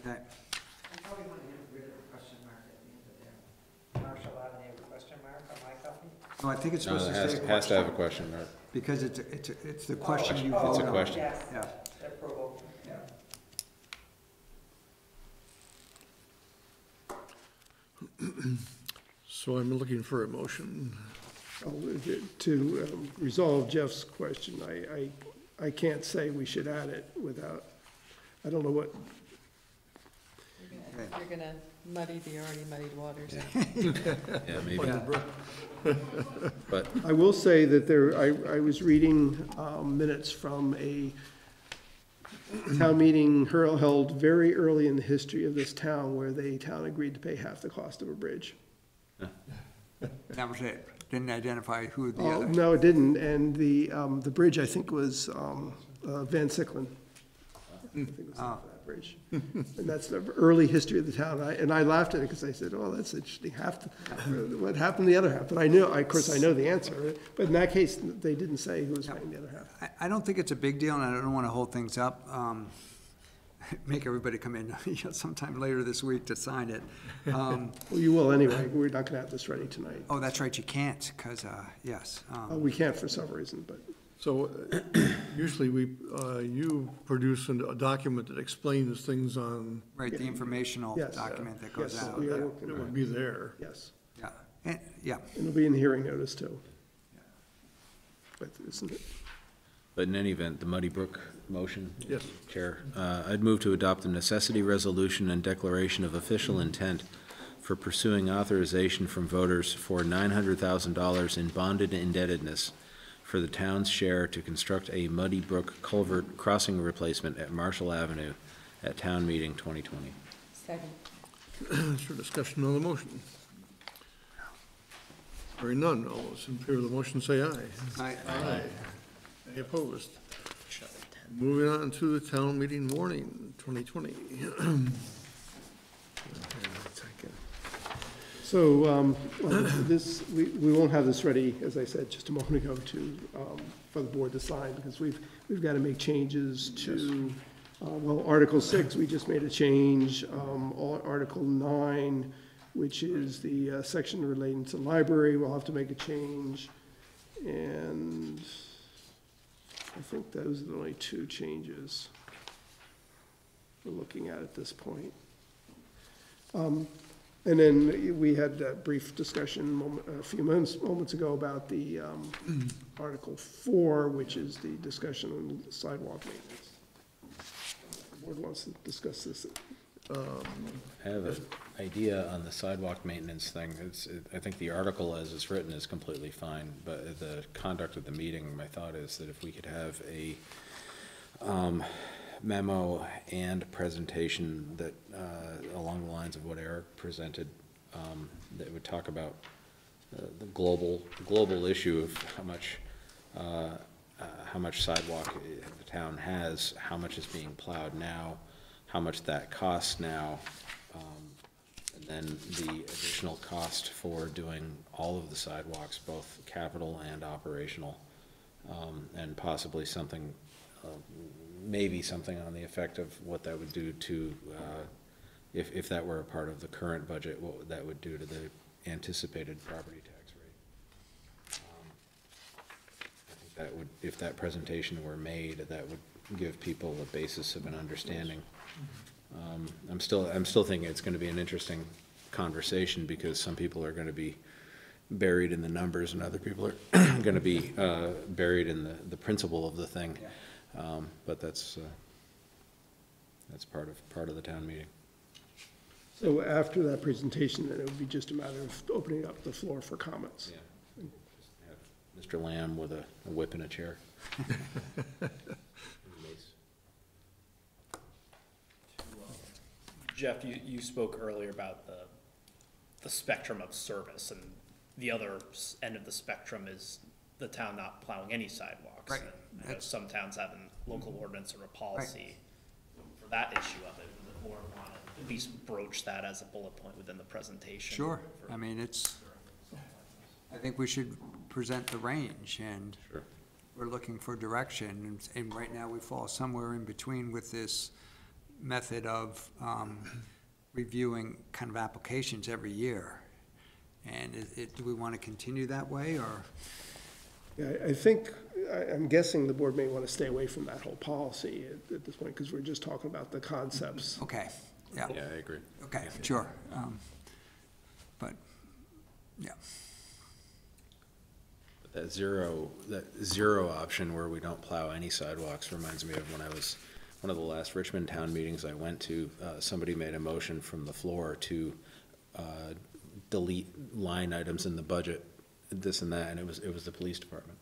Okay. I probably want to get rid of the question mark at the end of there. Marshall Avenue, question mark on my copy? No, I think it's No, supposed it to has, say has to have a question, question mark. because it's, it's, it's the oh, question you oh, It's a on. question. Yes, Yeah. approval. So I'm looking for a motion. Oh, To um, resolve Jeff's question, I, I, I can't say we should add it without, I don't know what, You're gonna- You're gonna muddy the already muddied waters. Yeah, maybe. But I will say that there, I, I was reading um, minutes from a town meeting hur- held very early in the history of this town where the town agreed to pay half the cost of a bridge. That was it. Didn't identify who the Oh, other. no, it didn't, and the, um, the bridge, I think, was um, uh, Van Sicklen. I think it was Oh. that bridge. And that's the early history of the town, I- and I laughed at it because I said, oh, that's interesting, half, the- what happened to the other half? But I knew, of course, I know the answer, but in that case, they didn't say who was paying the other half. I, I don't think it's a big deal, and I don't wanna hold things up, um, make everybody come in, you know, sometime later this week to sign it. Um, Well, you will anyway, we're not gonna have this ready tonight. oh, that's right, you can't, cause, uh, yes, Uh, um, We can't for some reason, but So uh, usually we, uh, you produce an- a document that explains things on, right, the informational Yes. document that goes Yes, out, we are yeah, working it on would be there. yes. yeah, and, yeah. It'll be in the hearing notice too. But isn't it? But in any event, the Muddy Brook motion? Yes. Chair, uh, I'd move to adopt the necessity resolution and declaration of official intent for pursuing authorization from voters for nine hundred thousand dollars in bonded indebtedness for the town's share to construct a Muddy Brook culvert crossing replacement at Marshall Avenue at town meeting twenty twenty. Second. Is there discussion on the motion? Hearing none, all those in favor of the motion say aye. Aye. Aye. Any opposed? Moving on to the town meeting warning, 2020. So, um, this, we, we won't have this ready, as I said just a moment ago, to, um, for the board to sign, because we've, we've got to make changes to, uh, well, Article six, we just made a change, um, Ar- Article nine, which is the, uh, section relating to library, we'll have to make a change. And I think those are the only two changes we're looking at at this point. Um, And then we had a brief discussion moment- a few moments, moments ago about the um, Article Four, which is the discussion on sidewalk maintenance. The Board wants to discuss this. I have an idea on the sidewalk maintenance thing. It's, it- I think the article as it's written is completely fine, but the conduct of the meeting, my thought is that if we could have a um, memo and presentation that, uh, along the lines of what Eric presented, um, that would talk about uh, the global, global issue of how much, uh, uh, how much sidewalk uh, the town has, how much is being plowed now, how much that costs now, um, and then the additional cost for doing all of the sidewalks, both capital and operational, um, and possibly something, uh, maybe something on the effect of what that would do to, uh, if, if that were a part of the current budget, what that would do to the anticipated property tax rate. Um, I think That would, if that presentation were made, that would give people a basis of an understanding. Um, I'm still, I'm still thinking it's gonna be an interesting conversation, because some people are gonna be buried in the numbers, and other people are gonna be, uh, buried in the, the principle of the thing. Um, but that's, uh, that's part of, part of the town meeting. So after that presentation, then it would be just a matter of opening up the floor for comments. Mr. Lamb with a a whip and a chair. Jeff, you, you spoke earlier about the, the spectrum of service, and the other s- end of the spectrum is the town not plowing any sidewalks. Right. And I know That's- some towns have a local mm-hmm. ordinance or a policy for that issue of it, would the board want to at least broach that as a bullet point within the presentation? Sure, for- I mean, it's, I think we should present the range, and Sure. we're looking for direction, and, and right now we fall somewhere in between with this method of, um, reviewing kind of applications every year. And it, it, do we want to continue that way, or? Yeah, I- I think, I- I'm guessing the board may want to stay away from that whole policy at- at this point, because we're just talking about the concepts. Okay, yeah, Yeah, I agree. okay, sure, um, but, yeah. That zero, that zero option where we don't plow any sidewalks reminds me of when I was, one of the last Richmond Town meetings I went to, uh, somebody made a motion from the floor to, uh, delete line items in the budget, this and that, and it was, it was the police department.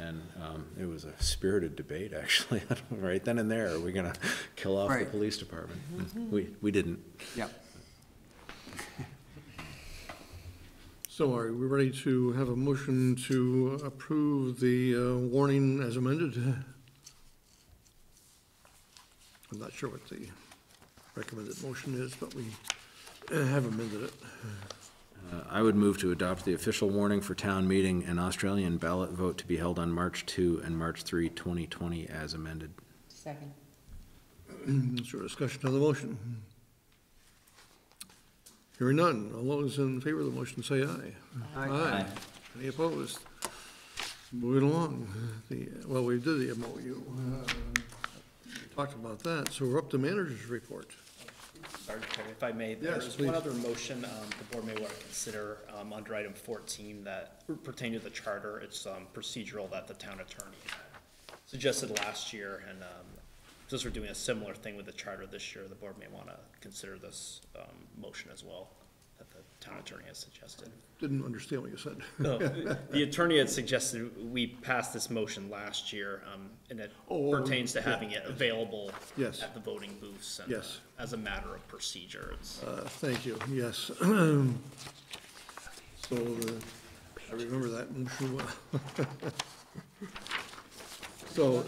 And, um, it was a spirited debate, actually, right then and there, are we gonna kill off the Right. police department? We, we didn't. Yep. So are we ready to have a motion to approve the uh, warning as amended? I'm not sure what the recommended motion is, but we uh, have amended it. Uh, I would move to adopt the official warning for town meeting and Australian ballot vote to be held on March 2 and March 3, 2020 as amended. Second. Is there discussion on the motion? Hearing none. All those in favor of the motion say aye. Aye. Any opposed? Moving along. The, well, we did the MOU. uh, we Talked about that, so we're up to manager's report. Sorry, if I may, Yes, there's please. one other motion, um, the board may want to consider, um, under item fourteen that pertain to the charter. It's, um, procedural that the town attorney suggested last year, and, um, since we're doing a similar thing with the charter this year, the board may want to consider this, um, motion as well, town attorney has suggested. Didn't understand what you said. No, the attorney had suggested we pass this motion last year, um, and it Oh, pertains to yeah. having it available Yes. at the voting booths and, uh, Yes. as a matter of procedure. It's- Uh, Thank you, yes. So, the- I remember that motion well. So,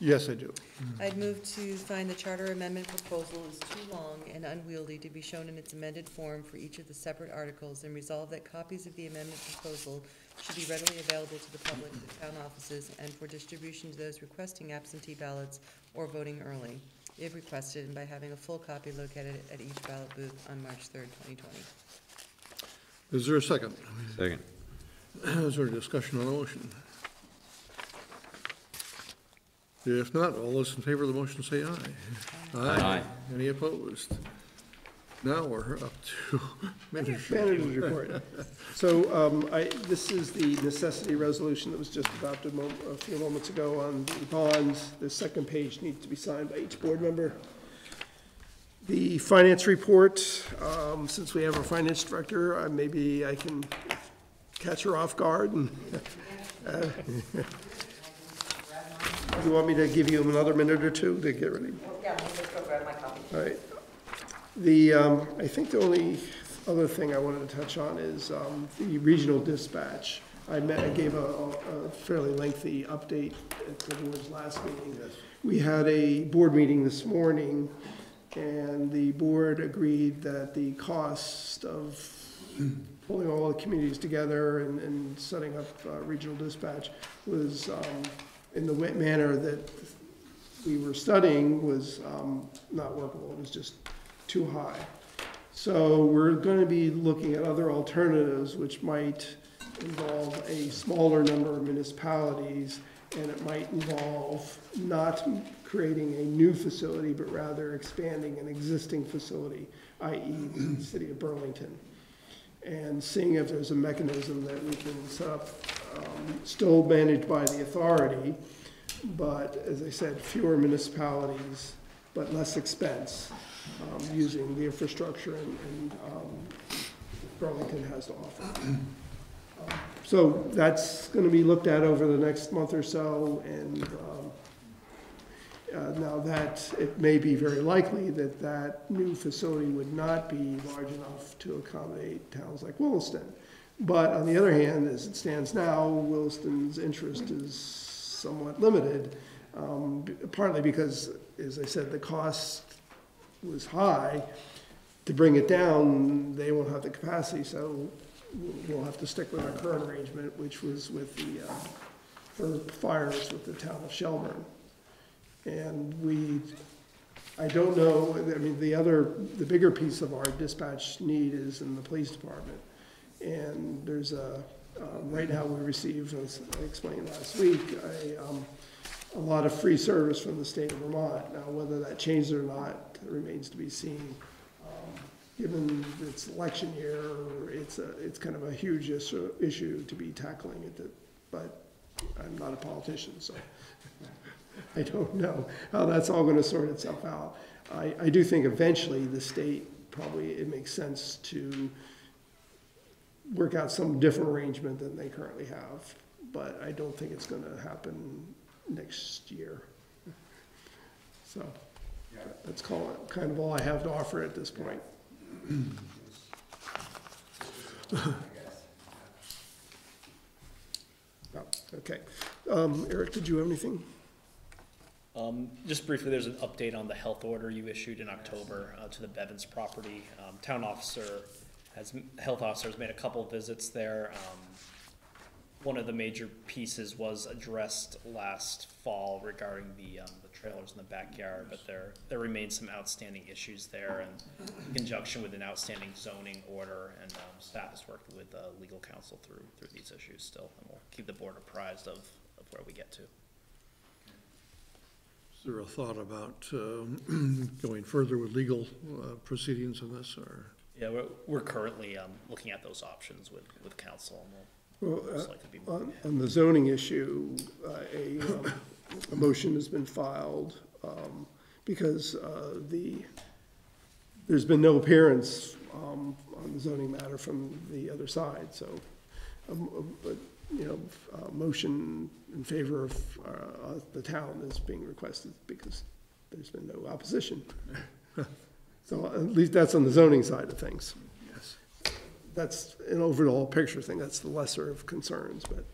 Yes, I do. I'd move to find the charter amendment proposal is too long and unwieldy to be shown in its amended form for each of the separate articles, and resolve that copies of the amendment proposal should be readily available to the public at town offices and for distribution to those requesting absentee ballots or voting early, if requested, and by having a full copy located at each ballot booth on March third, twenty twenty. Is there a second? Second. Is there a discussion on the motion? If not, all those in favor of the motion say aye. Aye. Any opposed? Now we're up to manager's Manager's report. So, um, I, this is the necessity resolution that was just adopted mo- a few moments ago on the bonds. The second page needs to be signed by each board member. The finance report, um, since we have our finance director, uh, maybe I can catch her off guard and, uh, you want me to give you another minute or two to get ready? Yeah, let me just go grab my copy. All right. The, um, I think the only other thing I wanted to touch on is, um, the regional dispatch. I met, I gave a, a fairly lengthy update at the board's last meeting. We had a board meeting this morning, and the board agreed that the cost of pulling all the communities together and, and setting up, uh, regional dispatch was, um, in the manner that we were studying was um, not workable, it was just too high. So we're going to be looking at other alternatives, which might involve a smaller number of municipalities, and it might involve not creating a new facility, but rather expanding an existing facility, i.e. the city of Burlington. And seeing if there's a mechanism that we can set up, um, still managed by the authority, but as I said, fewer municipalities, but less expense, um, using the infrastructure and, and, um, Burlington has to offer. So that's gonna be looked at over the next month or so, and, um, uh, now that, it may be very likely that that new facility would not be large enough to accommodate towns like Williston. But on the other hand, as it stands now, Williston's interest is somewhat limited, um, partly because, as I said, the cost was high. To bring it down, they won't have the capacity, so we'll- have to stick with our current arrangement, which was with the, uh, for fires with the town of Shelburne. And we, I don't know, I mean, the other, the bigger piece of our dispatch need is in the police department. And there's a, um, right now we receive, as I explained last week, a, um, a lot of free service from the state of Vermont. Now, whether that changes or not remains to be seen. Um, Given it's election year, it's a, it's kind of a huge issue, to be tackling it, but I'm not a politician, so I don't know how that's all gonna sort itself out. I, I do think eventually the state, probably, it makes sense to work out some different arrangement than they currently have, but I don't think it's gonna happen next year. So, that's call it, kind of all I have to offer at this point. Oh, Okay. Um, Eric, did you have anything? Um, just briefly, there's an update on the health order you issued in October, uh, to the Bevins property. Um, town officer has, health officer has made a couple of visits there. Um, one of the major pieces was addressed last fall regarding the, um, the trailers in the backyard, but there, there remains some outstanding issues there and in conjunction with an outstanding zoning order, and, um, staff is working with, uh, legal counsel through, through these issues still, and we'll keep the board apprised of, of where we get to. Is there a thought about um, going further with legal uh, proceedings on this, or? Yeah, we're, we're currently, um, looking at those options with, with counsel, and we'll Well, most uh, likely be on, moving ahead. on the zoning issue, uh, a, um, a motion has been filed, um, because, uh, the, there's been no appearance, um, on the zoning matter from the other side, so, um, uh, but, you know, a motion in favor of, uh, uh, the town is being requested, because there's been no opposition. So at least that's on the zoning side of things. Yes. That's an overall picture thing, that's the lesser of concerns, but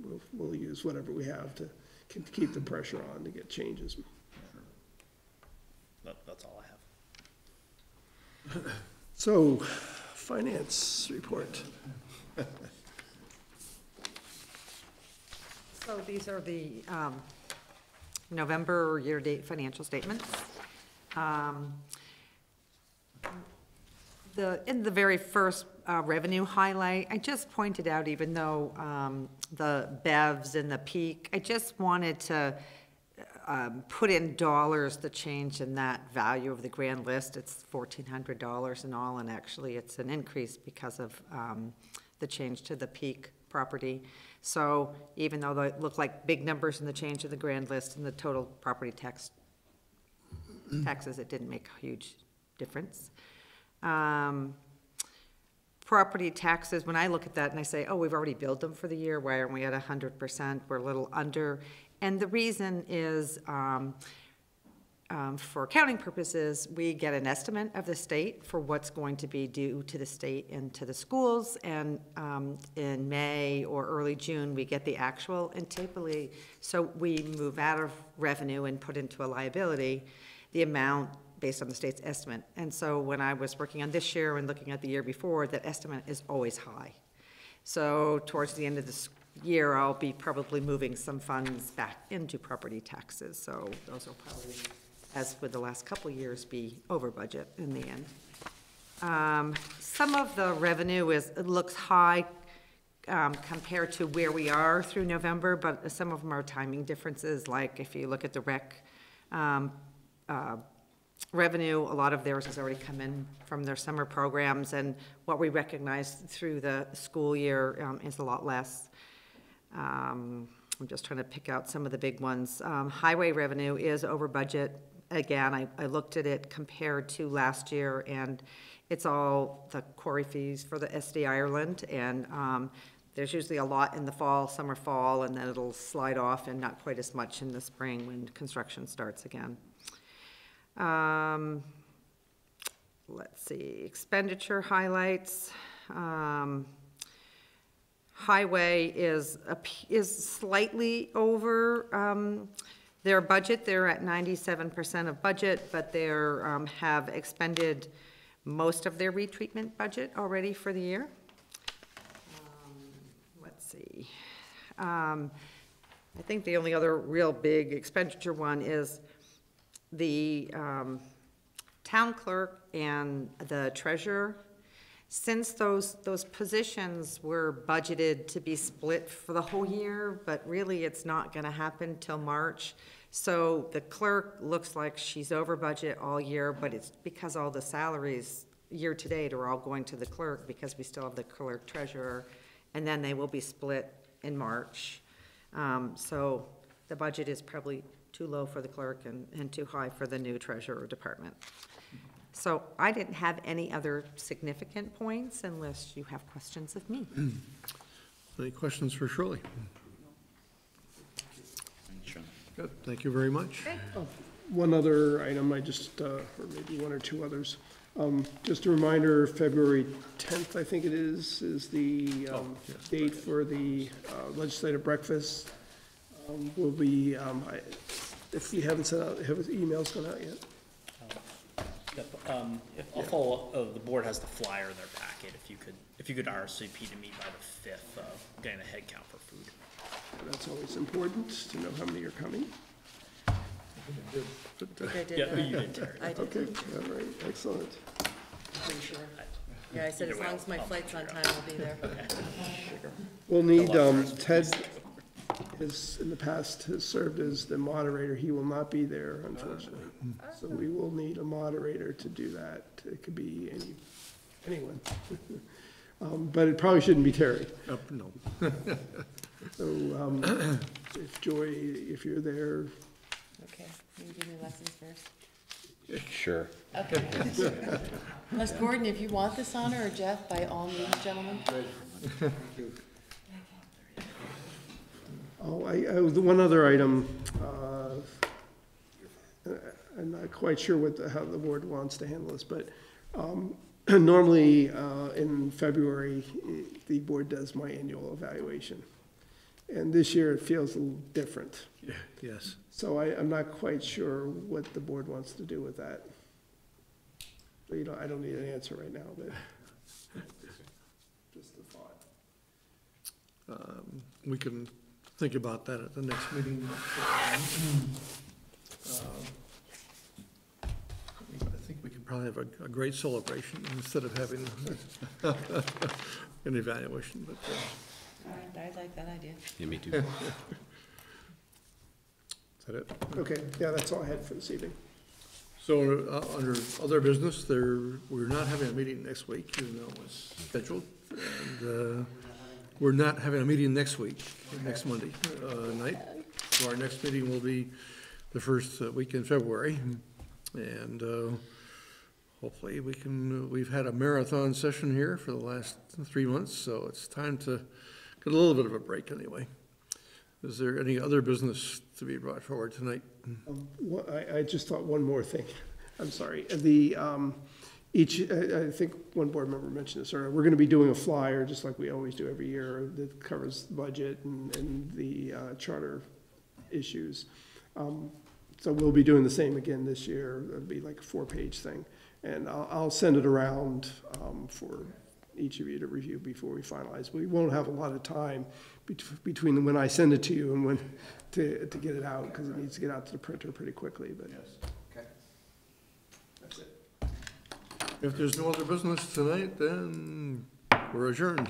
we'll, we'll use whatever we have to can keep the pressure on to get changes. That, that's all I have. So, finance report. So these are the um, November year-to-date financial statements. Um, The, in the very first uh, revenue highlight, I just pointed out, even though um, the BEVs and the peak, I just wanted to um, put in dollars, the change in that value of the grand list. It's fourteen hundred dollars in all, and actually it's an increase because of um, the change to the peak property. So even though they look like big numbers in the change of the grand list and the total property tax taxes, it didn't make a huge difference. Um, Property taxes, when I look at that and I say, oh, we've already billed them for the year, why aren't we at hundred percent? We're a little under. And the reason is, um, um, for accounting purposes, we get an estimate of the state for what's going to be due to the state and to the schools. And um, in May or early June, we get the actual. And typically, so we move out of revenue and put into a liability the amount based on the state's estimate. And so when I was working on this year and looking at the year before, that estimate is always high. So towards the end of this year, I'll be probably moving some funds back into property taxes. So those will probably, as with the last couple years, be over budget in the end. Um, Some of the revenue is, looks high um, compared to where we are through November, but some of them are timing differences, like if you look at the rec um, uh, revenue, a lot of theirs has already come in from their summer programs, and what we recognize through the school year um, is a lot less. Um, I'm just trying to pick out some of the big ones. Um, Highway revenue is over budget. Again, I, I looked at it compared to last year, and it's all the quarry fees for the SD Ireland, and um, there's usually a lot in the fall, summer, fall, and then it'll slide off, and not quite as much in the spring when construction starts again. Um, let's see, expenditure highlights. Um, Highway is, is slightly over, um, their budget. They're at ninety-seven percent of budget, but they're, um, have expended most of their retreatment budget already for the year. Um, Let's see. Um, I think the only other real big expenditure one is the um, town clerk and the treasurer, since those, those positions were budgeted to be split for the whole year, but really it's not gonna happen till March. So the clerk looks like she's over budget all year, but it's because all the salaries year-to-date are all going to the clerk because we still have the clerk treasurer, and then they will be split in March. Um, So the budget is probably too low for the clerk and, and too high for the new treasurer department. So I didn't have any other significant points unless you have questions of me. Any questions for Shirley? Good, thank you very much. One other item, I just, uh, or maybe one or two others. Um, Just a reminder, February 10th, I think it is, is the um, date for the uh, legislative breakfast. Um, Will be, um, I- if we haven't sent out, have emails gone out yet? Yep, um, if, I'll follow up, uh, the board has the flyer in their packet, if you could, if you could RSVP to me by the fifth, uh, getting a head count for food. That's always important, to know how many are coming. I think I did Yeah, that. you did, Terry. I did, Okay, all right, excellent. pretty sure. Yeah, I said as Either way, long as my I'll- flight's on time, I'll be there. We'll need, um, Ted has, in the past, has served as the moderator. He will not be there, unfortunately. So we will need a moderator to do that. It could be any, anyone. Um, but it probably shouldn't be Terry. Up, no. So, um, if Joy, if you're there, Okay, you can give me lessons first. Sure. Okay. Unless Gordon, if you want this honor, or Jeff, by all means, gentlemen. Oh, I, I, the one other item, uh, I'm not quite sure what, the- how the board wants to handle this, but, um, normally, uh, in February, the board does my annual evaluation. And this year it feels a little different. Yes. So I, I'm not quite sure what the board wants to do with that. So, You know, I don't need an answer right now, but just a thought. Um, We can think about that at the next meeting. Um, I think we could probably have a, a great celebration instead of having an evaluation, but, uh, I like that idea. Yeah, me too. is that it? Okay, yeah, that's all I had for this evening. So, uh, under other business, there, we're not having a meeting next week, even though it was scheduled. And, uh, we're not having a meeting next week, next Monday, uh, night. So our next meeting will be the first uh, week in February. And, uh, hopefully we can, we've had a marathon session here for the last three months, so it's time to get a little bit of a break anyway. Is there any other business to be brought forward tonight? Um, wha- I, I just thought one more thing. I'm sorry. The, um, each, I, think one board member mentioned this earlier, we're gonna be doing a flyer, just like we always do every year, that covers the budget and, and the, uh, charter issues. Um, So we'll be doing the same again this year. It'll be like a four-page thing. And I'll, I'll send it around, um, for each of you to review before we finalize. We won't have a lot of time bet- between when I send it to you and when, to, to get it out, because it needs to get out to the printer pretty quickly, but. Okay. That's it. If there's no other business tonight, then we're adjourned.